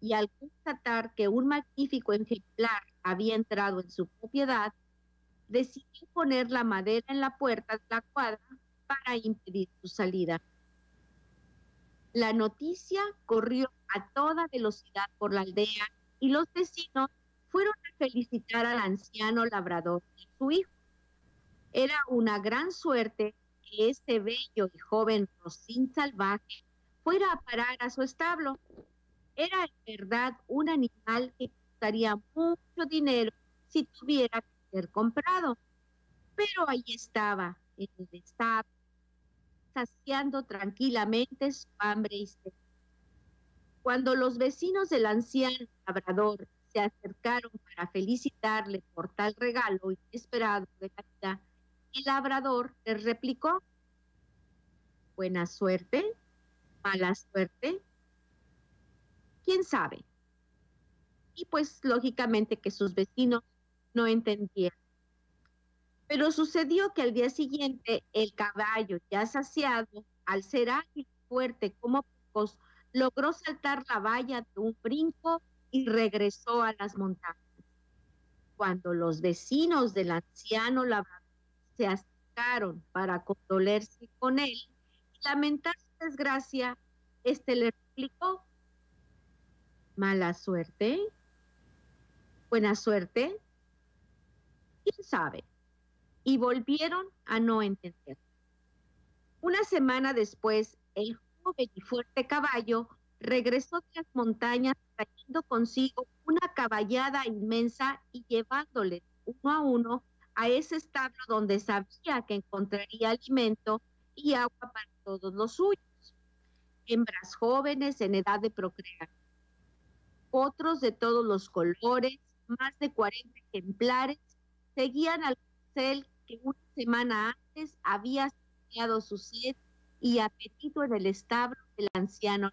Speaker 35: y al constatar que un magnífico ejemplar había entrado en su propiedad, decidió poner la madera en la puerta de la cuadra para impedir su salida. La noticia corrió a toda velocidad por la aldea y los vecinos fueron a felicitar al anciano labrador y su hijo. Era una gran suerte que este bello y joven rocín salvaje fuera a parar a su establo. Era en verdad un animal que costaría mucho dinero si tuviera que ser comprado. Pero ahí estaba, en el establo, saciando tranquilamente su hambre y sed. Cuando los vecinos del anciano labrador se acercaron para felicitarle por tal regalo inesperado de la vida, el labrador les replicó, buena suerte, mala suerte, quién sabe. Y pues lógicamente que sus vecinos no entendieron. Pero sucedió que al día siguiente el caballo, ya saciado, al ser ágil fuerte como pocos, logró saltar la valla de un brinco y regresó a las montañas. Cuando los vecinos del anciano labrador se acercaron para condolerse con él y lamentar su desgracia, este le replicó, mala suerte, buena suerte, quién sabe, y volvieron a no entender. Una semana después, el joven y fuerte caballo regresó de las montañas trayendo consigo una caballada inmensa y llevándole uno a uno a ese establo donde sabía que encontraría alimento y agua para todos los suyos. Hembras jóvenes en edad de procrear. Otros de todos los colores, más de 40 ejemplares, seguían al corcel que una semana antes había saciado su sed y apetito en el establo del anciano.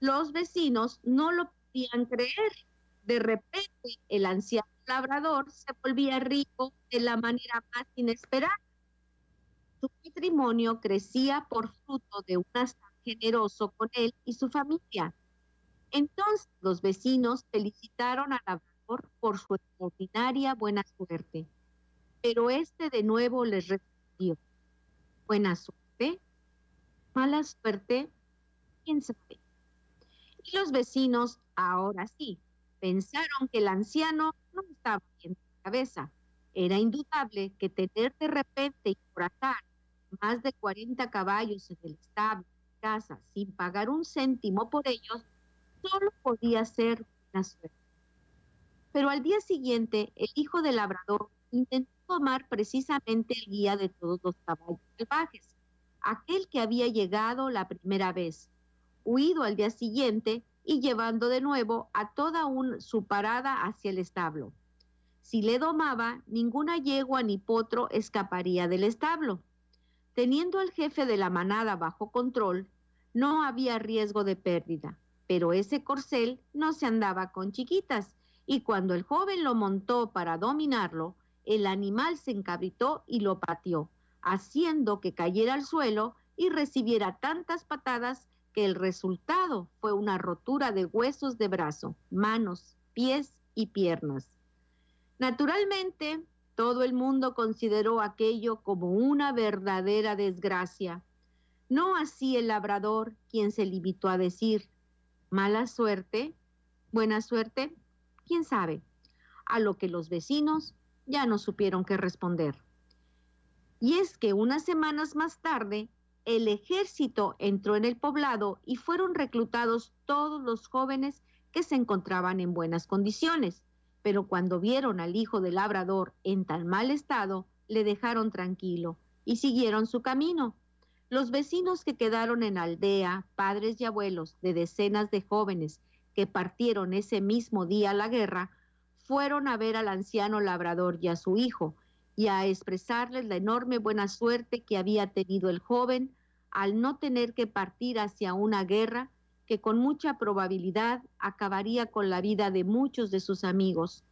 Speaker 35: Los vecinos no lo podían creer. De repente, el anciano labrador se volvía rico de la manera más inesperada. Su patrimonio crecía por fruto de un tan generoso con él y su familia. Entonces los vecinos felicitaron al labrador por su extraordinaria buena suerte. Pero este de nuevo les respondió, buena suerte, mala suerte, quién sabe. Y los vecinos, ahora sí, pensaron que el anciano no estaba bien de cabeza. Era indudable que tener de repente y por atar más de 40 caballos en el establo de casa sin pagar un céntimo por ellos, solo podía ser una suerte. Pero al día siguiente, el hijo del labrador intentó tomar precisamente el guía de todos los caballos salvajes, aquel que había llegado la primera vez, huido al día siguiente y llevando de nuevo a toda un, su parada hacia el establo. Si le domaba, ninguna yegua ni potro escaparía del establo. Teniendo al jefe de la manada bajo control, no había riesgo de pérdida, pero ese corcel no se andaba con chiquitas, y cuando el joven lo montó para dominarlo, el animal se encabritó y lo pateó, haciendo que cayera al suelo y recibiera tantas patadas el resultado fue una rotura de huesos de brazo, manos, pies y piernas. Naturalmente, todo el mundo consideró aquello como una verdadera desgracia. No así el labrador, quien se limitó a decir, mala suerte, buena suerte, quién sabe, a lo que los vecinos ya no supieron qué responder. Y es que unas semanas más tarde, el ejército entró en el poblado y fueron reclutados todos los jóvenes que se encontraban en buenas condiciones. Pero cuando vieron al hijo del labrador en tan mal estado, le dejaron tranquilo y siguieron su camino. Los vecinos que quedaron en aldea, padres y abuelos de decenas de jóvenes que partieron ese mismo día a la guerra, fueron a ver al anciano labrador y a su hijo y a expresarles la enorme buena suerte que había tenido el joven al no tener que partir hacia una guerra que con mucha probabilidad acabaría con la vida de muchos de sus amigos,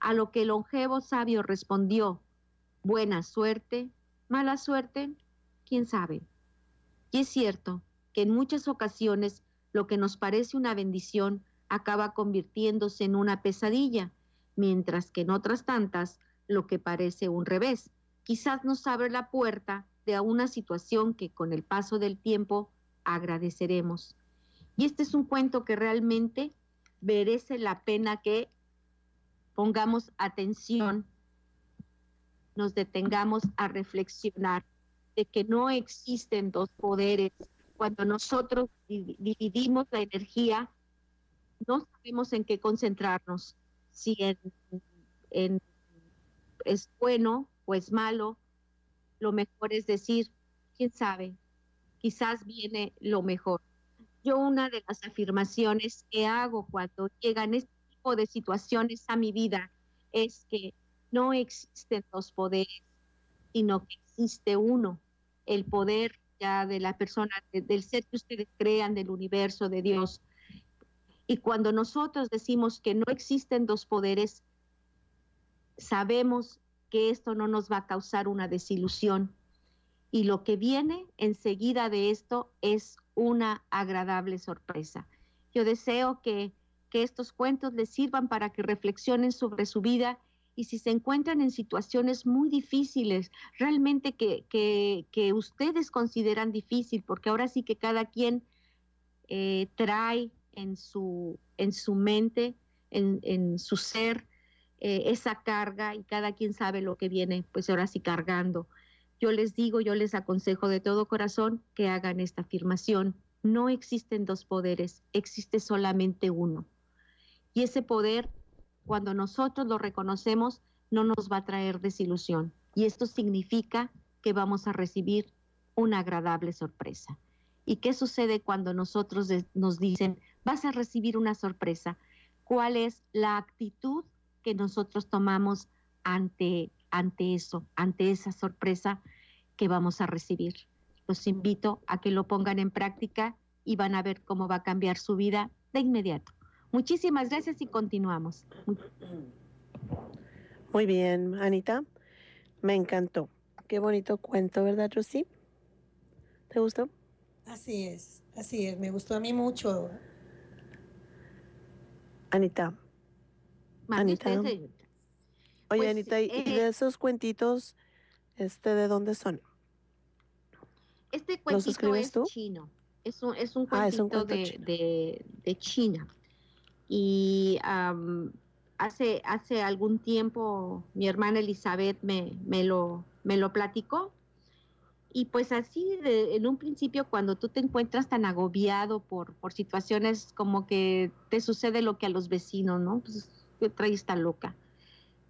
Speaker 35: a lo que el longevo sabio respondió, buena suerte, mala suerte, quién sabe. Y es cierto que en muchas ocasiones lo que nos parece una bendición acaba convirtiéndose en una pesadilla, mientras que en otras tantas lo que parece un revés. Quizás nos abre la puerta de una situación que con el paso del tiempo agradeceremos. Y este es un cuento que realmente merece la pena que pongamos atención, nos detengamos a reflexionar de que no existen dos poderes. Cuando nosotros dividimos la energía, no sabemos en qué concentrarnos, si en es bueno o es malo, lo mejor es decir, quién sabe, quizás viene lo mejor. Yo una de las afirmaciones que hago cuando llegan este tipo de situaciones a mi vida es que no existen dos poderes, sino que existe uno, el poder ya de la persona, del ser que ustedes crean, del universo, de Dios. Y cuando nosotros decimos que no existen dos poderes, sabemos que esto no nos va a causar una desilusión. Y lo que viene enseguida de esto es una agradable sorpresa. Yo deseo que, que estos cuentos les sirvan para que reflexionen sobre su vida y si se encuentran en situaciones muy difíciles, realmente que, que, que ustedes consideran difícil, porque ahora sí que cada quien eh, trae en su, en su mente, en, en su ser, eh, esa carga y cada quien sabe lo que viene, pues ahora sí cargando. Yo les digo, yo les aconsejo de todo corazón que hagan esta afirmación. No existen dos poderes, existe solamente uno. Y ese poder, cuando nosotros lo reconocemos, no nos va a traer desilusión. Y esto significa que vamos a recibir una agradable sorpresa. ¿Y qué sucede cuando nosotros nos dicen, vas a recibir una sorpresa? ¿Cuál es la actitud que nosotros tomamos ante, ante eso, ante esa sorpresa que vamos a recibir? Los invito a que lo pongan en práctica y van a ver cómo va a cambiar su vida de inmediato. Muchísimas gracias y continuamos.
Speaker 54: Muy bien, Anita. Me encantó. Qué bonito cuento, ¿verdad, Rosy? ¿Te gustó?
Speaker 25: Así es, así es. Me gustó a mí mucho.
Speaker 54: Anita. Anita.
Speaker 35: Oye,
Speaker 54: Oye, Anita, ¿y, y de esos cuentitos, este, de dónde son?
Speaker 35: Este
Speaker 54: ¿Los
Speaker 35: cuentito es
Speaker 54: tú?
Speaker 35: chino. Es un, es un
Speaker 54: Ah, es un
Speaker 35: cuentito
Speaker 54: cuento
Speaker 35: de,
Speaker 54: chino.
Speaker 35: de- de China. Y am, hace, hace algún tiempo mi hermana Elizabeth me, me, lo, me lo platicó. Y pues así, de- en un principio, cuando tú te encuentras tan agobiado por, por situaciones como que te sucede lo que a los vecinos, ¿no? Pues trae esta loca.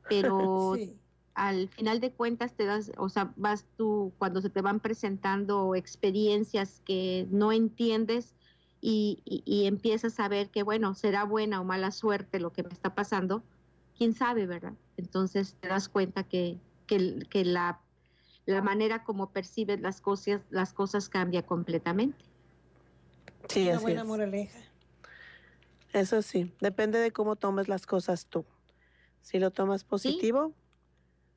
Speaker 35: Pero
Speaker 25: Sí.
Speaker 35: al final de cuentas te das, o sea, vas tú cuando se te van presentando experiencias que no entiendes y, y- y empiezas a ver que, bueno, será buena o mala suerte lo que me está pasando, quién sabe, ¿verdad? Entonces te das cuenta que, que, que la, la manera como percibes las cosas, las cosas cambia completamente.
Speaker 54: Sí,
Speaker 25: Una
Speaker 54: así
Speaker 25: buena
Speaker 54: es.
Speaker 25: moraleja.
Speaker 54: Eso sí, depende de cómo tomes las cosas tú. Si lo tomas positivo,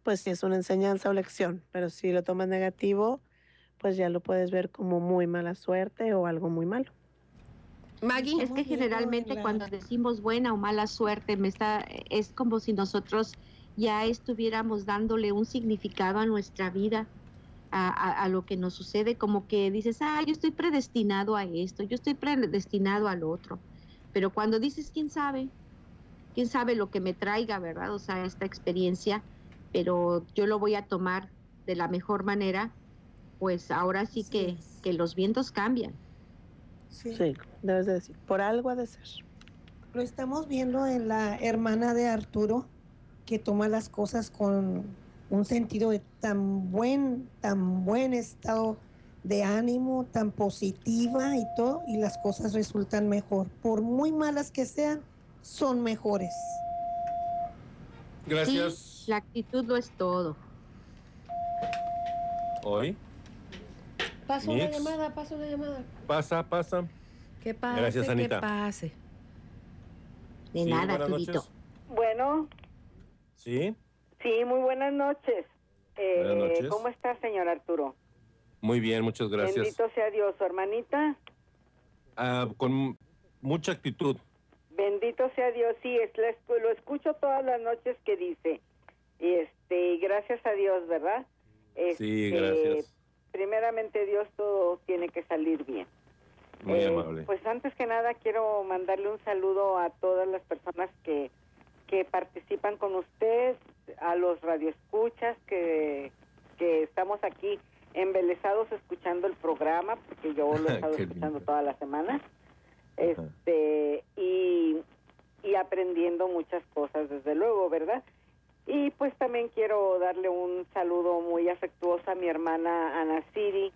Speaker 54: pues sí es una enseñanza o lección, pero si lo tomas negativo, pues ya lo puedes ver como muy mala suerte o algo muy malo.
Speaker 8: Maggie.
Speaker 35: Es que generalmente cuando decimos buena o mala suerte, me está, es como si nosotros ya estuviéramos dándole un significado a nuestra vida, a, a- a lo que nos sucede, como que dices, ah, yo estoy predestinado a esto, yo estoy predestinado al otro. Pero cuando dices, quién sabe, quién sabe lo que me traiga, ¿verdad? O sea, esta experiencia, pero yo lo voy a tomar de la mejor manera, pues ahora sí que, que los vientos cambian.
Speaker 25: Sí.
Speaker 54: Sí, debes de decir, por algo ha de ser.
Speaker 25: Lo estamos viendo en la hermana de Arturo, que toma las cosas con un sentido de tan buen, tan buen estado de ánimo, tan positiva y todo, y las cosas resultan mejor. Por muy malas que sean, son mejores.
Speaker 3: Gracias.
Speaker 35: Sí, la actitud lo es todo.
Speaker 3: Hoy.
Speaker 8: Paso una llamada, paso una llamada.
Speaker 3: Pasa, pasa.
Speaker 8: Que pase,
Speaker 3: Gracias, Anita.
Speaker 8: que pase.
Speaker 35: De
Speaker 3: Sí,
Speaker 35: nada,
Speaker 3: noches.
Speaker 52: Bueno,
Speaker 3: Sí,
Speaker 52: sí, muy buenas noches. Eh,
Speaker 3: Buenas noches.
Speaker 52: ¿Cómo está, señor Arturo?
Speaker 3: Muy bien, muchas gracias.
Speaker 52: Bendito sea Dios, su hermanita.
Speaker 3: Ah, con mucha actitud.
Speaker 52: Bendito sea Dios, sí, es, lo escucho todas las noches que dice. Y este, gracias a Dios, ¿verdad?
Speaker 3: Sí,
Speaker 52: Este,
Speaker 3: gracias.
Speaker 52: Primeramente Dios todo tiene que salir bien.
Speaker 3: Muy
Speaker 52: Eh,
Speaker 3: amable.
Speaker 52: Pues antes que nada quiero mandarle un saludo a todas las personas que, que participan con usted, a los radioescuchas que, que estamos aquí embelesados escuchando el programa, porque yo lo he estado
Speaker 3: Qué
Speaker 52: escuchando toda la semana, este y, y aprendiendo muchas cosas, desde luego, ¿verdad? Y pues también quiero darle un saludo muy afectuoso a mi hermana Ana Siri,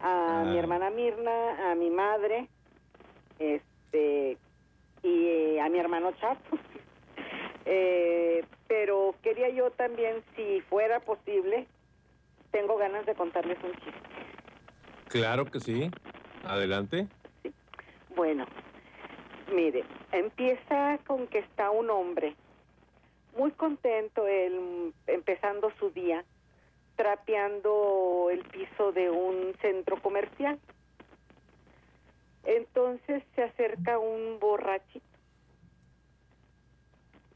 Speaker 52: a mi
Speaker 3: Ah.
Speaker 52: hermana Mirna, a mi madre, este y eh, a mi hermano Chapo. Eh, pero quería yo también, si fuera posible, tengo ganas de contarles un chiste.
Speaker 3: Claro que sí. Adelante.
Speaker 52: Bueno, mire, empieza con que está un hombre muy contento él empezando su día trapeando el piso de un centro comercial. Entonces se acerca un borrachito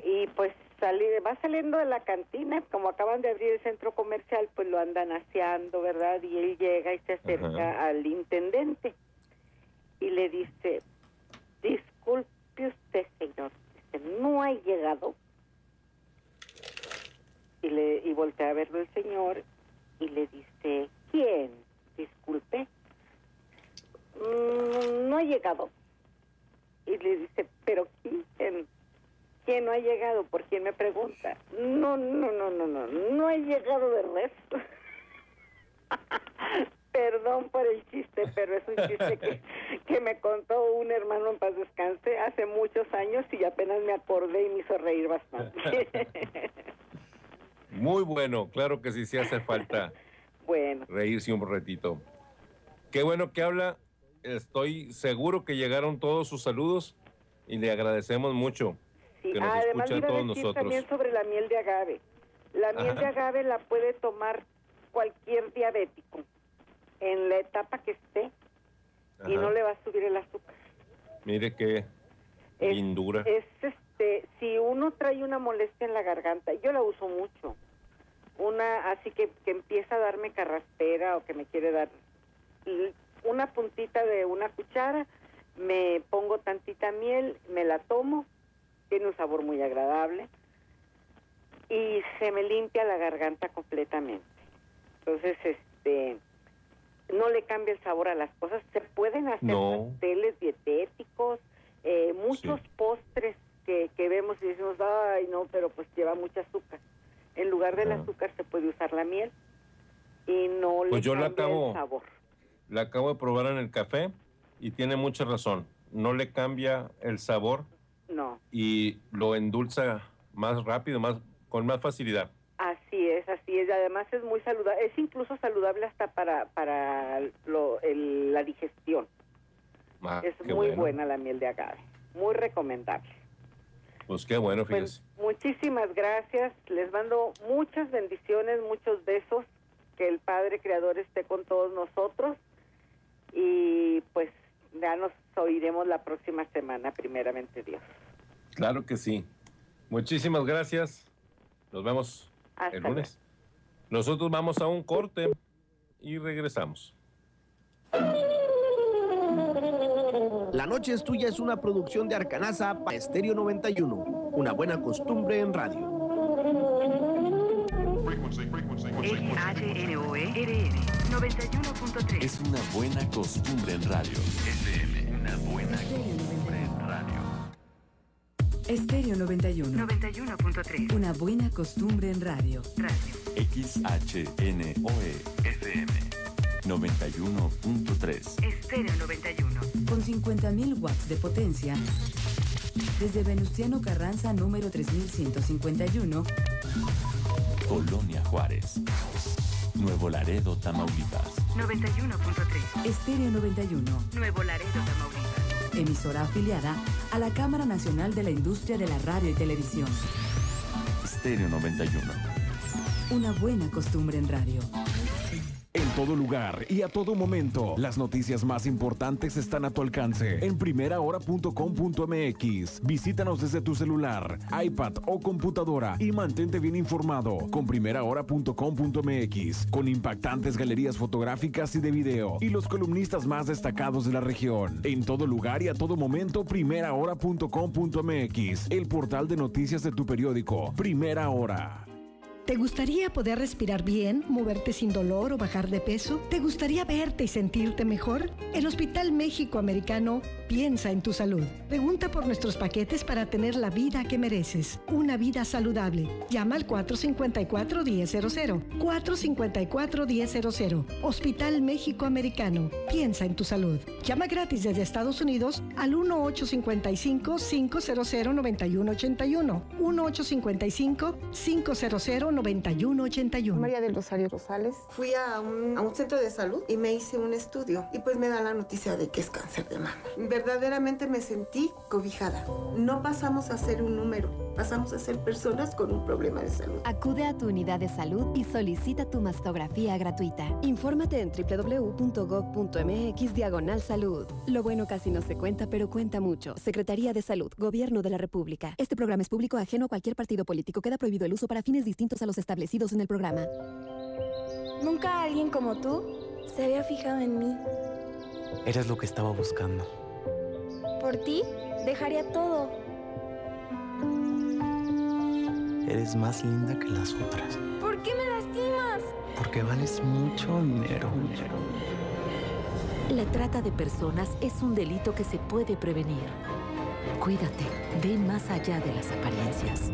Speaker 52: y pues sale, va saliendo de la cantina, como acaban de abrir el centro comercial, pues lo andan aseando, ¿verdad? Y él llega y se acerca al intendente y le dice, disculpe usted, señor, dice, no ha llegado. Y, le, y voltea a verlo el señor y le dice, ¿quién? Disculpe. "Mm, no ha llegado. Y le dice, ¿pero quién? ¿Quién no ha llegado? ¿Por quién me pregunta? No, no, no, no, no, no ha llegado de resto. Perdón por el chiste, pero es un chiste que, que me contó un hermano en paz descanse hace muchos años y apenas me acordé y me hizo reír bastante.
Speaker 3: Muy bueno, claro que sí, sí hace falta
Speaker 52: bueno,
Speaker 3: reírse un ratito. Qué bueno que habla. Estoy seguro que llegaron todos sus saludos y le agradecemos mucho
Speaker 52: sí.
Speaker 3: que nos
Speaker 52: además iba
Speaker 3: a todos
Speaker 52: decir
Speaker 3: nosotros.
Speaker 52: también sobre la miel de agave. La miel
Speaker 3: Ajá.
Speaker 52: de agave la puede tomar cualquier diabético en la etapa que esté y no le va a subir el azúcar.
Speaker 3: Mire qué
Speaker 52: Es-
Speaker 3: lindura.
Speaker 52: Es este, si uno trae una molestia en la garganta, yo la uso mucho. Una así que, que empieza a darme carraspera o que me quiere dar una puntita de una cuchara, me pongo tantita miel, me la tomo, tiene un sabor muy agradable y se me limpia la garganta completamente. Entonces, este no le cambia el sabor a las cosas. Se pueden hacer
Speaker 3: No.
Speaker 52: pasteles dietéticos, eh, muchos postres que, que vemos y decimos, ay, no, pero pues lleva mucho azúcar. En lugar del
Speaker 3: Ah.
Speaker 52: azúcar se puede usar la miel y no le
Speaker 3: Pues yo la
Speaker 52: cambia
Speaker 3: acabo-
Speaker 52: el sabor.
Speaker 3: La acabo de probar en el café y tiene mucha razón. No le cambia el sabor
Speaker 52: No,
Speaker 3: y lo endulza más rápido, más con más facilidad.
Speaker 52: así es, así es. Y además es muy saludable, es incluso saludable hasta para, para lo- el- la digestión.
Speaker 3: Ah,
Speaker 52: es muy
Speaker 3: bueno.
Speaker 52: buena la miel de agave, muy recomendable.
Speaker 3: Pues qué bueno,
Speaker 52: Pues
Speaker 3: fíjese.
Speaker 52: muchísimas gracias, les mando muchas bendiciones, muchos besos, que el Padre Creador esté con todos nosotros y pues ya nos oiremos la próxima semana, primeramente Dios.
Speaker 3: Claro que sí. Muchísimas gracias. Nos vemos
Speaker 52: Hasta
Speaker 3: el lunes. Nosotros vamos a un corte y regresamos.
Speaker 9: La noche es tuya es una producción de Arcanasa para Estéreo 91. Una buena costumbre en radio.
Speaker 55: XHNOE-RN 91.3.
Speaker 10: Es una buena costumbre en radio. FM, una buena costumbre en radio.
Speaker 11: Estéreo 91.
Speaker 55: 91.3.
Speaker 11: Una buena costumbre en radio.
Speaker 55: Radio.
Speaker 10: XHNOE FM 91.3.
Speaker 55: Estéreo 91.
Speaker 11: Con 50.000 watts de potencia. Desde Venustiano Carranza número 3151.
Speaker 10: Colonia Juárez. Nuevo Laredo, Tamaulipas.
Speaker 55: 91.3.
Speaker 11: Estéreo 91.
Speaker 55: Nuevo Laredo, Tamaulipas.
Speaker 11: Emisora afiliada a la Cámara Nacional de la Industria de la Radio y Televisión.
Speaker 10: Estéreo 91.
Speaker 11: Una buena costumbre en radio.
Speaker 56: En todo lugar y a todo momento, las noticias más importantes están a tu alcance en primerahora.com.mx. Visítanos desde tu celular, iPad o computadora y mantente bien informado con primerahora.com.mx, con impactantes galerías fotográficas y de video y los columnistas más destacados de la región. En todo lugar y a todo momento, primerahora.com.mx, el portal de noticias de tu periódico. Primera Hora.
Speaker 29: ¿Te gustaría poder respirar bien, moverte sin dolor o bajar de peso? ¿Te gustaría verte y sentirte mejor? El Hospital México Americano piensa en tu salud. Pregunta por nuestros paquetes para tener la vida que mereces. Una vida saludable. Llama al 454-1000. 454-1000. Hospital México Americano. Piensa en tu salud. Llama gratis desde Estados Unidos al 1-855-500-9181. 1-855-500-9181.
Speaker 49: María del Rosario Rosales. Fui a un, a un centro de salud y me hice un estudio y pues me da la noticia de que es cáncer de mama. Verdaderamente me sentí cobijada. No pasamos a ser un número, pasamos a ser personas con un problema de salud.
Speaker 15: Acude a tu unidad de salud y solicita tu mastografía gratuita. Infórmate en www.gov.mx diagonal salud. Lo bueno casi no se cuenta, pero cuenta mucho. Secretaría de Salud, Gobierno de la República. Este programa es público ajeno a cualquier partido político. Queda prohibido el uso para fines distintos a los establecidos en el programa.
Speaker 57: Nunca alguien como tú se había fijado en mí.
Speaker 58: Eres lo que estaba buscando.
Speaker 57: Por ti, dejaría todo.
Speaker 58: Eres más linda que las otras.
Speaker 57: ¿Por qué me lastimas?
Speaker 58: Porque vales mucho dinero.
Speaker 28: La trata de personas es un delito que se puede prevenir. Cuídate, ve más allá de las apariencias.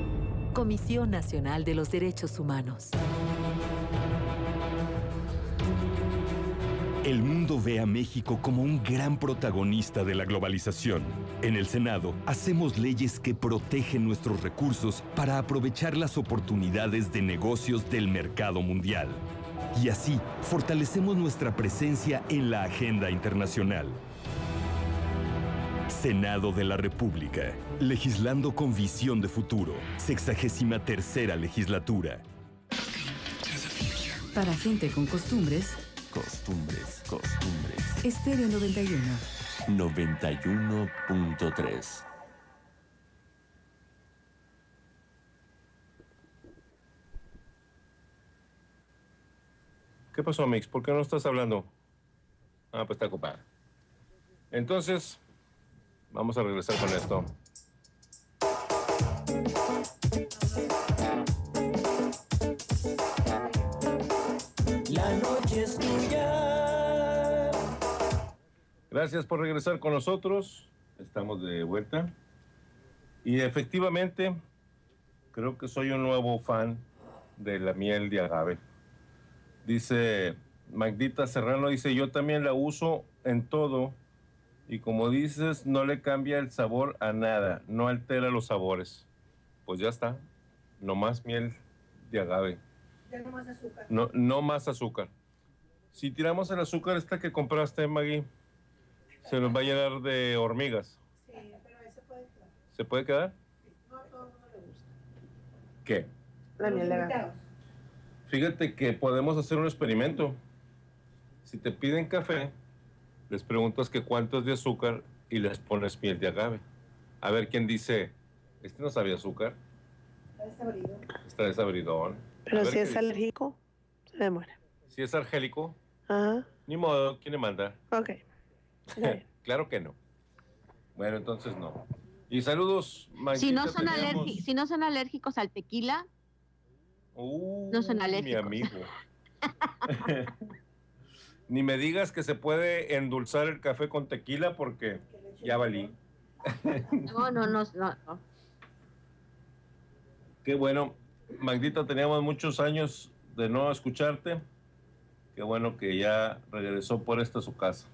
Speaker 28: Comisión Nacional de los Derechos Humanos.
Speaker 12: El mundo ve a México como un gran protagonista de la globalización. En el Senado, hacemos leyes que protegen nuestros recursos para aprovechar las oportunidades de negocios del mercado mundial. Y así, fortalecemos nuestra presencia en la agenda internacional. Senado de la República, legislando con visión de futuro, sexagésima tercera legislatura.
Speaker 28: Para gente con costumbres,
Speaker 10: Costumbres, costumbres.
Speaker 28: Estéreo 91.
Speaker 10: 91.3.
Speaker 3: ¿Qué pasó, Mix? ¿Por qué no estás hablando? Ah, pues está ocupada. Entonces, vamos a regresar con esto. Gracias por regresar con nosotros. Estamos de vuelta. Y efectivamente, creo que soy un nuevo fan de la miel de agave. Dice Magdita Serrano, dice, yo también la uso en todo. Y como dices, no le cambia el sabor a nada, no altera los sabores. Pues ya está, no más miel de agave.
Speaker 25: Ya no más azúcar.
Speaker 3: No, no más azúcar. Si tiramos el azúcar esta que compraste, Maggie, se nos va a llenar de hormigas.
Speaker 25: Sí, pero ese puede quedar.
Speaker 3: ¿Se puede quedar?
Speaker 25: No a todo el mundo le gusta.
Speaker 3: ¿Qué?
Speaker 5: La miel de agave.
Speaker 25: Invitados.
Speaker 3: Fíjate que podemos hacer un experimento. Si te piden café, les preguntas que cuánto es de azúcar y les pones miel de agave. A ver quién dice, este no sabe azúcar,
Speaker 25: Está desabrido.
Speaker 3: está desabridón.
Speaker 5: Pero si es
Speaker 3: dice.
Speaker 5: alérgico, se me muere.
Speaker 3: Si es argélico,
Speaker 5: Ajá,
Speaker 3: ni modo, ¿quién le manda?
Speaker 5: ok.
Speaker 3: claro que no. Bueno, entonces no. Y saludos,
Speaker 35: Si
Speaker 3: Magdita,
Speaker 35: no, son
Speaker 3: teníamos-
Speaker 35: alérgi- si no son alérgicos al tequila,
Speaker 3: Uh,
Speaker 35: no son
Speaker 3: Mi
Speaker 35: alérgicos.
Speaker 3: amigo. Ni me digas que se puede endulzar el café con tequila porque ya valí.
Speaker 35: no, no, no, no, no.
Speaker 3: Qué bueno. Magdita, teníamos muchos años de no escucharte. Qué bueno que ya regresó por esta su casa.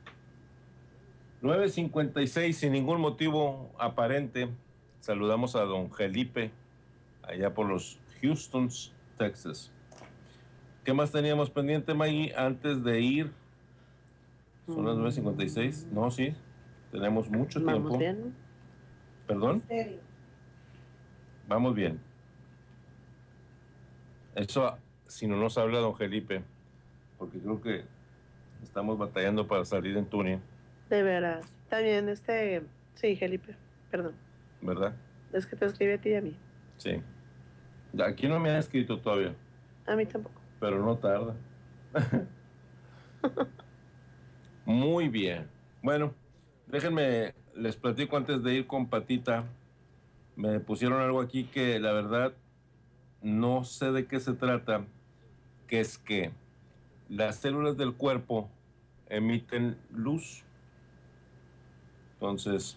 Speaker 3: 9.56, sin ningún motivo aparente. Saludamos a don Felipe, allá por los Houstons, Texas. ¿Qué más teníamos pendiente, Maggie, antes de ir? Son las 9.56. No, sí. Tenemos mucho
Speaker 5: Vamos
Speaker 3: tiempo.
Speaker 5: bien.
Speaker 3: ¿Perdón?
Speaker 25: Serio.
Speaker 3: Vamos bien. Eso, si no nos habla don Felipe, porque creo que estamos batallando para salir en Tuning,
Speaker 5: De veras. También este, sí, Felipe, perdón.
Speaker 3: ¿verdad?
Speaker 5: Es que te escribí a ti y a mí.
Speaker 3: Sí. Aquí no me ha escrito todavía,
Speaker 5: A mí tampoco.
Speaker 3: pero no tarda. Muy bien. Bueno, déjenme, les platico antes de ir con Patita. Me pusieron algo aquí que la verdad no sé de qué se trata, que es que las células del cuerpo emiten luz. Entonces,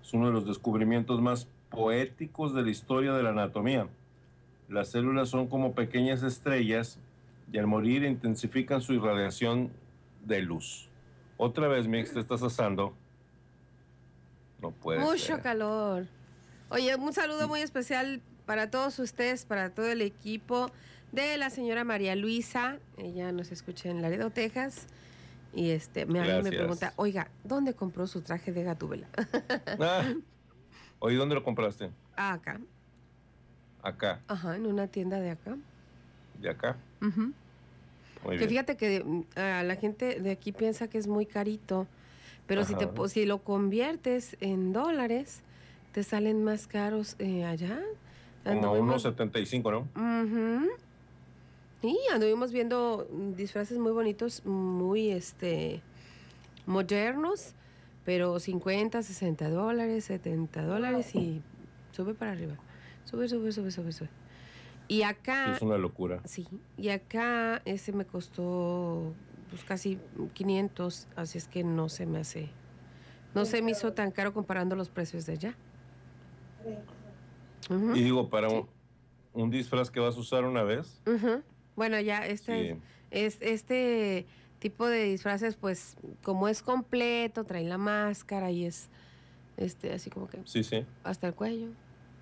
Speaker 3: es uno de los descubrimientos más poéticos de la historia de la anatomía. Las células son como pequeñas estrellas y al morir intensifican su irradiación de luz. Otra vez, Mix, te estás asando. No puede
Speaker 8: Mucho
Speaker 3: ser.
Speaker 8: calor. Oye, un saludo muy especial para todos ustedes, para todo el equipo de la señora María Luisa. Ella nos escucha en Laredo, Texas. Y este, me, me pregunta, oiga, ¿dónde compró su traje de Gatúbela?
Speaker 3: Ah, Oye, ¿dónde lo compraste?
Speaker 8: ah, acá.
Speaker 3: Acá,
Speaker 8: Ajá, en una tienda de acá.
Speaker 3: de acá. Muy
Speaker 8: que
Speaker 3: bien.
Speaker 8: fíjate que a la gente de aquí piensa que es muy carito, pero si, te, si lo conviertes en dólares, te salen más caros eh, allá.
Speaker 3: Como unos 75, ¿no?
Speaker 8: Ujú. Y anduvimos viendo disfraces muy bonitos, muy este modernos, pero 50, 60 dólares, 70 dólares y sube para arriba. Sube, sube, sube, sube, sube. Y
Speaker 3: Sí,
Speaker 8: acá,
Speaker 3: es una locura.
Speaker 8: sí, y acá ese me costó pues casi 500, así es que no se me hace, no se me hizo tan caro comparando los precios de allá.
Speaker 3: Y digo, para un, un disfraz que vas a usar una vez,
Speaker 8: Ujú. Bueno, ya este,
Speaker 3: Sí.
Speaker 8: es, este tipo de disfraces, pues como es completo, trae la máscara y es este así como que
Speaker 3: sí, sí.
Speaker 8: hasta el cuello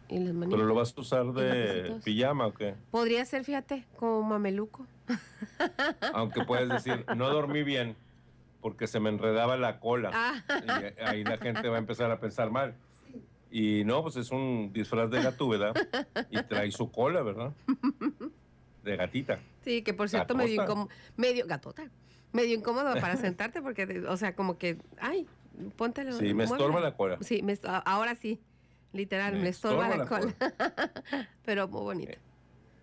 Speaker 8: y las manitas.
Speaker 3: Pero lo vas a usar de pijama o qué?
Speaker 8: Podría ser, fíjate, como mameluco.
Speaker 3: Aunque puedes decir, no dormí bien porque se me enredaba la cola.
Speaker 8: Ah.
Speaker 3: Y ahí la gente va a empezar a pensar mal. Y no, pues es un disfraz de gatúbeda y trae su cola, ¿verdad? De gatita.
Speaker 8: Sí, que por cierto medio
Speaker 3: Gatota.
Speaker 8: incómodo, medio gatota, medio incómodo para sentarte porque, o sea, como que, ay, póntelo.
Speaker 3: Sí, me estorba la cola.
Speaker 8: Sí, me ahora sí, literal, me,
Speaker 3: Me
Speaker 8: estorba, la, cola. Pero muy bonito.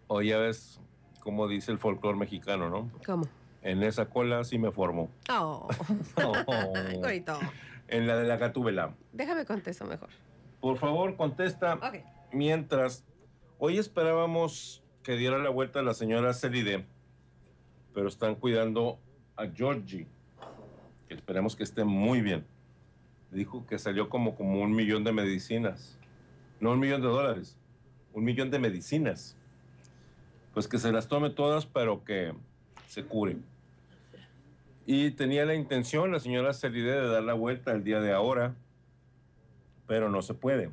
Speaker 3: O ya ves cómo dice el folclore mexicano, ¿no?
Speaker 8: ¿Cómo?
Speaker 3: En esa cola sí me formo.
Speaker 8: Oh,
Speaker 3: Oh. En la de la gatúbela.
Speaker 8: Déjame contesto mejor.
Speaker 3: Por favor, contesta.
Speaker 8: Ok.
Speaker 3: Mientras, hoy esperábamos que diera la vuelta la señora Celide, pero están cuidando a Georgie, que esperemos que esté muy bien. Dijo que salió como, como un millón de medicinas. No un millón de dólares, un millón de medicinas. Pues que se las tome todas, pero que se cure. Y tenía la intención la señora Celide de dar la vuelta el día de ahora, pero no se puede.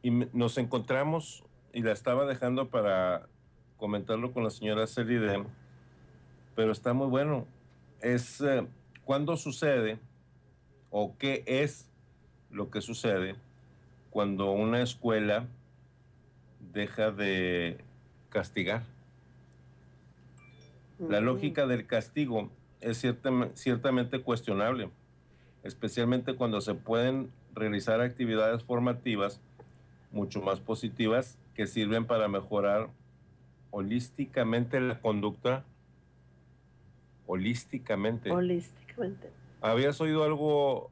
Speaker 3: Y nos encontramos, y la estaba dejando para comentarlo con la señora Celide, pero está muy bueno. Es eh, cuándo sucede o qué es lo que sucede cuando una escuela deja de castigar. La lógica del castigo es ciertam- ciertamente cuestionable, especialmente cuando se pueden realizar actividades formativas mucho más positivas que sirven para mejorar holísticamente la conducta. Holísticamente.
Speaker 54: Holísticamente.
Speaker 3: ¿Habías oído algo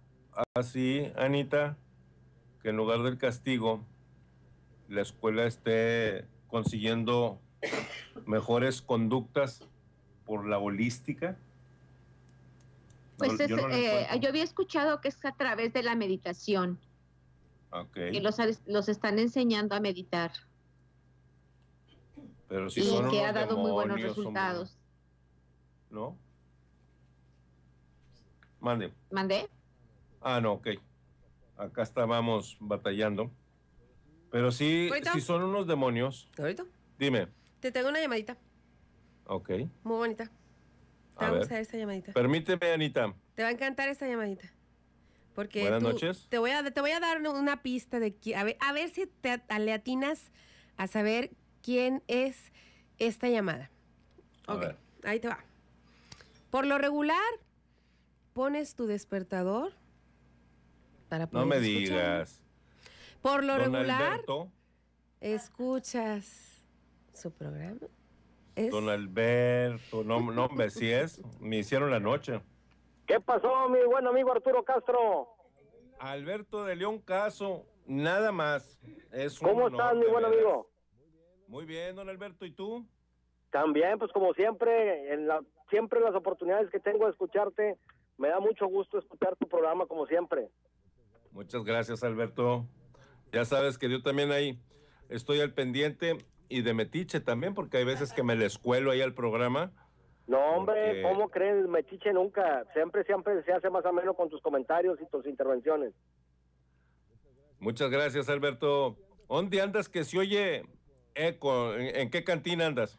Speaker 3: así, Anita? Que en lugar del castigo, la escuela esté consiguiendo mejores conductas por la holística.
Speaker 35: Pues
Speaker 3: No,
Speaker 35: es,
Speaker 3: yo no la
Speaker 35: eh, yo había escuchado que es a través de la meditación,
Speaker 3: Ok,
Speaker 35: que los, los están enseñando a meditar
Speaker 3: pero si
Speaker 35: y
Speaker 3: son
Speaker 35: que ha
Speaker 3: unos
Speaker 35: dado muy buenos
Speaker 3: demonios,
Speaker 35: resultados.
Speaker 3: ¿No? Mande.
Speaker 35: ¿Mandé?
Speaker 3: Ah, no, ok. Acá estábamos batallando. Pero sí,
Speaker 8: Ahorita.
Speaker 3: si son unos demonios.
Speaker 8: ¿Ahorita?
Speaker 3: Dime.
Speaker 8: Te tengo una llamadita
Speaker 3: Ok.
Speaker 8: muy bonita. Te
Speaker 3: A
Speaker 8: vamos
Speaker 3: ver.
Speaker 8: a dar esta llamadita.
Speaker 3: Permíteme, Anita.
Speaker 8: Te va a encantar esta llamadita. Porque
Speaker 3: Buenas
Speaker 8: tú-
Speaker 3: noches.
Speaker 8: Te voy, a, te voy a dar una pista de qui- a ver, a ver si te le atinas a saber quién es esta llamada.
Speaker 3: A
Speaker 8: Ok,
Speaker 3: ver.
Speaker 8: ahí te va. Por lo regular, pones tu despertador para
Speaker 3: No
Speaker 8: poder
Speaker 3: me
Speaker 8: escuchar.
Speaker 3: digas.
Speaker 8: Por lo
Speaker 3: Don
Speaker 8: regular,
Speaker 3: Alberto.
Speaker 8: escuchas su programa. Es-
Speaker 3: Don Alberto. No, no, hombre, si es. Me hicieron la noche.
Speaker 59: ¿Qué pasó, mi buen amigo Arturo Castro?
Speaker 3: Alberto de León Caso. Nada más. Es un
Speaker 59: ¿Cómo
Speaker 3: honor,
Speaker 59: estás, mi buen
Speaker 3: veras.
Speaker 59: amigo?
Speaker 3: Muy bien, don Alberto. ¿Y tú?
Speaker 59: También, pues como siempre, en la, siempre las oportunidades que tengo de escucharte, me da mucho gusto escuchar tu programa como siempre.
Speaker 3: Muchas gracias, Alberto. Ya sabes que yo también ahí estoy al pendiente y de metiche también, porque hay veces que me le escuelo ahí al programa.
Speaker 59: No, hombre,
Speaker 3: Porque-
Speaker 59: ¿cómo crees? Metiche nunca. Siempre, siempre se hace más ameno con tus comentarios y tus intervenciones.
Speaker 3: Muchas gracias, Alberto. ¿Dónde andas que se oye eco? ¿En, en qué cantina andas?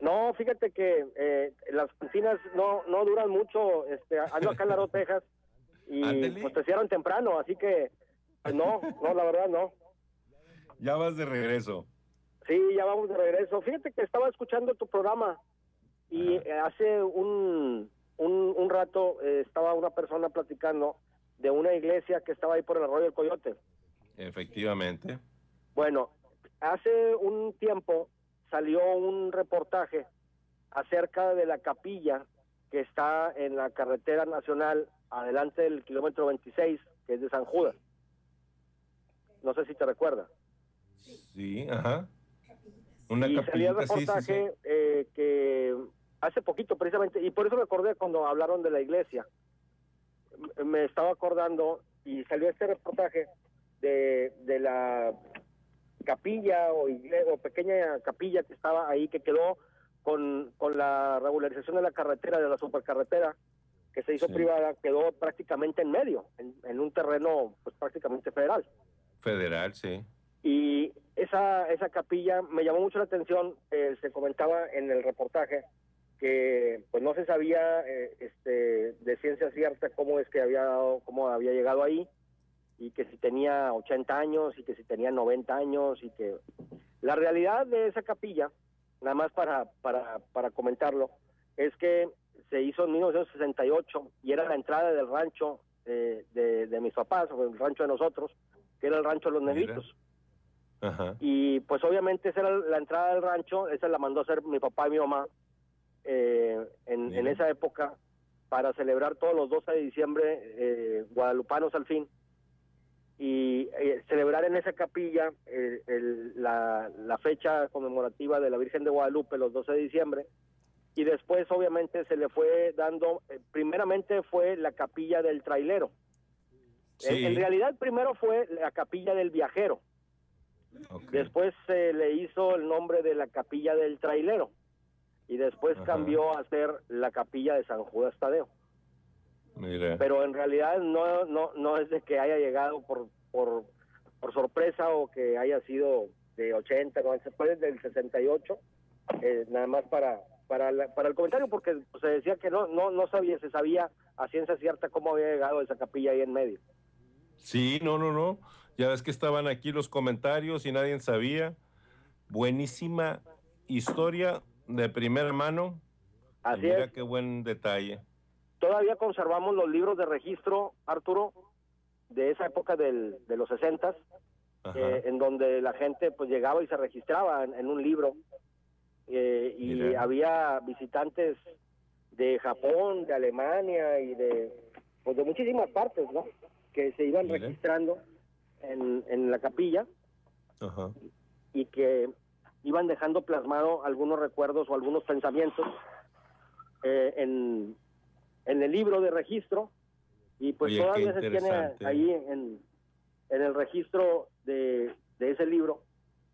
Speaker 59: No, fíjate que eh, las cantinas no, no duran mucho. Este, ando acá en Laredo, Texas, y pues te cierran temprano, así que pues, no, no, la verdad no.
Speaker 3: Ya vas de regreso.
Speaker 59: Sí, ya vamos de regreso. Fíjate que estaba escuchando tu programa y eh, hace un, un, un rato eh, estaba una persona platicando de una iglesia que estaba ahí por el arroyo del Coyote.
Speaker 3: Efectivamente.
Speaker 59: Bueno, hace un tiempo salió un reportaje acerca de la capilla que está en la carretera nacional adelante del kilómetro 26, que es de San Judas. No sé si te recuerdas.
Speaker 3: Sí, ajá. Una
Speaker 59: y salía el
Speaker 3: capillita, sí, sí, sí.
Speaker 59: reportaje eh, que hace poquito precisamente, y por eso me acordé cuando hablaron de la iglesia. Me estaba acordando y salió este reportaje de, de la capilla o, pequeña capilla que estaba ahí, que quedó con, con la regularización de la carretera, de la supercarretera, que se hizo
Speaker 3: Sí.
Speaker 59: privada, quedó prácticamente en medio, en, en un terreno pues prácticamente federal.
Speaker 3: Federal, sí.
Speaker 59: Y esa, esa capilla me llamó mucho la atención, eh, se comentaba en el reportaje que pues no se sabía eh, este, de ciencia cierta cómo es que había dado- cómo había llegado ahí y que si tenía 80 años y que si tenía 90 años y que la realidad de esa capilla, nada más para, para, para comentarlo, es que se hizo en 1968 y era la entrada del rancho eh, de, de mis papás, o el rancho de nosotros, que era el rancho de los negritos.
Speaker 3: Ajá.
Speaker 59: Y pues obviamente esa era la entrada del rancho, esa la mandó a hacer mi papá y mi mamá eh, en, en esa época para celebrar todos los 12 de diciembre eh, guadalupanos al fin y eh, celebrar en esa capilla eh, el- la, la fecha conmemorativa de la Virgen de Guadalupe los 12 de diciembre y después obviamente se le fue dando, eh, primeramente fue la capilla del trailero. En-
Speaker 3: Sí.
Speaker 59: en realidad primero fue la capilla del viajero. Después se le hizo el nombre de la capilla del trailero y después
Speaker 3: Ajá.
Speaker 59: cambió a ser la capilla de San Judas Tadeo. Pero en realidad no no no es de que haya llegado por por, por sorpresa o que haya sido de 80, no, fue del 68, eh, nada más para para la- para el comentario porque se decía que no no no sabía se sabía a ciencia cierta cómo había llegado esa capilla ahí en medio.
Speaker 3: Sí, no, no, no. Ya ves que estaban aquí los comentarios y nadie sabía. Buenísima historia de primera mano. Y
Speaker 59: Así
Speaker 3: mira
Speaker 59: es.
Speaker 3: qué buen detalle.
Speaker 59: Todavía conservamos los libros de registro, Arturo, de esa época del, de los 60
Speaker 3: Ajá.
Speaker 59: eh, en donde la gente pues llegaba y se registraba en, en un libro eh, y
Speaker 3: Mira.
Speaker 59: había visitantes de Japón, de Alemania y de pues de muchísimas partes, ¿no? Que se iban
Speaker 3: Mira.
Speaker 59: registrando en, en la capilla
Speaker 3: Ajá.
Speaker 59: y que iban dejando plasmado algunos recuerdos o algunos pensamientos eh, en, en el libro de registro y pues
Speaker 3: Oye,
Speaker 59: todavía se tiene ahí en, en el registro de, de ese libro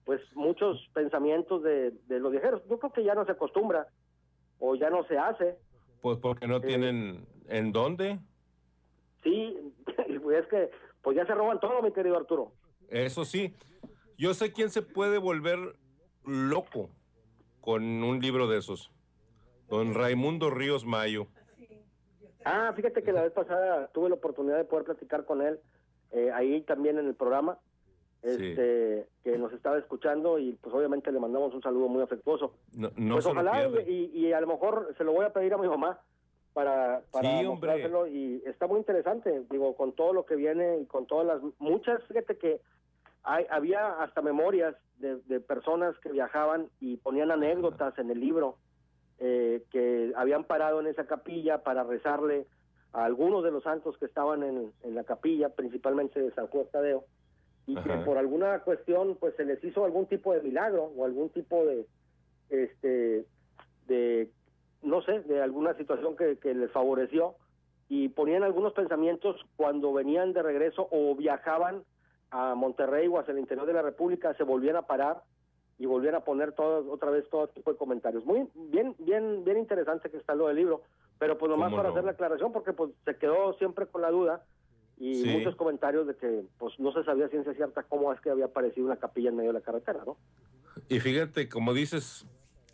Speaker 59: pues muchos pensamientos de, de los viajeros. Yo creo que ya no se acostumbra o ya no se hace.
Speaker 3: Pues porque no
Speaker 59: Eh.
Speaker 3: tienen en dónde.
Speaker 59: Sí, pues es que pues ya se roban todo, mi querido Arturo.
Speaker 3: Eso sí. Yo sé quién se puede volver loco con un libro de esos. Don Raimundo Ríos Mayo.
Speaker 59: Ah, fíjate que la vez pasada tuve la oportunidad de poder platicar con él eh, ahí también en el programa, este, que nos estaba escuchando y pues obviamente le mandamos un saludo muy afectuoso.
Speaker 3: No, no
Speaker 59: pues ojalá y, y a lo mejor se lo voy a pedir a mi mamá para, para
Speaker 3: Sí,
Speaker 59: mostrárselo y está muy interesante, digo, con todo lo que viene y con todas las muchas, fíjate que hay, había hasta memorias de, de personas que viajaban y ponían anécdotas en el libro eh, que habían parado en esa capilla para rezarle a algunos de los santos que estaban en, en la capilla, principalmente de San Juan Tadeo, y que por alguna cuestión pues se les hizo algún tipo de milagro o algún tipo de este de no sé, de alguna situación que, que les favoreció y ponían algunos pensamientos cuando venían de regreso o viajaban a Monterrey o hacia el interior de la República, se volvían a parar y volvían a poner todo, otra vez todo tipo de comentarios. Muy bien, bien, bien interesante que está lo del libro, pero pues nomás
Speaker 3: ¿Cómo
Speaker 59: para
Speaker 3: no?
Speaker 59: hacer la aclaración porque pues se quedó siempre con la duda y
Speaker 3: Sí.
Speaker 59: muchos comentarios de que pues no se sabía ciencia cierta cómo es que había aparecido una capilla en medio de la carretera, ¿no?
Speaker 3: Y fíjate, como dices,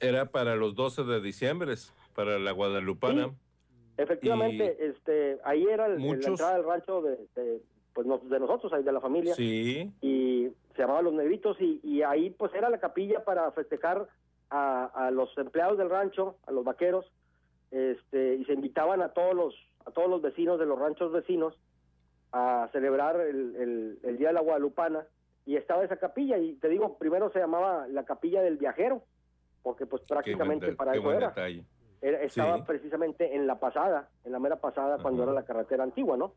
Speaker 3: Era para los 12 de diciembre, para la Guadalupana.
Speaker 59: Efectivamente, este, ahí era el,
Speaker 3: Muchos-
Speaker 59: la entrada del rancho de, de, pues, de nosotros, ahí de la familia.
Speaker 3: Sí.
Speaker 59: Y se llamaba Los Negritos y, y ahí pues era la capilla para festejar a, a los empleados del rancho, a los vaqueros, este, y se invitaban a todos los a todos los vecinos de los ranchos vecinos a celebrar el, el- el Día de la Guadalupana y estaba esa capilla y te digo, primero se llamaba la capilla del viajero, porque pues
Speaker 3: buen,
Speaker 59: prácticamente para
Speaker 3: qué
Speaker 59: eso era. Era- estaba
Speaker 3: Sí.
Speaker 59: precisamente en la pasada, en la mera pasada, cuando era la carretera antigua, ¿no?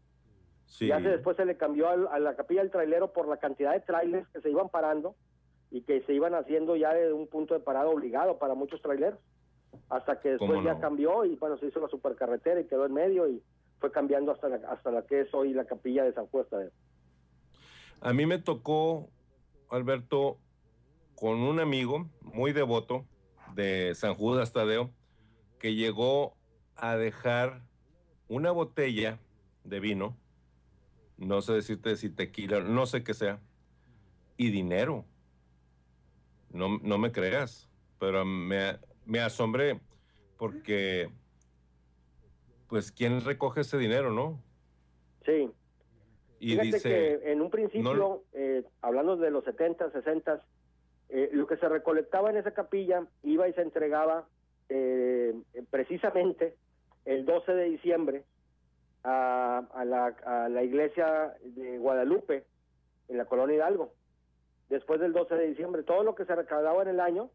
Speaker 3: Sí.
Speaker 59: Ya se después se le cambió al- a la capilla del trailero por la cantidad de trailers que se iban parando y que se iban haciendo ya de un punto de parada obligado para muchos traileros. Hasta que después
Speaker 3: ¿Cómo
Speaker 59: ya cambió y bueno, se hizo la supercarretera y quedó en medio y fue cambiando hasta la, hasta la que es hoy la capilla de San Juan Tadeo.
Speaker 3: A mí me tocó, Alberto, con un amigo muy devoto de San Judas Tadeo, que llegó a dejar una botella de vino, no sé decirte si tequila, no sé qué sea, y dinero. No, no me creas, pero me, me asombré porque, pues, ¿quién recoge ese dinero, no?
Speaker 59: Sí.
Speaker 3: Y
Speaker 59: Fíjate
Speaker 3: dice,
Speaker 59: que en un principio,
Speaker 3: no-
Speaker 59: eh, hablando de los 70, 60, eh, lo que se recolectaba en esa capilla iba y se entregaba eh, precisamente el 12 de diciembre a, a la, a la iglesia de Guadalupe, en la colonia Hidalgo. Después del 12 de diciembre, todo lo que se recaudaba en el año,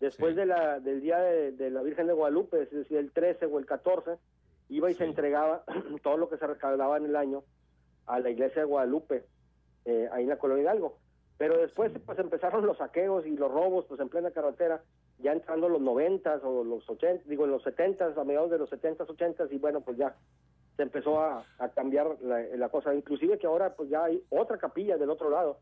Speaker 59: después de la, del día de, de la Virgen de Guadalupe, es decir, el 13 o el 14, iba y se entregaba todo lo que se recaudaba en el año a la iglesia de Guadalupe, eh, ahí en la colonia Hidalgo. Pero después pues empezaron los saqueos y los robos pues en plena carretera, ya entrando los noventas o los 80, digo en los setentas, a mediados de los setentas, ochentas y bueno pues ya se empezó a, a cambiar la, la cosa, inclusive que ahora pues ya hay otra capilla del otro lado,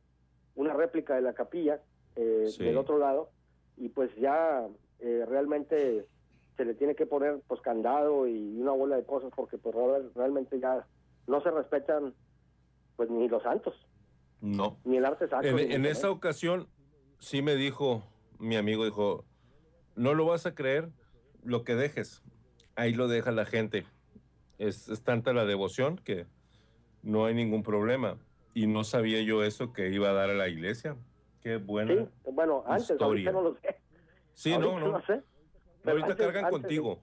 Speaker 59: una réplica de la capilla eh,
Speaker 3: Sí.
Speaker 59: del otro lado y pues ya eh, realmente se le tiene que poner pues candado y una bola de cosas porque pues real- realmente ya no se respetan pues ni los santos
Speaker 3: no.
Speaker 59: ni el arte sacro
Speaker 3: En, en esa ocasión sí me dijo mi amigo, dijo, no lo vas a creer lo que dejes, ahí lo deja la gente. Es, es tanta la devoción que no hay ningún problema. Y no sabía yo eso que iba a dar a la iglesia. Qué buena
Speaker 59: sí bueno antes
Speaker 3: historia.
Speaker 59: no lo sé
Speaker 3: Sí,
Speaker 59: Ahorita
Speaker 3: no, no.
Speaker 59: sé
Speaker 3: Ahorita
Speaker 59: antes-
Speaker 3: cargan
Speaker 59: antes-
Speaker 3: contigo.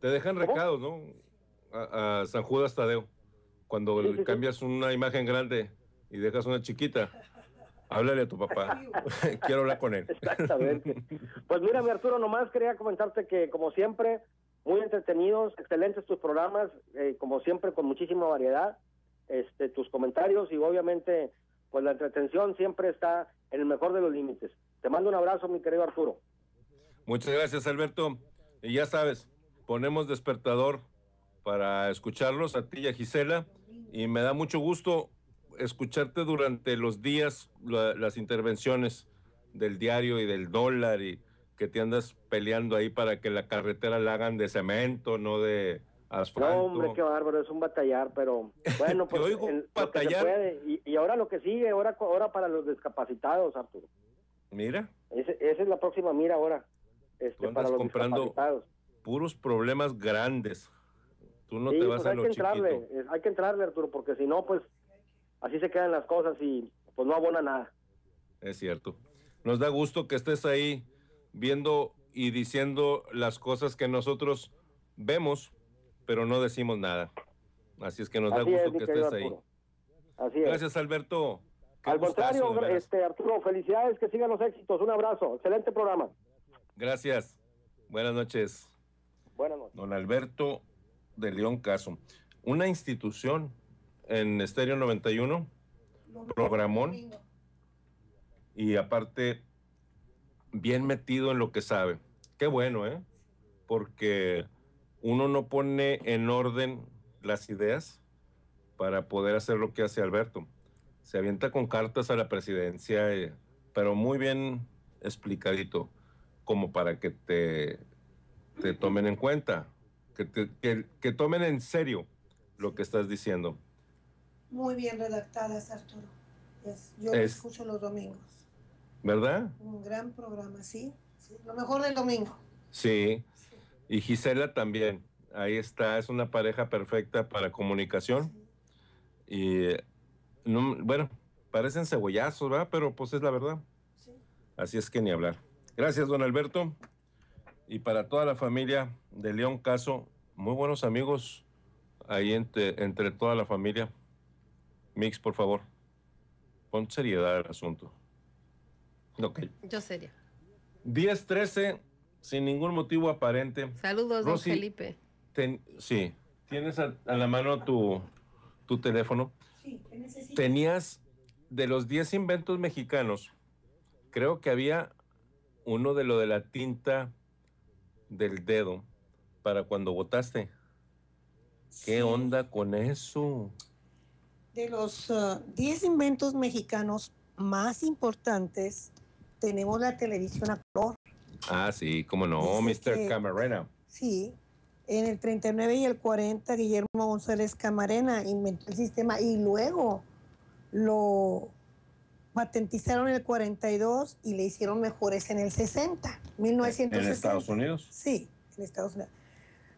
Speaker 3: Te dejan
Speaker 59: ¿Cómo?
Speaker 3: recados, ¿no? A, a San Judas Tadeo. Cuando
Speaker 59: sí.
Speaker 3: cambias una imagen grande y dejas una chiquita, háblale a tu papá. Quiero hablar con él.
Speaker 59: Exactamente. Pues mira, mi Arturo, nomás quería comentarte que, como siempre, muy entretenidos, excelentes tus programas, eh, como siempre, con muchísima variedad, este, tus comentarios y obviamente, pues la entretención siempre está en el mejor de los límites. Te mando un abrazo, mi querido Arturo.
Speaker 3: Muchas gracias, Alberto. Y ya sabes, ponemos despertador para escucharlos a ti y a Gisela. Y me da mucho gusto escucharte durante los días, la- las intervenciones del diario y del dólar y que te andas peleando ahí para que la carretera la hagan de cemento, no de asfalto.
Speaker 59: No, hombre, qué bárbaro, es un batallar, pero bueno, pues
Speaker 3: oigo
Speaker 59: en
Speaker 3: batallar.
Speaker 59: puede. Y, y ahora lo que sigue, ahora, ahora para los discapacitados, Arturo.
Speaker 3: Mira,
Speaker 59: Ese- esa es la próxima mira ahora, este,
Speaker 3: tú
Speaker 59: para
Speaker 3: andas
Speaker 59: los
Speaker 3: comprando puros problemas grandes. Tú no
Speaker 59: sí,
Speaker 3: te vas
Speaker 59: pues
Speaker 3: a
Speaker 59: hay
Speaker 3: lo
Speaker 59: que
Speaker 3: chiquito.
Speaker 59: entrarle, eh, hay que entrarle, Arturo, porque si no, pues así se quedan las cosas y pues no abona nada.
Speaker 3: Es cierto. Nos da gusto que estés ahí viendo y diciendo las cosas que nosotros vemos, pero no decimos nada. Así es que nos da gusto
Speaker 59: es,
Speaker 3: que estés ahí.
Speaker 59: Así es.
Speaker 3: Gracias, Alberto. Qué
Speaker 59: Al
Speaker 3: gustazo,
Speaker 59: contrario, este Arturo, felicidades, que sigan los éxitos. Un abrazo, excelente programa.
Speaker 3: Gracias. Buenas noches.
Speaker 59: Buenas noches.
Speaker 3: Don Alberto de León Caso. Una institución en Estéreo 91, programón, y aparte, bien metido en lo que sabe. Qué bueno, ¿eh? Porque uno no pone en orden las ideas para poder hacer lo que hace Alberto. Se avienta con cartas a la presidencia, eh, pero muy bien explicadito, como para que te, te tomen en cuenta, que, te- que- que tomen en serio lo que estás diciendo.
Speaker 25: Muy bien redactadas, Arturo. Yo lo
Speaker 3: Es-
Speaker 25: escucho los domingos.
Speaker 3: ¿Verdad?
Speaker 25: Un gran programa, sí. sí, Lo mejor del domingo.
Speaker 3: Sí. Y Gisela también. Ahí está, es una pareja perfecta para comunicación. Y no, bueno, parecen cebollazos, ¿verdad? Pero pues es la verdad. Así es que ni hablar. Gracias, don Alberto. Y para toda la familia de León Caso, muy buenos amigos ahí entre, entre toda la familia. Mix, por favor. Pon seriedad al asunto. Ok.
Speaker 8: Yo seria.
Speaker 3: 10-13, sin ningún motivo aparente.
Speaker 8: Saludos, don
Speaker 3: Rosy,
Speaker 8: Felipe.
Speaker 3: ten- sí, tienes a, a la mano tu, tu teléfono. Tenías de los 10 inventos mexicanos, creo que había uno de lo de la tinta del dedo para cuando votaste. ¿Qué onda con eso?
Speaker 25: De los ah, 10 inventos mexicanos más importantes, tenemos la televisión a color.
Speaker 3: Ah, sí, cómo no, Mr.
Speaker 25: que-
Speaker 3: Camarena.
Speaker 25: Sí, en el 39 y el 40, Guillermo González Camarena inventó el sistema y luego lo patentizaron en el 42 y le hicieron mejores en el 60, 1960.
Speaker 3: ¿En Estados Unidos?
Speaker 25: Sí, en Estados Unidos.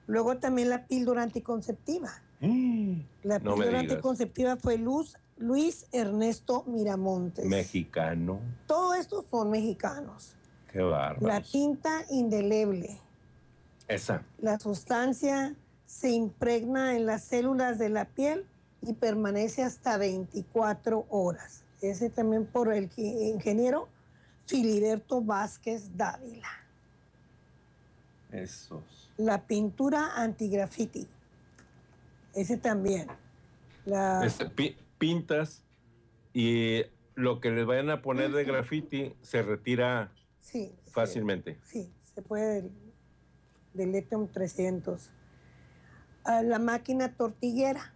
Speaker 25: Luego también la píldora anticonceptiva. La píldora anticonceptiva fue Luz, Luis Ernesto Miramontes.
Speaker 3: Mexicano.
Speaker 25: Todos estos son mexicanos.
Speaker 3: Qué bárbaro.
Speaker 25: La tinta indeleble.
Speaker 3: Esa.
Speaker 25: La sustancia se impregna en las células de la piel y permanece hasta 24 horas. Ese también por el ingeniero Filiberto Vázquez Dávila.
Speaker 3: Esos.
Speaker 25: La pintura antigrafiti. Ese también. La,
Speaker 3: Este, pi- pintas y lo que les vayan a poner de graffiti se retira
Speaker 25: sí,
Speaker 3: fácilmente.
Speaker 25: sí, se puede del, del Letium 300. Ah, la máquina tortillera.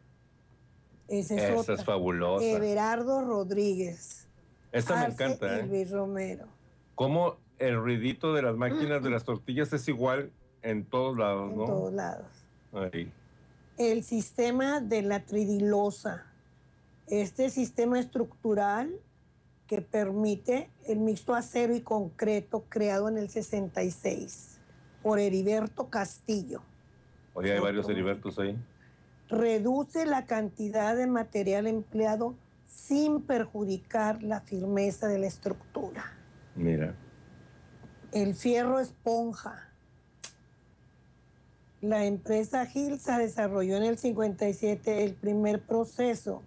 Speaker 25: Esa es,
Speaker 3: Esa
Speaker 25: otra.
Speaker 3: es fabulosa.
Speaker 25: Everardo Rodríguez.
Speaker 3: Esta me
Speaker 25: Arce
Speaker 3: encanta,
Speaker 25: y
Speaker 3: ¿eh?
Speaker 25: Luis Romero.
Speaker 3: Cómo el ruidito de las máquinas de las tortillas es igual en todos lados,
Speaker 25: En
Speaker 3: ¿no?
Speaker 25: todos lados.
Speaker 3: Ahí.
Speaker 25: El sistema de la tridilosa. Este sistema estructural que permite el mixto acero y concreto creado en el 66 por Heriberto Castillo.
Speaker 3: Oye, hay varios heribertos ahí.
Speaker 25: Reduce la cantidad de material empleado sin perjudicar la firmeza de la estructura.
Speaker 3: Mira.
Speaker 25: El fierro esponja. La empresa Gilsa desarrolló en el 57 el primer proceso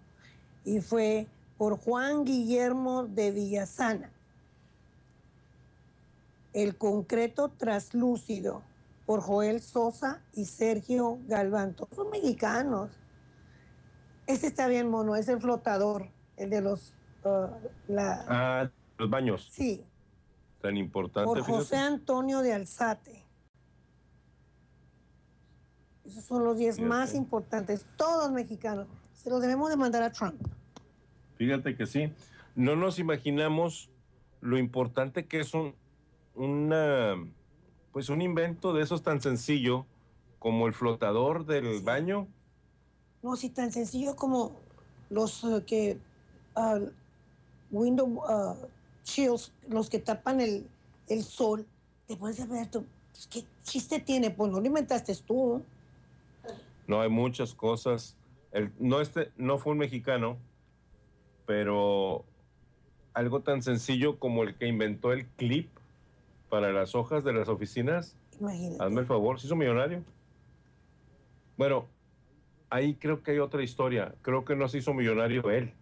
Speaker 25: y fue por Juan Guillermo de Villasana. El concreto traslúcido por Joel Sosa y Sergio Galván. Todos son mexicanos. Este está bien mono, es el flotador, el de los... ah, la,
Speaker 3: Ah, los baños.
Speaker 25: sí,
Speaker 3: Tan importante.
Speaker 25: por
Speaker 3: fíjate.
Speaker 25: José Antonio de Alzate. Esos son los 10 más importantes, todos mexicanos. Se los debemos de mandar a Trump.
Speaker 3: Fíjate que sí. No nos imaginamos lo importante que es un, una, pues un invento de esos tan sencillo como el flotador del baño.
Speaker 25: No, si tan sencillo como los eh, que ah, window shields, los que tapan el, el sol, te puedes ver tú, pues, ¿qué chiste tiene? Pues no lo inventaste tú.
Speaker 3: No hay muchas cosas. El, no, este, no fue un mexicano, pero algo tan sencillo como el que inventó el clip para las hojas de las oficinas.
Speaker 25: Imagínate.
Speaker 3: Hazme el favor, se hizo millonario. Bueno, ahí creo que hay otra historia. Creo que no se hizo millonario él,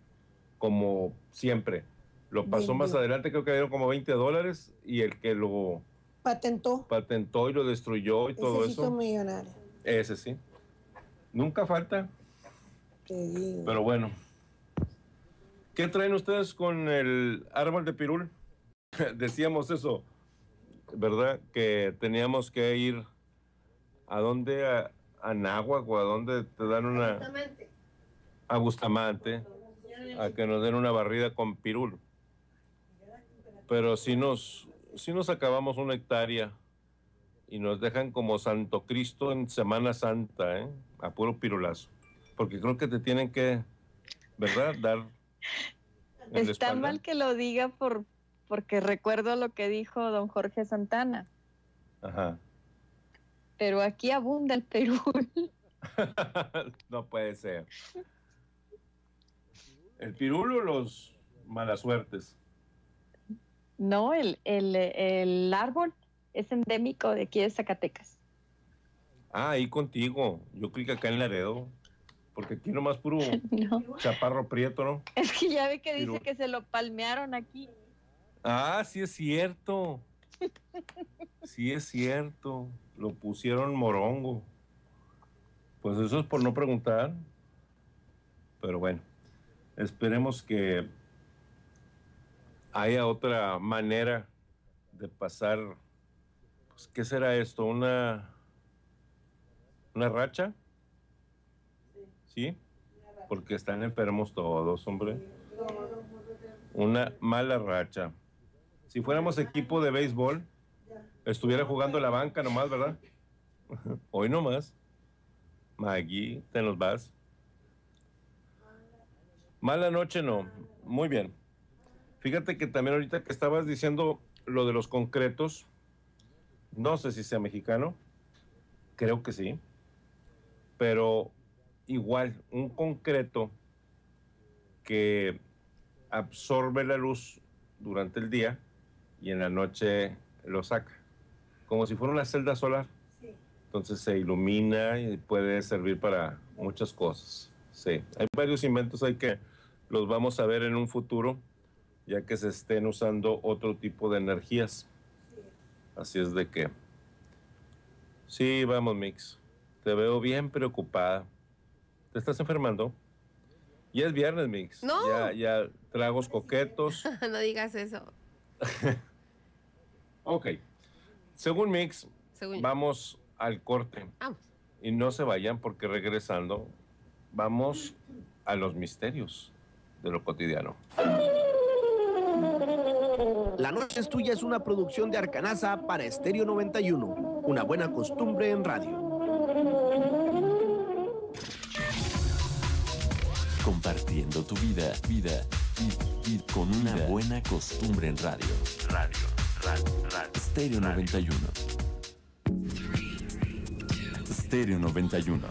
Speaker 3: como siempre. Lo pasó más adelante, creo que dieron como 20 dólares y el que lo
Speaker 25: Patentó.
Speaker 3: patentó y lo destruyó y todo
Speaker 25: hizo
Speaker 3: eso,
Speaker 25: millonario.
Speaker 3: ese sí. Nunca falta,
Speaker 25: Te digo.
Speaker 3: pero bueno. ¿Qué traen ustedes con el árbol de pirul? Decíamos eso, ¿verdad? Que teníamos que ir a dónde, a, a o a dónde te dan una... A Bustamante, a que nos den una barrida con pirul. Pero si nos, si nos acabamos una hectárea y nos dejan como Santo Cristo en Semana Santa, ¿eh? A puro pirulazo. Porque creo que te tienen que, ¿verdad? Dar
Speaker 7: Está mal que lo diga por, porque recuerdo lo que dijo don Jorge Santana,
Speaker 3: Ajá.
Speaker 7: pero aquí abunda el Perú.
Speaker 3: no puede ser. El pirulo o los malas suertes.
Speaker 7: No, el, el, el árbol es endémico de aquí de Zacatecas.
Speaker 3: Ah, ahí contigo. Yo que acá en Laredo. Porque aquí nomás puro chaparro prieto, ¿no?
Speaker 7: Es que ya ve que dice que se lo palmearon aquí.
Speaker 3: Ah, sí es cierto. Sí es cierto. Lo pusieron morongo. Pues eso es por no preguntar. Pero bueno, esperemos que haya otra manera de pasar. Pues, ¿Qué será esto? ¿Una, una racha? Porque están enfermos todos, hombre. Una mala racha. Si fuéramos equipo de béisbol, estuviera jugando la banca nomás, ¿verdad? Hoy nomás. Maggie, te nos vas. Mala noche no. Muy bien. Fíjate que también ahorita que estabas diciendo lo de los concretos, no sé si sea mexicano, creo que sí, pero igual, un concreto que absorbe la luz durante el día y en la noche lo saca, como si fuera una celda solar. Entonces se ilumina y puede servir para muchas cosas. Sí, hay varios inventos ahí que los vamos a ver en un futuro, ya que se estén usando otro tipo de energías. Así es de que... Sí, vamos, Mix. Te veo bien preocupada. ¿Te estás enfermando? Ya es viernes, Mix.
Speaker 8: No.
Speaker 3: Ya, ya tragos coquetos.
Speaker 8: no digas eso.
Speaker 3: Ok. Según Mix,
Speaker 8: Según yo.
Speaker 3: vamos al corte.
Speaker 8: Vamos.
Speaker 3: Y no se vayan porque regresando vamos a los misterios de lo cotidiano.
Speaker 9: La noche es tuya es una producción de Arcanasa para Estéreo 91. Una buena costumbre en radio.
Speaker 10: Compartiendo tu vida, vida, y, y con una buena costumbre en radio. Radio, radio, radio. Stereo 91. Stereo 91.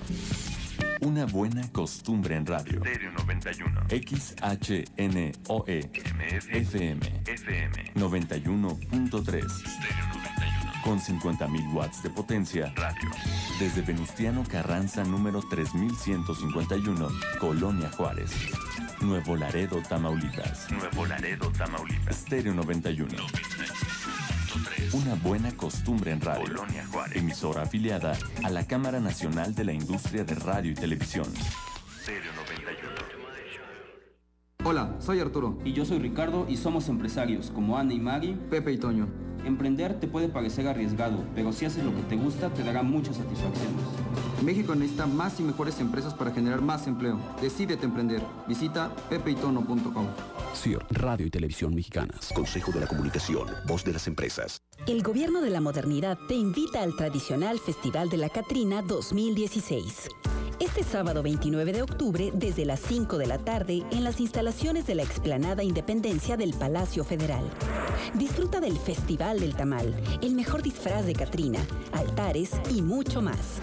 Speaker 10: Una buena costumbre en radio. Stereo 91. XHNOE. FM. FM. 91.3. Con 50.000 watts de potencia. Radio. Desde Venustiano Carranza número 3151, Colonia Juárez. Nuevo Laredo, Tamaulipas. Nuevo Laredo, Tamaulipas. Stereo 91. Una buena costumbre en radio. Colonia Juárez. Emisora afiliada a la Cámara Nacional de la Industria de Radio y Televisión. Stereo 91.
Speaker 60: Hola, soy Arturo. Y yo soy Ricardo y somos empresarios como Ana y Mari, Pepe y Toño. Emprender te puede parecer arriesgado, pero si haces lo que te gusta te dará muchas satisfacciones.
Speaker 61: México necesita más y mejores empresas para generar más empleo. Decídete emprender. Visita pepeitono.com.
Speaker 62: CIR, Radio y Televisión Mexicanas.
Speaker 63: Consejo de la Comunicación, voz de las empresas.
Speaker 64: El Gobierno de la Modernidad te invita al tradicional Festival de la Catrina 2016. Este sábado 29 de octubre, desde las 5 de la tarde, en las instalaciones de la Explanada Independencia del Palacio Federal. Disfruta del Festival del Tamal, el mejor disfraz de Catrina, altares y mucho más.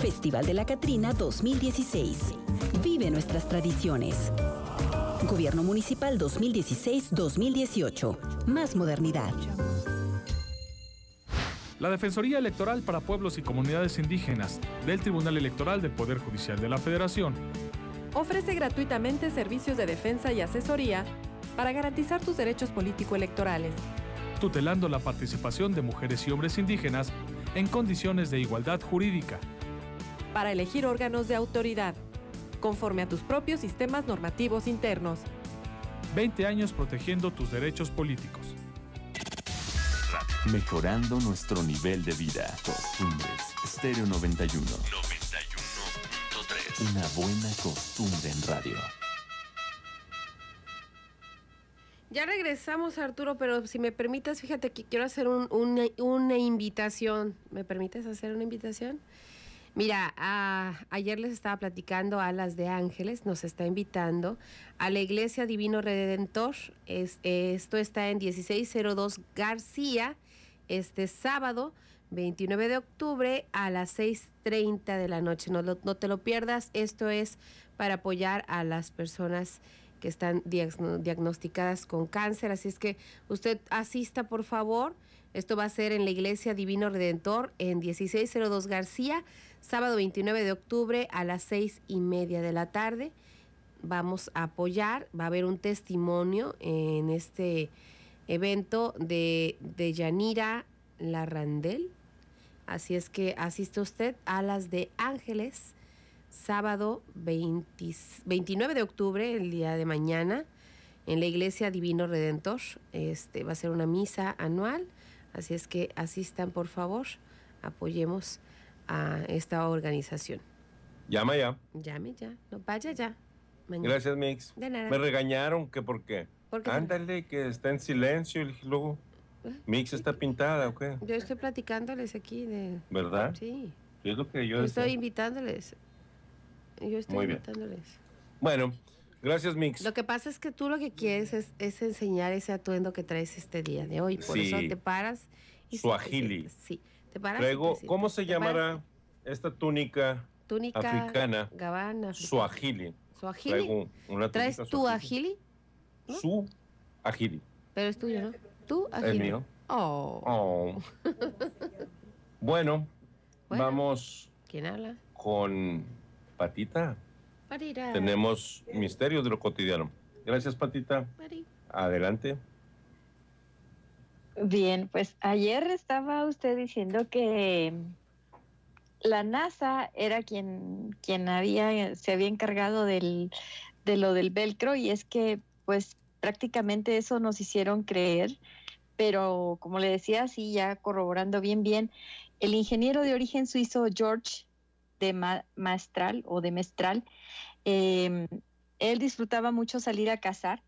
Speaker 64: Festival de la Catrina 2016. Vive nuestras tradiciones. Gobierno Municipal 2016-2018. Más modernidad.
Speaker 65: La Defensoría Electoral para Pueblos y Comunidades Indígenas del Tribunal Electoral del Poder Judicial de la Federación
Speaker 66: Ofrece gratuitamente servicios de defensa y asesoría para garantizar tus derechos político-electorales.
Speaker 65: Tutelando la participación de mujeres y hombres indígenas en condiciones de igualdad jurídica.
Speaker 66: para elegir órganos de autoridad, conforme a tus propios sistemas normativos internos.
Speaker 65: 20 años protegiendo tus derechos políticos.
Speaker 10: Mejorando nuestro nivel de vida. Costumbres. Stereo 91. 91.3. Una buena costumbre en radio.
Speaker 8: Ya regresamos, Arturo, pero si me permites, fíjate que quiero hacer un- una, una invitación. ¿Me permites hacer una invitación? Mira, ayer les estaba platicando a las de Ángeles, nos está invitando a la Iglesia Divino Redentor. Es, esto está en 1602 García, este sábado 29 de octubre a las 6.30 de la noche. No, no te lo pierdas, esto es para apoyar a las personas que están diagno- diagnosticadas con cáncer. Así es que usted asista, por favor. Esto va a ser en la Iglesia Divino Redentor en 1602 García, sábado 29 de octubre a las seis y media de la tarde. Vamos a apoyar, va a haber un testimonio en este evento de, de Yanira Larrandel. Así es que asiste usted a las de Ángeles, sábado 20 29 de octubre, el día de mañana, en la Iglesia Divino Redentor. Este va a ser una misa anual, así es que asistan por favor, apoyemos a esta organización.
Speaker 3: Llama ya.
Speaker 8: Llame ya, no vaya ya. Mañana.
Speaker 3: Gracias, Mix.
Speaker 8: De nada.
Speaker 3: Me regañaron que por qué.
Speaker 8: ¿Por qué?
Speaker 3: Ándale, que está en silencio. Y luego, Mix está pintada, ¿o qué?
Speaker 8: Yo estoy platicándoles aquí de...
Speaker 3: ¿Verdad?
Speaker 8: Sí,
Speaker 3: Es lo que yo
Speaker 8: estoy invitándoles. Yo estoy
Speaker 3: Muy bien. Bueno, gracias, Mix.
Speaker 8: Lo que pasa es que tú lo que quieres es, es enseñar ese atuendo que traes este día de hoy. Por eso te paras y
Speaker 3: Suajili.
Speaker 8: Sí, te paras.
Speaker 3: Luego, ¿cómo se llamará esta túnica
Speaker 8: Túnica
Speaker 3: africana?
Speaker 8: Gabana.
Speaker 3: Suajili.
Speaker 8: Suajili. ¿Traes tu
Speaker 3: suajili.
Speaker 8: agili?
Speaker 3: Su agili.
Speaker 8: Pero es tuyo, ¿no? Tu agili.
Speaker 3: Es mío.
Speaker 8: Oh.
Speaker 3: Oh. Bueno,
Speaker 8: Bueno.
Speaker 3: vamos
Speaker 8: ¿Quién habla?
Speaker 3: con Patita. Tenemos misterios de lo cotidiano. Gracias, Patita. Adelante.
Speaker 7: Bien, pues ayer estaba usted diciendo que la NASA era quien, quien había, se había encargado del, de lo del velcro y es que pues prácticamente eso nos hicieron creer, pero como le decía, sí, ya corroborando bien, bien, el ingeniero de origen suizo George de Ma- Mastral o de Mestral, eh, él disfrutaba mucho salir a cazar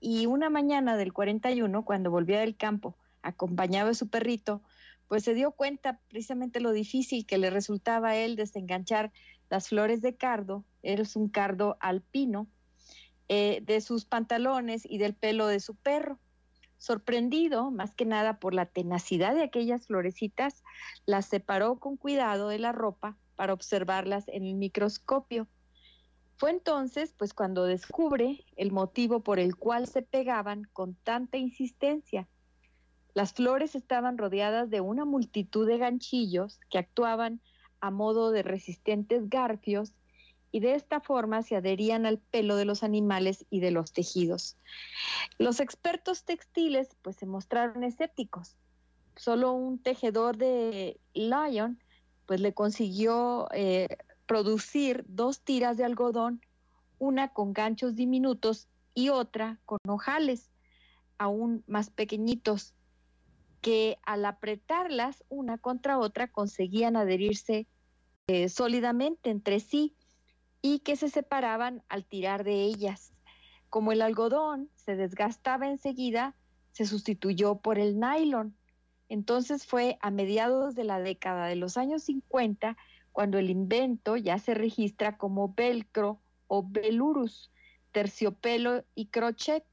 Speaker 7: y una mañana del 41, cuando volvía del campo, acompañado de su perrito, pues se dio cuenta precisamente lo difícil que le resultaba a él desenganchar las flores de cardo, es un cardo alpino, eh, de sus pantalones y del pelo de su perro. Sorprendido, más que nada por la tenacidad de aquellas florecitas, las separó con cuidado de la ropa para observarlas en el microscopio. Fue entonces, pues, cuando descubre el motivo por el cual se pegaban con tanta insistencia. Las flores estaban rodeadas de una multitud de ganchillos que actuaban a modo de resistentes garfios y de esta forma se adherían al pelo de los animales y de los tejidos. Los expertos textiles pues se mostraron escépticos. Solo un tejedor de Lyon pues le consiguió eh, producir dos tiras de algodón, una con ganchos diminutos y otra con ojales aún más pequeñitos, que al apretarlas una contra otra conseguían adherirse eh, sólidamente entre sí y que se separaban al tirar de ellas. Como el algodón se desgastaba enseguida, se sustituyó por el nylon. Entonces fue a mediados de la década de los años 50 cuando el invento ya se registra como velcro o velurus, terciopelo y crochet,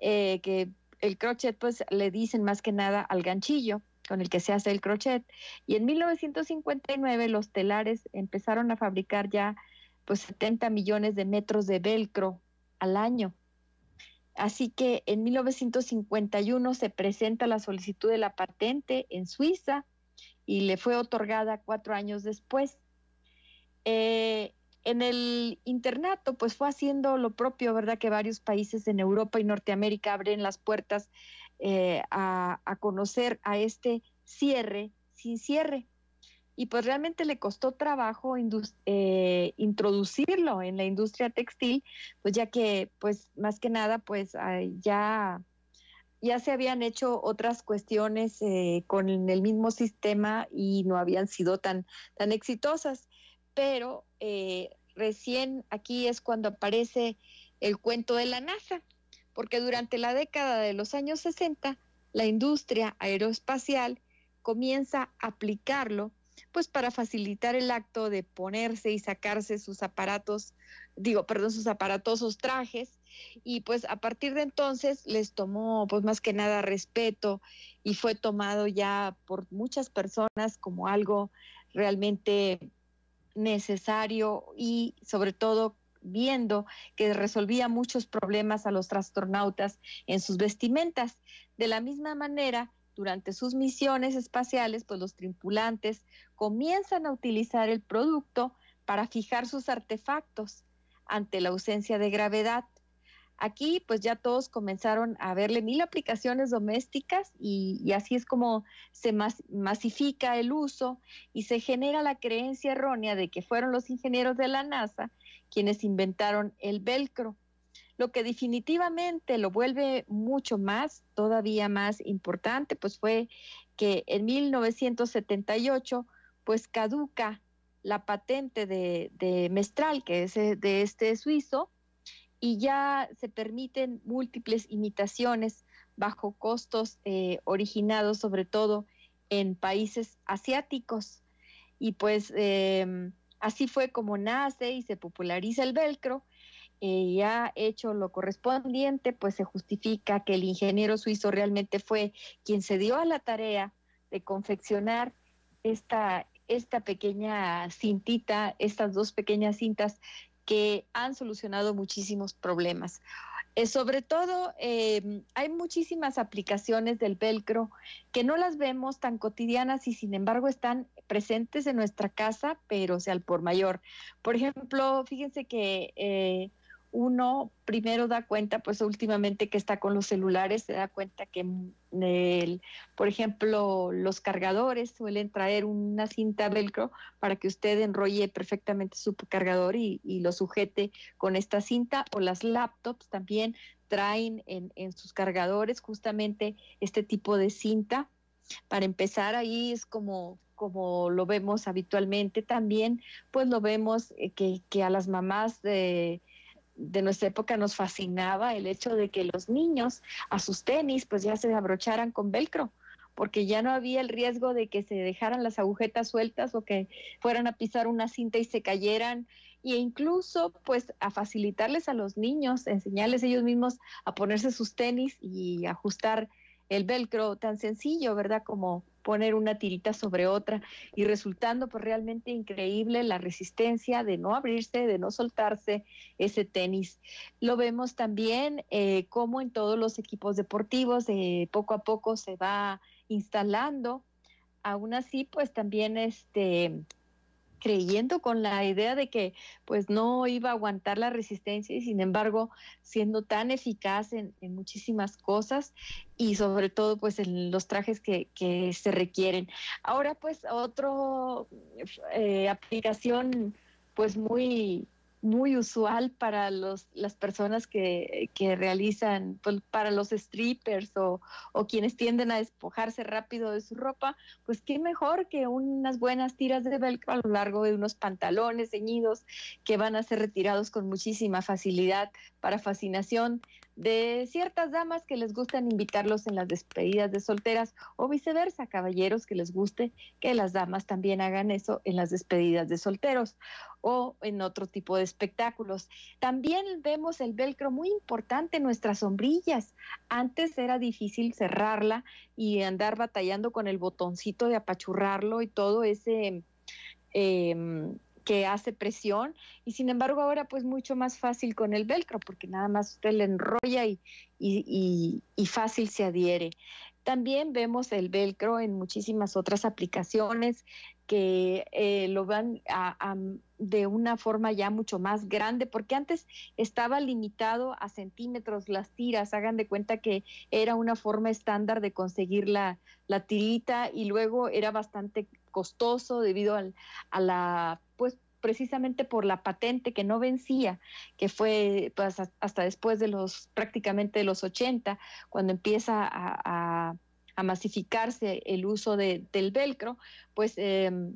Speaker 7: eh, que el crochet pues le dicen más que nada al ganchillo con el que se hace el crochet. Y en 1959 los telares empezaron a fabricar ya pues 70 millones de metros de velcro al año. Así que en 1951 se presenta la solicitud de la patente en Suiza y le fue otorgada cuatro años después. Eh, en el internato, pues fue haciendo lo propio, ¿verdad? Que varios países en Europa y Norteamérica abren las puertas eh, a, a conocer a este cierre sin cierre. Y pues realmente le costó trabajo eh, introducirlo en la industria textil, pues ya que, pues más que nada, pues ya ya se habían hecho otras cuestiones eh, con el mismo sistema y no habían sido tan, tan exitosas. Pero eh, recién aquí es cuando aparece el cuento de la NASA, porque durante la década de los años 60, la industria aeroespacial comienza a aplicarlo pues para facilitar el acto de ponerse y sacarse sus aparatos, digo, perdón, sus aparatosos trajes. Y pues a partir de entonces les tomó pues más que nada respeto y fue tomado ya por muchas personas como algo realmente necesario y sobre todo viendo que resolvía muchos problemas a los astronautas en sus vestimentas. De la misma manera, durante sus misiones espaciales, pues los tripulantes comienzan a utilizar el producto para fijar sus artefactos ante la ausencia de gravedad. Aquí pues ya todos comenzaron a verle mil aplicaciones domésticas y, así es como se masifica el uso y se genera la creencia errónea de que fueron los ingenieros de la NASA quienes inventaron el velcro. Lo que definitivamente lo vuelve mucho más, todavía más importante, pues fue que en 1978 pues caduca la patente de, Mestral, que es eh, de este suizo, y ya se permiten múltiples imitaciones bajo costos eh, originados sobre todo en países asiáticos. Y pues em, así fue como nace y se populariza el velcro y ha hecho lo correspondiente, pues se justifica que el ingeniero suizo realmente fue quien se dio a la tarea de confeccionar esta, esta pequeña cintita, estas dos pequeñas cintas que han solucionado muchísimos problemas. Eh, sobre todo, em, hay muchísimas aplicaciones del velcro que no las vemos tan cotidianas y sin embargo están presentes en nuestra casa, pero sea al por mayor. Por ejemplo, fíjense que eh, uno primero da cuenta, pues últimamente que está con los celulares, se da cuenta que, por ejemplo, los cargadores suelen traer una cinta velcro para que usted enrolle perfectamente su cargador y, lo sujete con esta cinta, o las laptops también traen en, sus cargadores justamente este tipo de cinta. Para empezar, ahí es como como lo vemos habitualmente también, pues lo vemos eh, que, que a las mamás de de nuestra época nos fascinaba el hecho de que los niños a sus tenis pues ya se abrocharan con velcro porque ya no había el riesgo de que se dejaran las agujetas sueltas o que fueran a pisar una cinta y se cayeran e incluso pues a facilitarles a los niños, enseñarles ellos mismos a ponerse sus tenis y ajustar el velcro tan sencillo, ¿verdad? Como poner una tirita sobre otra y resultando pues realmente increíble la resistencia de no abrirse, de no soltarse ese tenis. Lo vemos también eh, como en todos los equipos deportivos, eh, poco a poco se va instalando. Aún así, pues también este creyendo con la idea de que pues no iba a aguantar la resistencia y sin embargo siendo tan eficaz en, muchísimas cosas y sobre todo pues en los trajes que, se requieren. Ahora pues otro eh, aplicación pues muy muy usual para los, las personas que, que realizan, pues, para los strippers o, o, quienes tienden a despojarse rápido de su ropa, pues qué mejor que unas buenas tiras de velcro a lo largo de unos pantalones ceñidos que van a ser retirados con muchísima facilidad para fascinación de ciertas damas que les gustan invitarlos en las despedidas de solteras o viceversa, caballeros que les guste que las damas también hagan eso en las despedidas de solteros o en otro tipo de espectáculos. También vemos el velcro muy importante en nuestras sombrillas. Antes era difícil cerrarla y andar batallando con el botoncito de apachurrarlo y todo ese... Eh, que hace presión y sin embargo ahora pues mucho más fácil con el velcro porque nada más usted le enrolla y, y, y, fácil se adhiere. También vemos el velcro en muchísimas otras aplicaciones que eh, lo van de una forma ya mucho más grande, porque antes estaba limitado a centímetros las tiras, hagan de cuenta que era una forma estándar de conseguir la, la tirita y luego era bastante costoso debido al, a la pues precisamente por la patente que no vencía, que fue pues, hasta después de los prácticamente de los 80, cuando empieza a, a, masificarse el uso de, del velcro, pues em,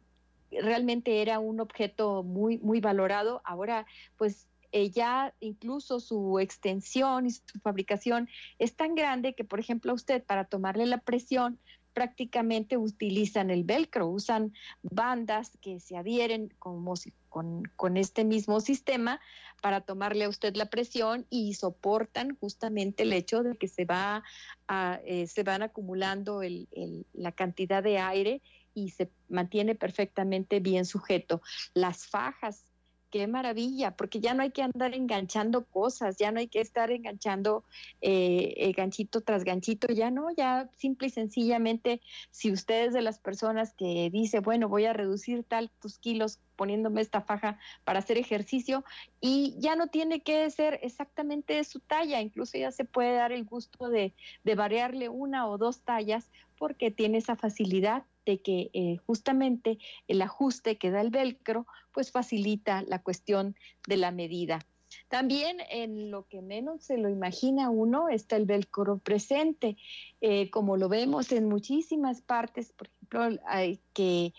Speaker 7: realmente era un objeto muy, muy valorado. Ahora, pues eh, ya incluso su extensión y su fabricación es tan grande que, por ejemplo, a usted para tomarle la presión prácticamente utilizan el velcro, usan bandas que se adhieren como si, con, este mismo sistema para tomarle a usted la presión y soportan justamente el hecho de que se va a, eh, se van acumulando el, el, la cantidad de aire y se mantiene perfectamente bien sujeto. Las fajas qué maravilla, porque ya no hay que andar enganchando cosas, ya no hay que estar enganchando eh, ganchito tras ganchito, ya no, ya simple y sencillamente, si ustedes de las personas que dice, bueno, voy a reducir tantos kilos poniéndome esta faja para hacer ejercicio y ya no tiene que ser exactamente su talla, incluso ya se puede dar el gusto de variarle una o dos tallas porque tiene esa facilidad de que eh, justamente el ajuste que da el velcro pues facilita la cuestión de la medida. También en lo que menos se lo imagina uno está el velcro presente, eh, como lo vemos en muchísimas partes, por ejemplo, hay que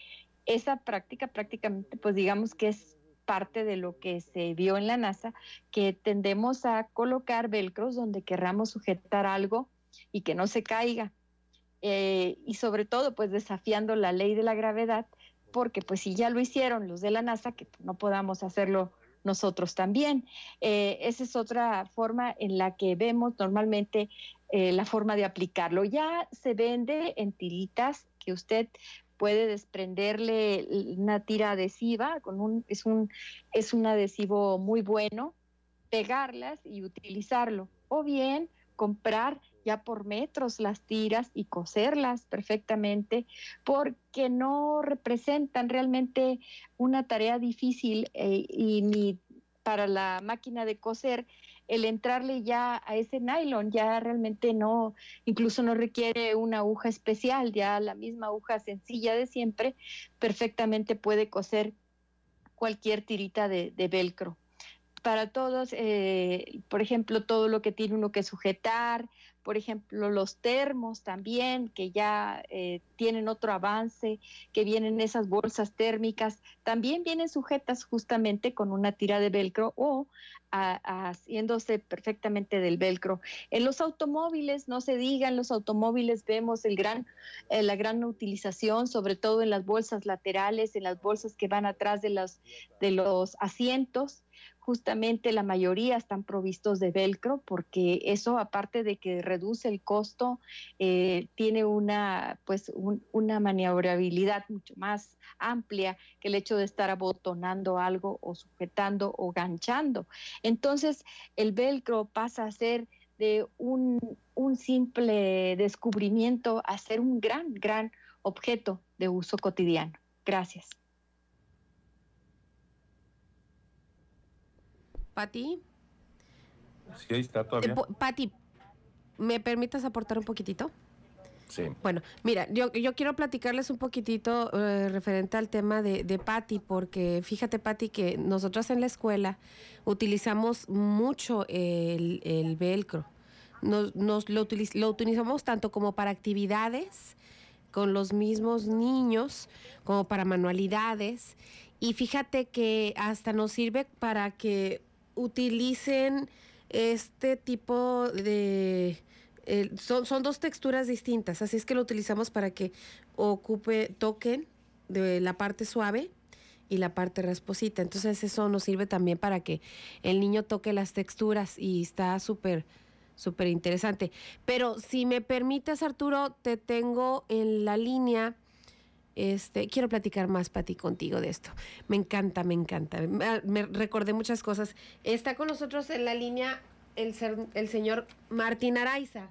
Speaker 7: esa práctica prácticamente pues digamos que es parte de lo que se vio en la NASA, que tendemos a colocar velcros donde querramos sujetar algo y que no se caiga. Eh, y sobre todo pues desafiando la ley de la gravedad, porque pues si ya lo hicieron los de la NASA, que no podamos hacerlo nosotros también. Eh, esa es otra forma en la que vemos normalmente eh, la forma de aplicarlo. Ya se vende en tiritas que usted puede desprenderle una tira adhesiva, con un, es, un, es un adhesivo muy bueno, pegarlas y utilizarlo. O bien comprar ya por metros las tiras y coserlas perfectamente, porque no representan realmente una tarea difícil eh, y ni para la máquina de coser el entrarle ya a ese nylon ya realmente no, incluso no requiere una aguja especial, ya la misma aguja sencilla de siempre perfectamente puede coser cualquier tirita de, velcro. Para todos, eh, por ejemplo, todo lo que tiene uno que sujetar, por ejemplo, los termos también, que ya eh, tienen otro avance, que vienen esas bolsas térmicas, también vienen sujetas justamente con una tira de velcro o haciéndose perfectamente del velcro. En los automóviles, no se diga, en los automóviles vemos el gran, eh, la gran utilización, sobre todo en las bolsas laterales, en las bolsas que van atrás de de los asientos justamente la mayoría están provistos de velcro porque eso aparte de que reduce el costo eh, tiene una pues una maniobrabilidad mucho más amplia que el hecho de estar abotonando algo o sujetando o ganchando. Entonces el velcro pasa a ser de un, un simple descubrimiento a ser un gran gran objeto de uso cotidiano. Gracias
Speaker 8: Pati.
Speaker 3: Sí, ahí está todavía.
Speaker 8: Eh, Pati, ¿me permitas aportar un poquitito?
Speaker 3: Sí.
Speaker 8: Bueno, mira, yo, yo quiero platicarles un poquitito eh, referente al tema de, de Patti, porque fíjate, Patti, que nosotros en la escuela utilizamos mucho el, el velcro. Nos, nos lo, lo utilizamos tanto como para actividades con los mismos niños, como para manualidades. Y fíjate que hasta nos sirve para que utilicen este tipo de... son, son dos texturas distintas, así es que lo utilizamos para que ocupe, toquen de la parte suave y la parte rasposita. Entonces eso nos sirve también para que el niño toque las texturas y está súper, súper interesante. Pero si me permites, Arturo, te tengo en la línea este, quiero platicar más, Pati, contigo de esto. Me encanta, me encanta. Me, recordé muchas cosas. Está con nosotros en la línea el, el señor Martín Araiza.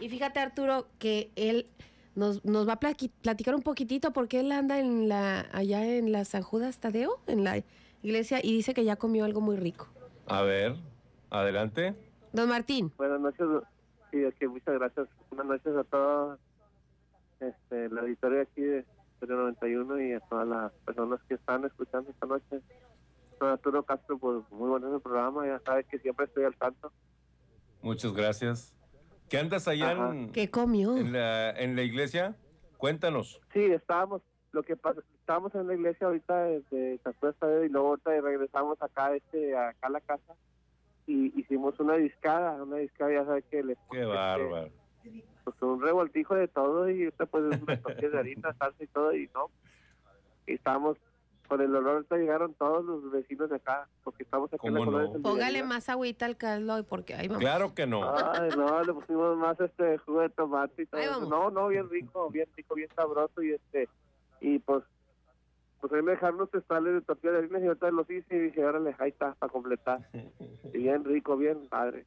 Speaker 8: Y fíjate, Arturo, que él nos, va a platicar un poquitito porque él anda en la, allá en la San Judas Tadeo, en la iglesia, y dice que ya comió algo muy rico.
Speaker 3: A ver, adelante.
Speaker 8: Don Martín.
Speaker 67: Buenas noches, y es que muchas gracias. Buenas noches a todos este, la auditoría aquí de 91 y a todas las personas que están escuchando esta noche. Don Arturo Castro, pues muy bueno el programa, ya sabes que siempre estoy al tanto.
Speaker 3: Muchas gracias. ¿Qué andas allá en,
Speaker 8: ¿Qué comió?
Speaker 3: En la, en la iglesia? Cuéntanos.
Speaker 67: Sí, estábamos, lo que pasa, estábamos en la iglesia ahorita desde San y luego ahorita regresamos acá, este, acá a la casa y hicimos una discada, una discada, ya sabes que les...
Speaker 3: Qué bárbaro
Speaker 59: pues un revoltijo de todo y ahorita pues unas tortillas de harina, salsa y todo y no. Y estábamos con el olor, ahorita llegaron todos los vecinos de acá, porque estamos aquí en la
Speaker 3: ¿Cómo
Speaker 59: colonia
Speaker 3: no?
Speaker 59: San
Speaker 8: Póngale más agüita al caldo porque ahí vamos.
Speaker 3: Claro que no.
Speaker 59: Ay, no, le pusimos más este jugo de tomate y todo. Eso. No, no, bien rico, bien rico, bien sabroso y este y pues pues ahí me dejaron unos testales de tortilla de harina y ahorita los hice y dije, órale, ahí está, para completar. Y bien rico, bien padre.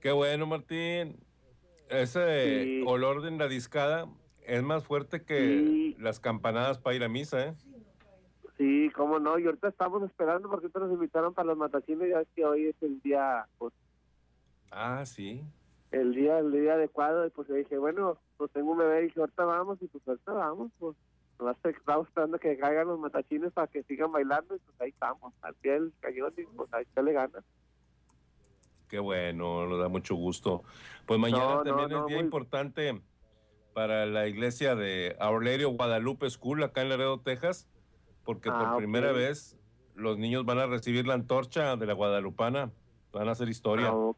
Speaker 3: Qué bueno, Martín. Ese
Speaker 59: Sí.
Speaker 3: olor de la discada es más fuerte que las campanadas para ir a misa, ¿eh?
Speaker 59: Sí, cómo no, y ahorita estamos esperando porque ahorita nos invitaron para los matachines, ya es que hoy es el día, pues,
Speaker 3: Ah, sí.
Speaker 59: el día, el día adecuado, y pues le dije, bueno, pues tengo un bebé, y dije, ahorita vamos, y pues ahorita vamos, pues, te- estamos esperando que caigan los matachines para que sigan bailando, y pues ahí estamos, al pie del cañón, y pues ahí se le gana.
Speaker 3: Qué bueno, nos da mucho gusto. Pues mañana
Speaker 59: No, no,
Speaker 3: también
Speaker 59: no,
Speaker 3: es día
Speaker 59: muy-
Speaker 3: importante para la iglesia de Aurelio Guadalupe School acá en Laredo, Texas, porque
Speaker 59: Ah,
Speaker 3: por
Speaker 59: ok.
Speaker 3: primera vez los niños van a recibir la antorcha de la Guadalupana, van a hacer historia.
Speaker 59: Ah.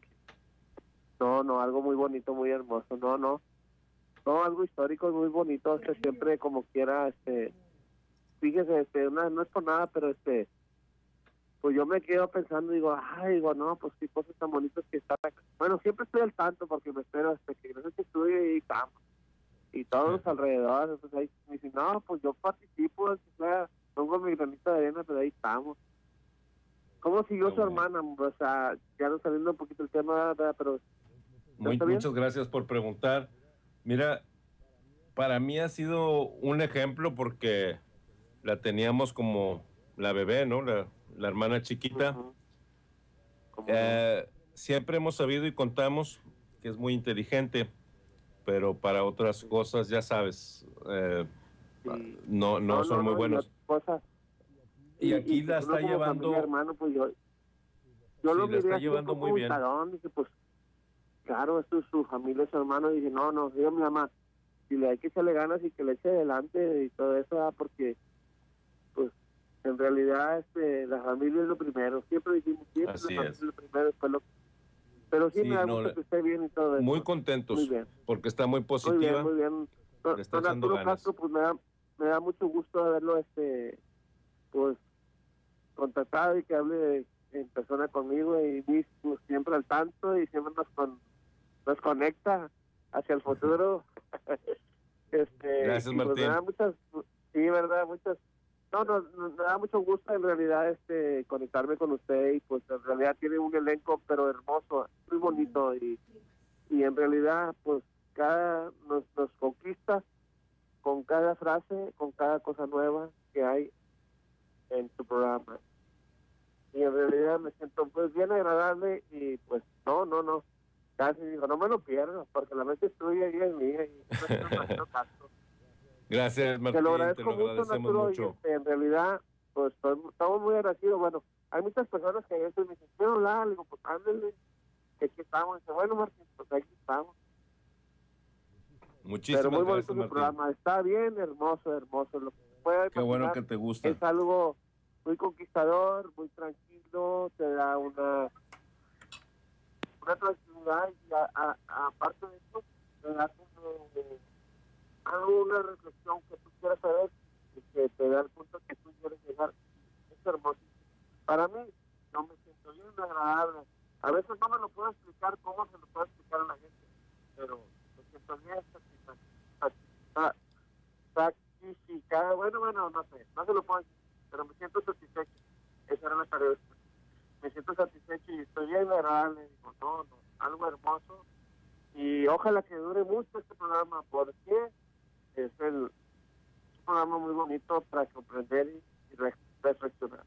Speaker 59: No, no, algo muy bonito, muy hermoso, no, no. No, algo histórico, muy bonito, este, siempre como quiera, este, fíjese, este, una- no es por nada, pero este, pues yo me quedo pensando, digo, ay, digo, no, pues qué cosas tan bonitas que están acá. Bueno, siempre estoy al tanto porque me espero hasta que gracias que estudie y estamos. Y todos los alrededor, pues ahí me dicen, no, pues yo participo, o sea, pongo mi granito de arena, pero ahí estamos. ¿Cómo siguió su hermana? O sea, ya no saliendo un poquito el tema, ¿verdad? pero
Speaker 3: Muy- muchas gracias por preguntar. Mira, para mí ha sido un ejemplo porque la teníamos como la bebé, ¿no? La, la hermana chiquita. Eh, siempre hemos sabido y contamos que es muy inteligente, pero para otras cosas, ya sabes, eh, no, no, son muy
Speaker 59: y
Speaker 3: buenos.
Speaker 59: cosas.
Speaker 3: Y aquí la está llevando-
Speaker 59: familia, hermano, pues yo, yo lo
Speaker 3: la está llevando muy bien.
Speaker 59: dije, pues, claro, esto es su familia, su hermano, y dije, no, no, mi mamá, si le hay que echarle ganas y que le eche adelante y todo eso, ¿verdad? porque, en realidad, este, la familia es lo primero, siempre dijimos, siempre
Speaker 3: Así
Speaker 59: la familia
Speaker 3: es.
Speaker 59: lo primero, después lo... Pero sí,
Speaker 3: Sí,
Speaker 59: me da
Speaker 3: no,
Speaker 59: gusto que esté bien y todo eso.
Speaker 3: Muy contentos
Speaker 59: Muy bien.
Speaker 3: porque está muy
Speaker 59: Muy bien,
Speaker 3: positiva.
Speaker 59: muy bien. Don, don
Speaker 3: echando
Speaker 59: Arturo
Speaker 3: ganas.
Speaker 59: Castro, pues me da, me da mucho gusto haberlo, este, pues, contactado y que hable en persona conmigo y pues, siempre al tanto y siempre nos, con, nos conecta hacia el futuro. este,
Speaker 3: Gracias,
Speaker 59: pues,
Speaker 3: Martín.
Speaker 59: me da muchas, sí, verdad, muchas, no, no, no, me da mucho gusto en realidad este conectarme con usted y pues en realidad tiene un elenco pero hermoso, muy bonito y, y en realidad pues cada nos, nos conquista con cada frase, con cada cosa nueva que hay en tu programa. Y en realidad me siento pues bien agradable y pues no, no, no. Casi digo, no me lo pierdo, porque la mente es tuya y es mía. Y no es demasiado caso.
Speaker 3: Gracias,
Speaker 59: te
Speaker 3: Martín,
Speaker 59: lo
Speaker 3: te
Speaker 59: agradezco
Speaker 3: lo
Speaker 59: mucho,
Speaker 3: agradecemos
Speaker 59: Naturo, y,
Speaker 3: mucho.
Speaker 59: este, en realidad, pues estoy- estamos muy agradecidos. Bueno, hay muchas personas que a veces me dicen, quiero hablar, le digo, pues ándale, que aquí estamos. Dice, bueno, Martín, pues aquí estamos.
Speaker 3: Muchísimas
Speaker 59: Pero muy bonito
Speaker 3: gracias,
Speaker 59: su
Speaker 3: Martín.
Speaker 59: programa. Está bien, hermoso, hermoso. Lo que puede
Speaker 3: Qué bueno que te gusta.
Speaker 59: Es algo muy conquistador, muy tranquilo, te da una una tranquilidad y aparte de eso, te da como algo, una reflexión que tú quieras saber y que te da el punto que tú quieres llegar. Es hermoso. Para mí, no me siento bien agradable. A veces no me lo puedo explicar cómo se lo puedo explicar a la gente, pero me siento bien satisfecho. Satisficado, bueno, bueno, no sé, no se lo puedo decir, pero me siento satisfecho. Esa era la tarea. Me siento satisfecho y estoy bien agradable. Digo, no, no, algo hermoso. Y ojalá que dure mucho este programa, porque es el un programa muy bonito para comprender y, y re- reflexionar.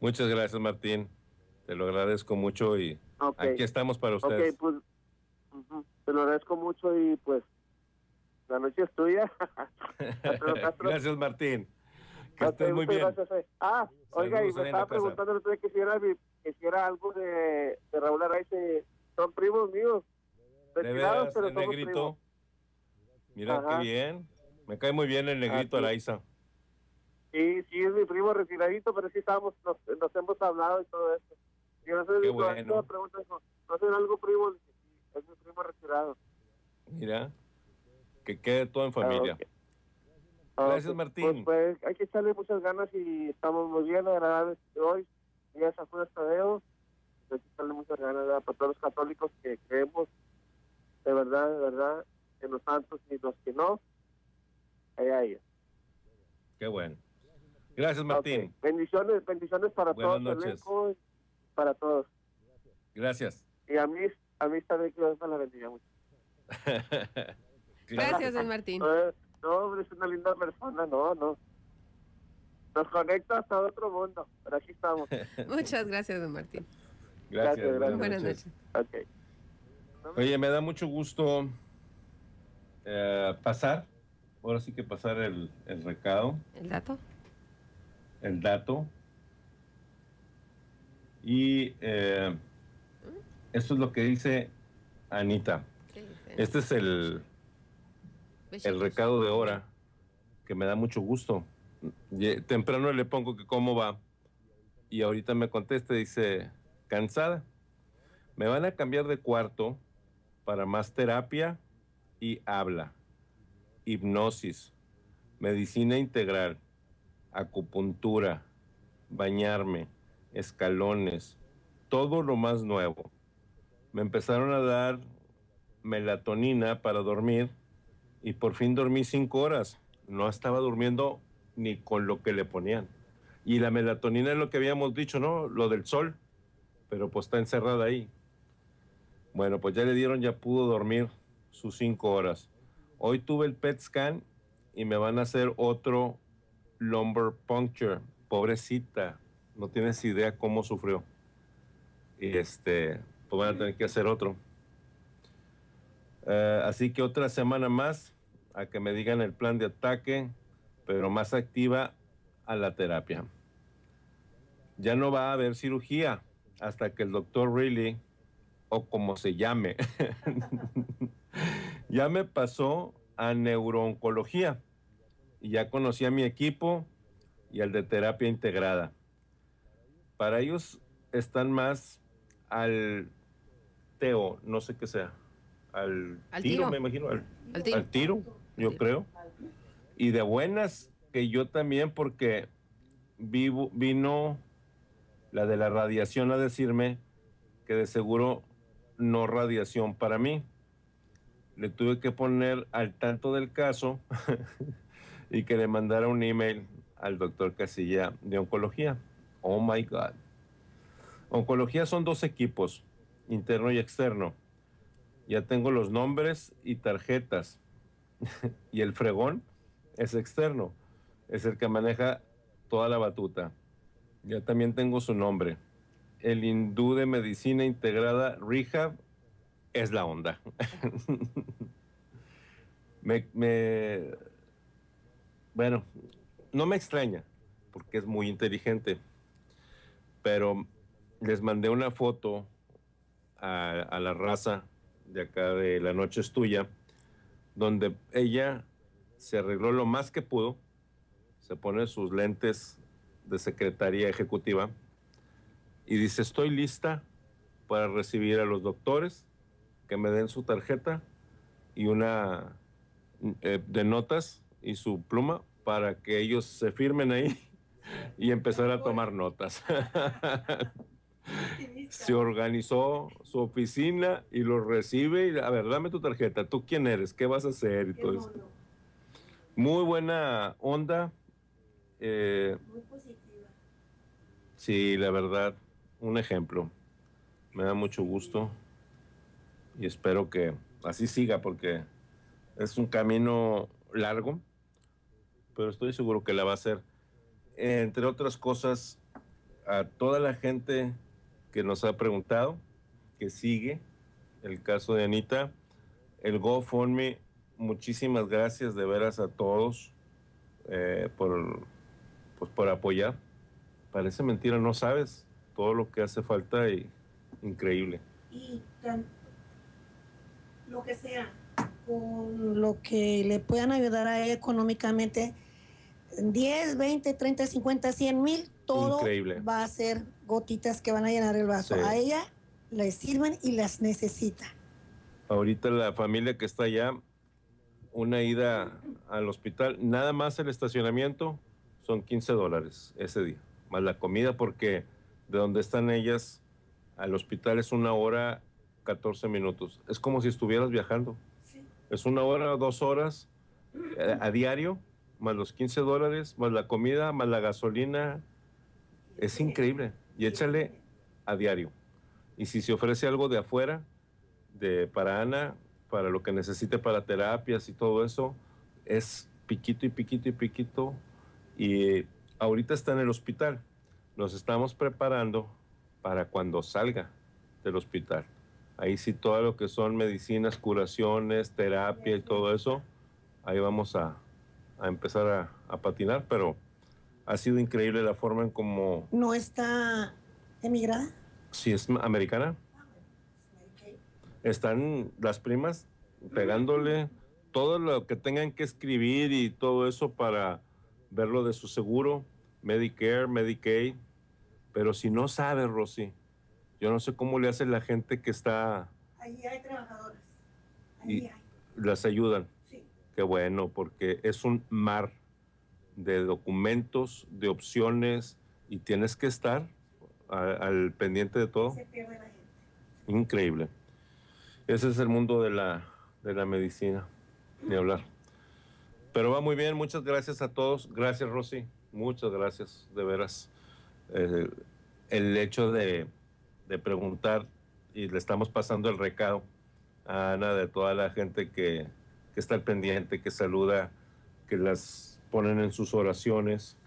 Speaker 3: Muchas gracias, Martín. Te lo agradezco mucho y aquí estamos para ustedes.
Speaker 59: Ok, pues te lo agradezco mucho y pues la noche es tuya.
Speaker 3: Gracias, Martín. Que
Speaker 59: Ok,
Speaker 3: estés muy bien.
Speaker 59: gracias, eh. Ah, oiga, y me estaba preguntando que si era, mi- que si era algo de, de Raúl Araiz. eh, Son primos míos.
Speaker 3: De
Speaker 59: Retirados, pero somos primos.
Speaker 3: Mira
Speaker 59: Ajá.
Speaker 3: qué bien. Me cae muy bien el negrito. Araiza.
Speaker 59: Sí, sí, es mi primo retiradito, pero sí estábamos, nos, nos hemos hablado y todo eso. No sé,
Speaker 3: Qué bueno.
Speaker 59: pregunta, ¿no será algo primo?
Speaker 67: Es mi primo retirado.
Speaker 3: Mira, que quede todo en familia.
Speaker 67: Ah,
Speaker 3: Gracias, Martín.
Speaker 67: Pues, pues, hay que echarle muchas ganas y estamos muy bien agradables hoy. Ya se fue Tadeo. Hay que echarle muchas ganas ¿verdad? para todos los católicos que creemos de verdad, de verdad, en los santos y los que no. Allá ellos.
Speaker 3: Qué bueno. Gracias, Martín.
Speaker 67: Bendiciones, bendiciones para
Speaker 3: Buenas
Speaker 67: todos el
Speaker 3: noches.
Speaker 67: para todos.
Speaker 3: Gracias.
Speaker 67: Y a mí, a mí también que Dios me la bendiga mucho.
Speaker 8: Gracias, don Martín.
Speaker 67: Eh, No, es una linda persona, no, no. Nos conecta hasta otro mundo, pero aquí estamos.
Speaker 8: Muchas gracias, don Martín.
Speaker 3: Gracias. Buenas,
Speaker 8: Buenas
Speaker 3: noches.
Speaker 8: noches.
Speaker 3: Oye, me da mucho gusto eh, pasar, ahora sí que pasar el, el recado,
Speaker 8: ¿El dato?
Speaker 3: el dato. Y eh, esto es lo que dice Anita. Este es el, el recado de hora, que me da mucho gusto. Temprano le pongo que cómo va, y ahorita me contesta, dice, cansada. Me van a cambiar de cuarto para más terapia y habla, hipnosis, medicina integral, acupuntura, bañarme, escalones, todo lo más nuevo. Me empezaron a dar melatonina para dormir y por fin dormí cinco horas. No estaba durmiendo ni con lo que le ponían. Y la melatonina es lo que habíamos dicho, ¿no? Lo del sol, pero pues está encerrada ahí. Bueno, pues ya le dieron, ya pudo dormir sus cinco horas. Hoy tuve el PET scan y me van a hacer otro lumbar puncture. Pobrecita, no tienes idea cómo sufrió. Y este, pues van a tener que hacer otro. Eh, así que otra semana más a que me digan el plan de ataque, pero más activa a la terapia. Ya no va a haber cirugía hasta que el doctor Really, o como se llame, ya me pasó a neurooncología y ya conocí a mi equipo y al de terapia integrada. Para ellos están más al teo, no sé qué sea, al,
Speaker 8: Al
Speaker 3: tiro,
Speaker 8: tiro.
Speaker 3: me imagino, al,
Speaker 8: Al tiro.
Speaker 3: al tiro, yo creo. Y de buenas, que yo también, porque vivo, vino la de la radiación a decirme que de seguro no radiación para mí. Le tuve que poner al tanto del caso y que le mandara un email al doctor Casilla de oncología. Oh my God. Oncología son dos equipos, interno y externo. Ya tengo los nombres y tarjetas. y el fregón es externo. Es el que maneja toda la batuta. Ya también tengo su nombre. El hindú de medicina integrada Rehab es la onda. me, bueno, no me extraña, porque es muy inteligente, pero les mandé una foto a, a la raza de acá de La Noche es Tuya, donde ella se arregló lo más que pudo, se pone sus lentes de secretaría ejecutiva y dice, estoy lista para recibir a los doctores, que me den su tarjeta y una eh, de notas y su pluma para que ellos se firmen ahí y empezar a tomar notas. se organizó su oficina y lo recibe y a ver, dame tu tarjeta, ¿tú quién eres? ¿Qué vas a hacer? Y todo eso. Muy buena onda. eh, sí, la verdad, un ejemplo. Me da mucho gusto y espero que así siga porque es un camino largo, pero estoy seguro que la va a hacer. Entre otras cosas, a toda la gente que nos ha preguntado, que sigue el caso de Anita, el GoFundMe, muchísimas gracias de veras a todos eh, por, pues, por apoyar. Parece mentira, no sabes todo lo que hace falta y increíble.
Speaker 25: y lo que sea, con lo que le puedan ayudar a él económicamente, 10, 20, 30, 50, 100 mil, todo
Speaker 3: Increíble.
Speaker 25: va a ser gotitas que van a llenar el vaso.
Speaker 3: Sí.
Speaker 25: A ella le sirven y las necesita.
Speaker 3: Ahorita la familia que está allá, una ida al hospital, nada más el estacionamiento son 15 dólares ese día, más la comida porque de donde están ellas al hospital es una hora 14 minutos. Es como si estuvieras viajando. Es una hora, dos horas eh, a diario, más los 15 dólares, más la comida, más la gasolina. Es increíble. Y échale a diario. Y si se ofrece algo de afuera, de para Ana, para lo que necesite para terapias y todo eso, es piquito y piquito y piquito. Y ahorita está en el hospital. Nos estamos preparando para cuando salga del hospital. Ahí sí todo lo que son medicinas, curaciones, terapia y todo eso, ahí vamos a, a empezar a, a patinar, pero ha sido increíble la forma en cómo...
Speaker 25: ¿No está emigrada?
Speaker 3: Sí, es americana. Están las primas pegándole todo lo que tengan que escribir y todo eso para verlo de su seguro, Medicare, Medicaid. Pero si no sabe, Rosy, yo no sé cómo le hace la gente que está
Speaker 25: Ahí hay trabajadoras.
Speaker 3: y las ayudan.
Speaker 25: Sí.
Speaker 3: Qué bueno, porque es un mar de documentos, de opciones y tienes que estar al pendiente de todo.
Speaker 25: Se pierde la gente.
Speaker 3: Increíble. Ese es el mundo de la, de la medicina, ni hablar. Pero va muy bien, muchas gracias a todos. Gracias, Rosy. Muchas gracias, de veras. Eh, el hecho de, de preguntar y le estamos pasando el recado a Ana de toda la gente que, que está al pendiente, que saluda, que las ponen en sus oraciones.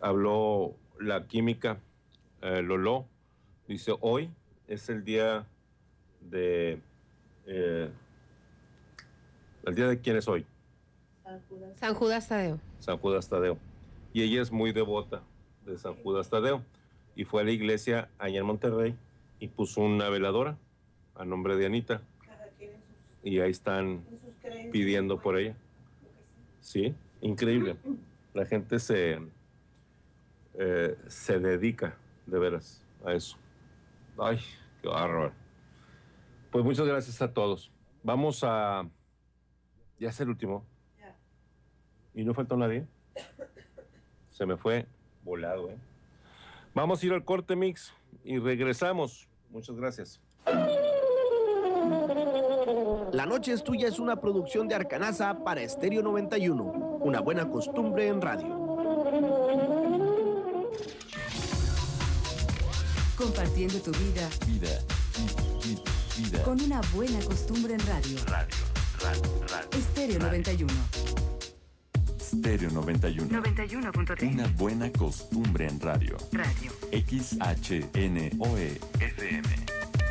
Speaker 3: Habló la química, eh, Lolo, dice, hoy es el día de... eh, ¿El día de quién es hoy?
Speaker 8: San Judas Tadeo.
Speaker 3: San Judas Tadeo. Y ella es muy devota de San Judas Tadeo. Y fue a la iglesia allá en Monterrey y puso una veladora a nombre de Anita. Y ahí están pidiendo por ella. Sí, increíble. La gente se, eh, se dedica de veras a eso. Ay, qué bárbaro. Pues muchas gracias a todos. Vamos a... Ya es el último. ¿Y no faltó nadie? Se me fue volado, ¿eh? Vamos a ir al corte mix y regresamos. Muchas gracias.
Speaker 9: La noche es tuya es una producción de Arcanasa para Estéreo 91. Una buena costumbre en radio.
Speaker 28: Compartiendo tu vida
Speaker 10: Vida, vida, vida.
Speaker 28: con una buena costumbre en radio.
Speaker 10: Radio, radio, radio.
Speaker 28: Estéreo 91.
Speaker 10: Stereo 91.
Speaker 28: 91.3.
Speaker 10: Una buena costumbre en radio.
Speaker 28: Radio.
Speaker 10: XHNOE FM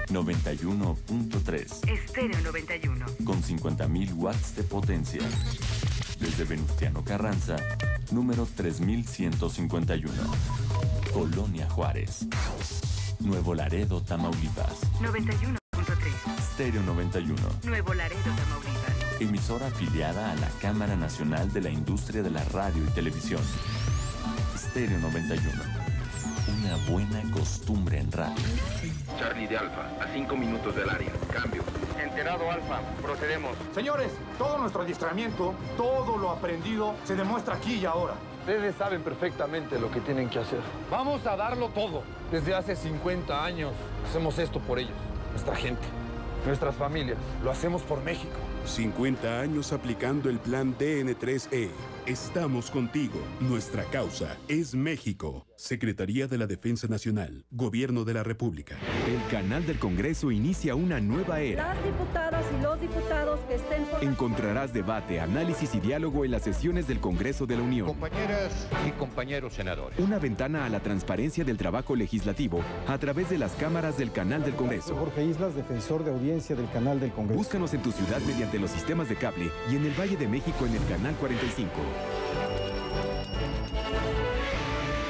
Speaker 10: 91.3
Speaker 28: Estéreo 91.
Speaker 10: con 50.000 watts de potencia. Desde Venustiano Carranza, número 3151. Colonia Juárez. Nuevo Laredo, Tamaulipas.
Speaker 28: 91.3.
Speaker 10: Stereo 91.
Speaker 28: Nuevo Laredo, Tamaulipas.
Speaker 10: Emisora afiliada a la Cámara Nacional de la Industria de la Radio y Televisión. Stereo 91. Una buena costumbre en radio.
Speaker 68: Charlie de Alfa, a cinco minutos del área. Cambio.
Speaker 69: Enterado Alfa, procedemos.
Speaker 70: Señores, todo nuestro adiestramiento, todo lo aprendido, se demuestra aquí y ahora.
Speaker 69: Ustedes saben perfectamente lo que tienen que hacer. Vamos a darlo todo. Desde hace 50 años hacemos esto por ellos, nuestra gente, nuestras familias. Lo hacemos por México.
Speaker 71: 50 años aplicando el plan DN3E. Estamos contigo. Nuestra causa es México. Secretaría de la Defensa Nacional. Gobierno de la República.
Speaker 72: El canal del Congreso inicia una nueva era.
Speaker 73: Las diputadas y los diputados que estén por
Speaker 72: Encontrarás debate, análisis y diálogo en las sesiones del Congreso de la Unión.
Speaker 69: Compañeras y compañeros senadores.
Speaker 72: Una ventana a la transparencia del trabajo legislativo a través de las cámaras del canal del Congreso.
Speaker 74: Jorge Islas, defensor de audiencia del canal del Congreso.
Speaker 72: Búscanos en tu ciudad mediante los sistemas de cable y en el Valle de México en el canal 45.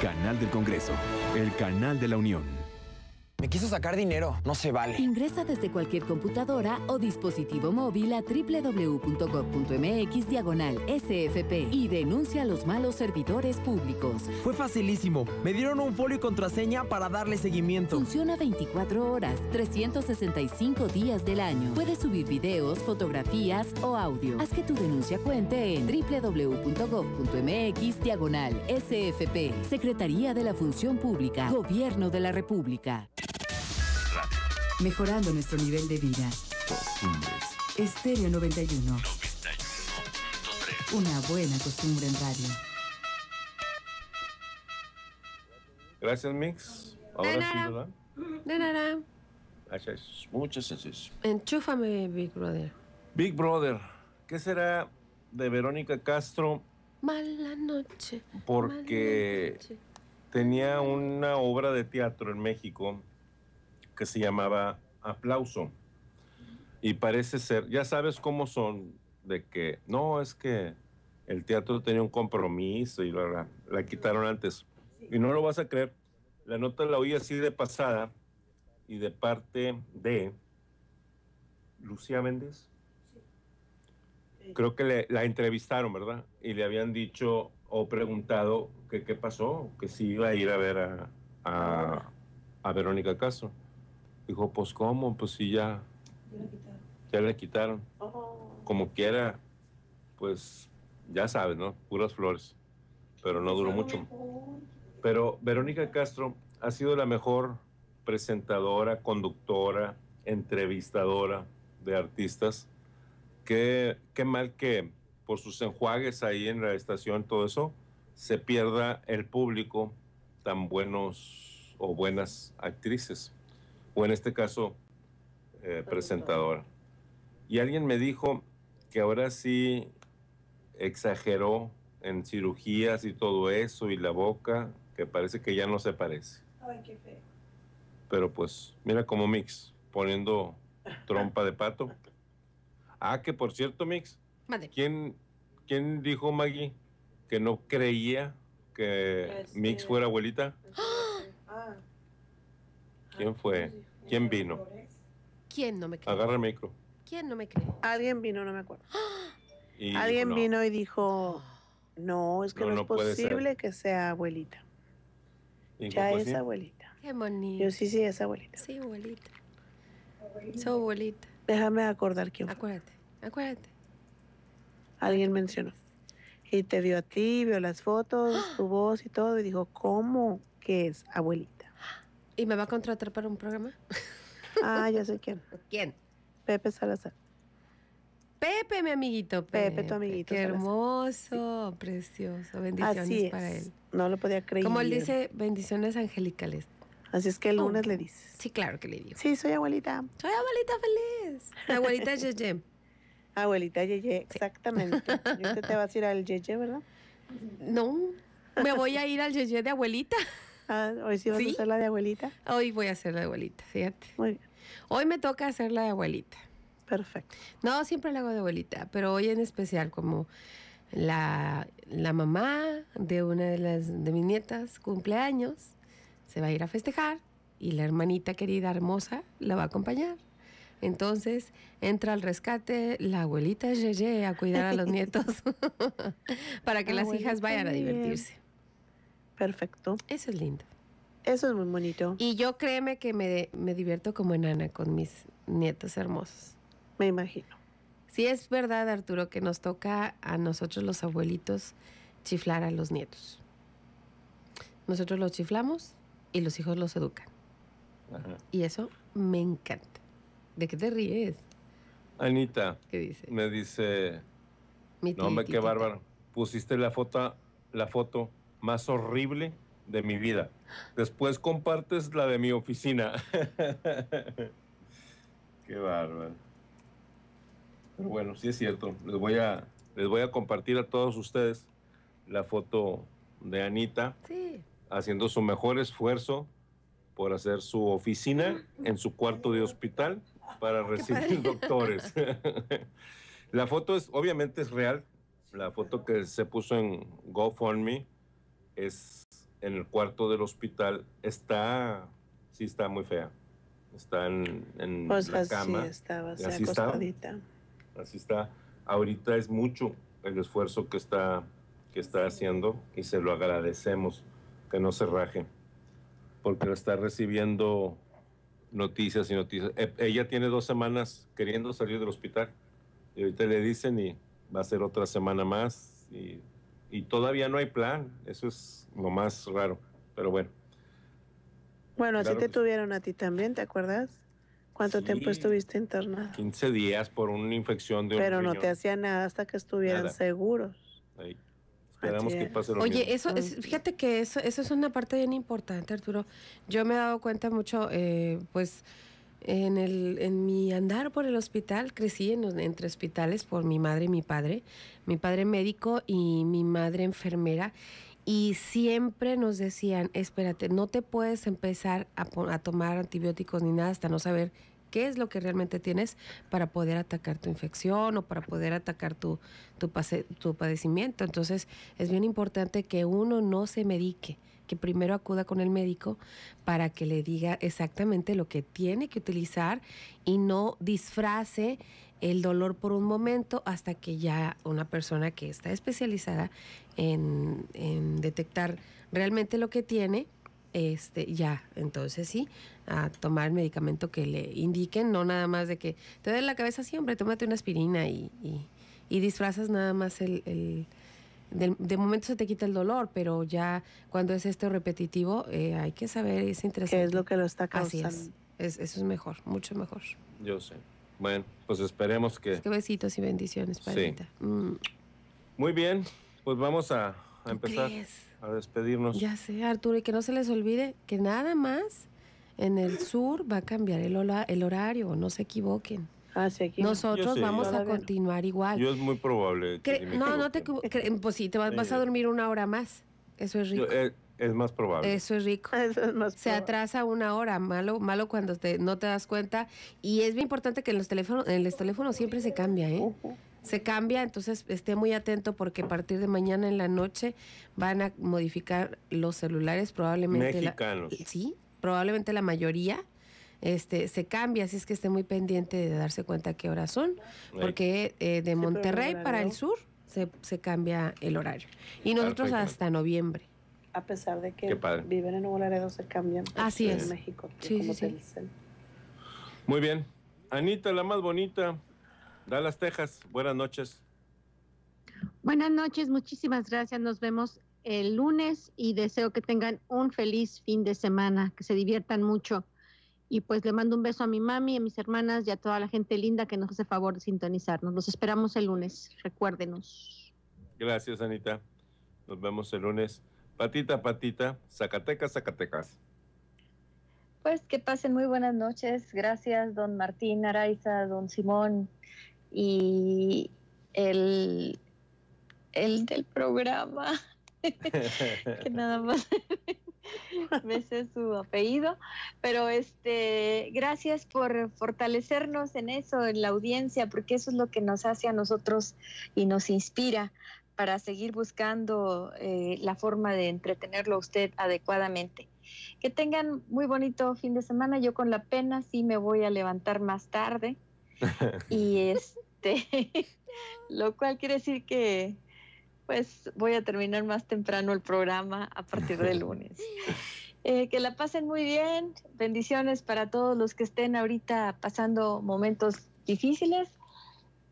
Speaker 72: Canal del Congreso, el canal de la Unión.
Speaker 75: Me quiso sacar dinero. No se vale.
Speaker 11: Ingresa desde cualquier computadora o dispositivo móvil a www.gov.mx diagonal SFP y denuncia a los malos servidores públicos.
Speaker 72: Fue facilísimo. Me dieron un folio y contraseña para darle seguimiento.
Speaker 11: Funciona 24 horas, 365 días del año. Puedes subir videos, fotografías o audio. Haz que tu denuncia cuente en www.gov.mx diagonal SFP. Secretaría de la Función Pública. Gobierno de la República. Mejorando nuestro nivel de vida. Estéreo 91. Una buena costumbre en radio.
Speaker 3: Gracias, Mix. Ahora
Speaker 8: De
Speaker 3: sí. ¿verdad?
Speaker 8: De nada.
Speaker 3: Gracias. Muchas gracias.
Speaker 8: Enchúfame, Big Brother.
Speaker 3: Big Brother, ¿qué será de Verónica Castro?
Speaker 8: Mala noche.
Speaker 3: Porque tenía una obra de teatro en México que se llamaba Aplauso. Y parece ser, ya sabes cómo son, de que no, es que el teatro tenía un compromiso y la, quitaron antes. Y no lo vas a creer, la nota la oí así de pasada y de parte de Lucía Méndez. Creo que la entrevistaron, ¿verdad? Y le habían dicho o preguntado que qué pasó, que si iba a ir a ver a, a, a Verónica Castro. Dijo, pues cómo, pues sí, ya, ya le quitaron. Como quiera, pues ya sabes, ¿no? Puras flores. Pero no duró mucho. Pero Verónica Castro ha sido la mejor presentadora, conductora, entrevistadora de artistas. Qué, qué mal que por sus enjuagues ahí en la estación, todo eso, se pierda el público tan buenos o buenas actrices. O en este caso, eh, presentadora. Y alguien me dijo que ahora sí exageró en cirugías y todo eso y la boca, que parece que ya no se parece.
Speaker 25: Ay, qué feo.
Speaker 3: Pero pues, mira como Mix, poniendo trompa de pato. Ah, que por cierto, Mix. ¿quién, quién dijo Maggie que no creía que Mix fuera abuelita?
Speaker 25: Ah,
Speaker 3: ¿Quién fue? ¿Quién vino?
Speaker 8: ¿Quién no me cree?
Speaker 3: Agarra el micro.
Speaker 8: ¿Quién no me cree?
Speaker 5: Alguien vino, no me acuerdo.
Speaker 3: Y
Speaker 5: Alguien
Speaker 3: no.
Speaker 5: vino y dijo, no, es que
Speaker 3: No,
Speaker 5: no,
Speaker 3: no
Speaker 5: es
Speaker 3: ser.
Speaker 5: posible que sea abuelita. Ya es abuelita.
Speaker 8: Qué bonito.
Speaker 5: Yo sí, sí, es abuelita.
Speaker 8: Sí, abuelita. Su abuelita.
Speaker 5: Déjame acordar quién fue.
Speaker 8: Acuérdate, acuérdate.
Speaker 5: Alguien mencionó. Y te vio a ti, vio las fotos, tu voz y todo, y dijo, ¿cómo que es abuelita?
Speaker 8: ¿Y me va a contratar para un programa?
Speaker 5: Ah, ya sé quién.
Speaker 8: ¿Quién?
Speaker 5: Pepe Salazar.
Speaker 8: Pepe, mi amiguito. Pepe,
Speaker 5: Pepe, tu amiguito
Speaker 8: Qué
Speaker 5: Salazar.
Speaker 8: hermoso, precioso. Bendiciones
Speaker 5: Así
Speaker 8: para él.
Speaker 5: No lo podía creer.
Speaker 8: Como él dice, bendiciones angelicales.
Speaker 5: Así es que el lunes le dices.
Speaker 8: Sí, claro que le digo.
Speaker 5: Sí, soy abuelita.
Speaker 8: Soy abuelita feliz. Abuelita Yeye.
Speaker 5: Abuelita Yeye, exactamente. Y ahorita te vas a ir al Yeye, ¿verdad?
Speaker 8: No, me voy a ir al Yeye de abuelita.
Speaker 5: Ah, hoy sí vas
Speaker 8: ¿Sí?
Speaker 5: a hacer la de abuelita.
Speaker 8: Hoy voy a hacer la de abuelita, fíjate.
Speaker 5: Muy bien.
Speaker 8: Hoy me toca hacer la de abuelita.
Speaker 5: Perfecto.
Speaker 8: No, siempre la hago de abuelita, pero hoy en especial como la, la mamá de una de las de mis nietas cumpleaños se va a ir a festejar y la hermanita querida hermosa la va a acompañar. Entonces entra al rescate la abuelita Yeye a cuidar a los nietos para que las hijas vayan a divertirse.
Speaker 5: Perfecto.
Speaker 8: Eso es lindo.
Speaker 5: Eso es muy bonito.
Speaker 8: Y yo créeme que me, me divierto como enana con mis nietos hermosos.
Speaker 5: Me imagino.
Speaker 8: Sí es verdad, Arturo, que nos toca a nosotros los abuelitos chiflar a los nietos. Nosotros los chiflamos y los hijos los educan.
Speaker 3: Ajá.
Speaker 8: Y eso me encanta. ¿De qué te ríes?
Speaker 3: Anita.
Speaker 8: ¿Qué dice?
Speaker 3: Me dice,
Speaker 8: Mi
Speaker 3: no hombre, qué bárbaro. Pusiste la foto, la foto más horrible de mi vida. Después compartes la de mi oficina. qué bárbaro. Pero bueno, sí es cierto. Les voy a, les voy a compartir a todos ustedes la foto de Anita
Speaker 8: Sí.
Speaker 3: haciendo su mejor esfuerzo por hacer su oficina en su cuarto de hospital para recibir doctores. la foto es, obviamente es real. La foto que se puso en GoFundMe es en el cuarto del hospital. Está sí está muy fea. Está en, en
Speaker 76: Pues
Speaker 3: la
Speaker 76: así
Speaker 3: cama.
Speaker 76: estaba, así
Speaker 3: así está.
Speaker 76: acostadita.
Speaker 3: Así está. Ahorita es mucho el esfuerzo que está, que está haciendo y se lo agradecemos que no se raje. Porque está recibiendo noticias y noticias. E- Ella tiene dos semanas queriendo salir del hospital y ahorita le dicen y va a ser otra semana más y, y todavía no hay plan. Eso es lo más raro. Pero bueno,
Speaker 76: Bueno, así
Speaker 3: Claro
Speaker 76: te
Speaker 3: que
Speaker 76: tuvieron a ti también, ¿te acuerdas? ¿Cuánto tiempo
Speaker 3: Sí.
Speaker 76: estuviste internada?
Speaker 3: 15 días por una infección de un
Speaker 76: Pero no
Speaker 3: riñón.
Speaker 76: te hacía nada hasta que estuvieran
Speaker 3: Nada.
Speaker 76: seguros.
Speaker 3: Ahí. Esperamos
Speaker 76: Así
Speaker 3: que pase lo
Speaker 8: Oye,
Speaker 3: mismo.
Speaker 8: eso es, fíjate que eso, eso es una parte bien importante, Arturo. Yo me he dado cuenta mucho, eh, pues, en, el, en mi andar por el hospital, crecí en, entre hospitales por mi madre y mi padre, mi padre médico y mi madre enfermera, y siempre nos decían, espérate, no te puedes empezar a, a tomar antibióticos ni nada hasta no saber qué es lo que realmente tienes para poder atacar tu infección o para poder atacar tu, tu, pase- tu padecimiento. Entonces es bien importante que uno no se medique, que primero acuda con el médico para que le diga exactamente lo que tiene que utilizar y no disfrace el dolor por un momento hasta que ya una persona que está especializada en, en detectar realmente lo que tiene, este, ya, entonces sí, a tomar el medicamento que le indiquen, no nada más de que te duele la cabeza, sí, hombre, tómate una aspirina y, y- y disfrazas nada más el- del- de momento se te quita el dolor, pero ya cuando es esto repetitivo, eh, hay que saber, es interesante.
Speaker 76: ¿Qué es lo que lo está
Speaker 8: Así
Speaker 76: causando?
Speaker 8: es. Es- eso es mejor, mucho mejor.
Speaker 3: Yo sé. Bueno, pues esperemos que...
Speaker 8: Qué besitos y bendiciones,
Speaker 3: Sí.
Speaker 8: Palita. Mm,
Speaker 3: Muy bien, pues vamos a, a empezar
Speaker 8: crees?
Speaker 3: a despedirnos.
Speaker 8: Ya sé, Arturo, y que no se les olvide que nada más en el sur va a cambiar el, hola- el horario, no se equivoquen.
Speaker 76: Ah, sí, aquí.
Speaker 3: Yo
Speaker 8: Nosotros
Speaker 3: sé.
Speaker 8: vamos a continuar igual.
Speaker 3: Yo es muy probable que
Speaker 8: Cre-
Speaker 3: sí me
Speaker 8: no, no te cre- pues sí, te vas, vas a dormir una hora más. Eso es rico.
Speaker 3: Yo- eh, es más probable.
Speaker 8: Eso es rico.
Speaker 76: Eso es más
Speaker 8: Se
Speaker 76: probable.
Speaker 8: atrasa una hora, malo, malo cuando te, no te das cuenta. Y es bien importante que en los teléfonos, en los teléfonos siempre se cambia, ¿eh? Se cambia, entonces esté muy atento porque a partir de mañana en la noche van a modificar los celulares, probablemente. la-
Speaker 3: Mexicanos.
Speaker 8: sí, probablemente la mayoría. Este, se cambia, así es que esté muy pendiente de darse cuenta qué horas son, porque eh, de Monterrey para el sur se, se cambia el horario. Y nosotros
Speaker 3: Perfectamente.
Speaker 8: hasta noviembre.
Speaker 76: A pesar de que viven en Nuevo Laredo, se cambian.
Speaker 8: Así es.
Speaker 76: México,
Speaker 8: Sí,
Speaker 76: como
Speaker 8: sí.
Speaker 3: Muy bien. Anita, la más bonita. Dallas, Texas. Buenas noches.
Speaker 77: Buenas noches, muchísimas gracias. Nos vemos el lunes y deseo que tengan un feliz fin de semana, que se diviertan mucho. Y pues le mando un beso a mi mami, a mis hermanas y a toda la gente linda que nos hace favor de sintonizarnos. Los esperamos el lunes, recuérdenos.
Speaker 3: Gracias, Anita. Nos vemos el lunes. Patita, patita. Zacatecas, Zacatecas.
Speaker 7: Pues que pasen muy buenas noches. Gracias, don Martín Araiza, don Simón y el, el del programa, que nada más me sé su apellido. Pero este, gracias por fortalecernos en eso, en la audiencia, porque eso es lo que nos hace a nosotros y nos inspira para seguir buscando eh, la forma de entretenerlo a usted adecuadamente. Que tengan muy bonito fin de semana. Yo con la pena sí me voy a levantar más tarde. y este, lo cual quiere decir que pues voy a terminar más temprano el programa a partir del lunes. Eh, que la pasen muy bien. Bendiciones para todos los que estén ahorita pasando momentos difíciles.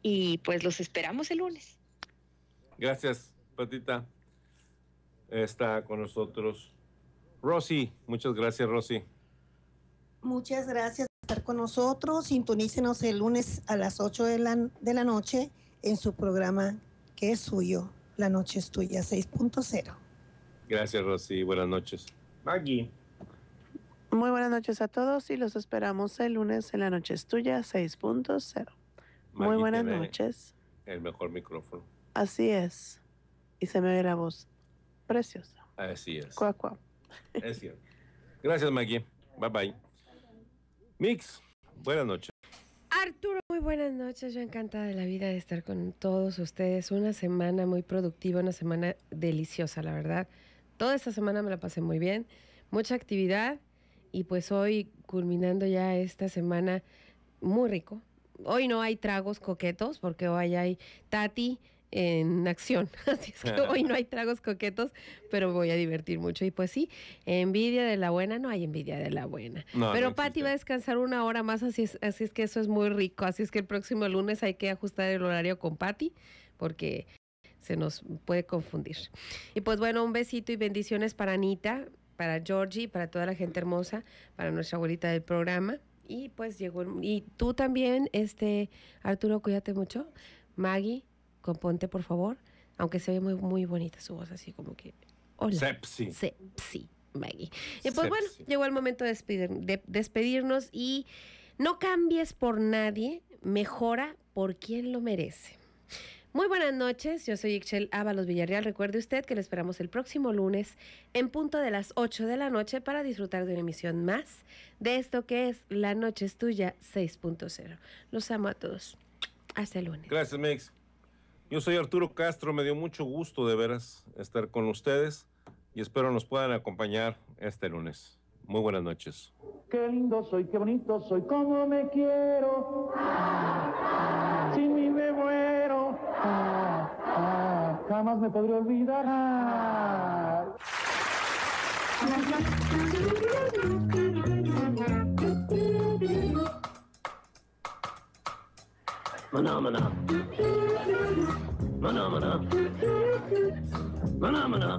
Speaker 7: Y pues los esperamos el lunes.
Speaker 3: Gracias, Patita. Está con nosotros Rosy. Muchas gracias, Rosy.
Speaker 25: Muchas gracias por estar con nosotros. Sintonícenos el lunes a las 8 de la, de la noche en su programa que es suyo. La noche es tuya 6.0.
Speaker 3: Gracias, Rosy. Buenas noches. Maggie.
Speaker 76: Muy buenas noches a todos y los esperamos el lunes en la noche es tuya 6.0. Muy buenas
Speaker 3: tiene
Speaker 76: noches.
Speaker 3: El mejor micrófono.
Speaker 76: Así es. Y se me oye la voz preciosa.
Speaker 3: Así es.
Speaker 76: Cuá, cuá.
Speaker 3: Es cierto. Gracias, Maggie. Bye bye. Mix. Buenas noches.
Speaker 8: Arturo, muy buenas noches. Yo encantada de la vida de estar con todos ustedes. Una semana muy productiva, una semana deliciosa, la verdad. Toda esta semana me la pasé muy bien. Mucha actividad. Y pues hoy, culminando ya esta semana, muy rico. Hoy no hay tragos coquetos porque hoy hay Tati en acción. Así es que hoy no hay tragos coquetos, pero voy a divertir mucho. Y pues sí, envidia de la buena, no hay envidia de la buena.
Speaker 3: No,
Speaker 8: pero
Speaker 3: no
Speaker 8: Patti va a descansar una hora más, así es, así es que eso es muy rico. Así es que el próximo lunes hay que ajustar el horario con Patti, porque se nos puede confundir. Y pues bueno, un besito y bendiciones para Anita, para Georgie, para toda la gente hermosa, para nuestra abuelita del programa. Y pues llegó, el- y tú también, este, Arturo, cuídate mucho. Maggie, componte por favor, aunque se ve muy, muy bonita su voz, así como que, hola.
Speaker 3: Sepsi.
Speaker 8: Sepsi, Maggie. Y pues bueno, llegó el momento de, despedir- de despedirnos y no cambies por nadie, mejora por quien lo merece. Muy buenas noches, yo soy Ixchel Ábalos Villarreal. Recuerde usted que le esperamos el próximo lunes en punto de las 8 de la noche para disfrutar de una emisión más de esto que es La Noche es Tuya 6.0. Los amo a todos. Hasta el lunes.
Speaker 3: Gracias, Mix. Yo soy Arturo Castro, me dio mucho gusto de veras estar con ustedes y espero nos puedan acompañar este lunes. Muy buenas noches.
Speaker 78: Qué lindo soy, qué bonito soy, cómo me quiero. Sin mí me muero. Jamás me podré olvidar. Maná, maná. Phenomena. Phenomena.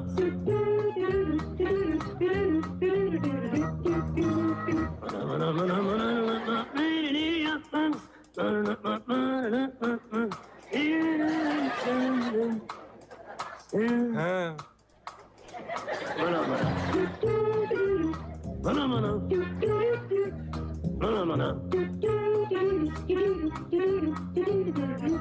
Speaker 78: হ্যাঁ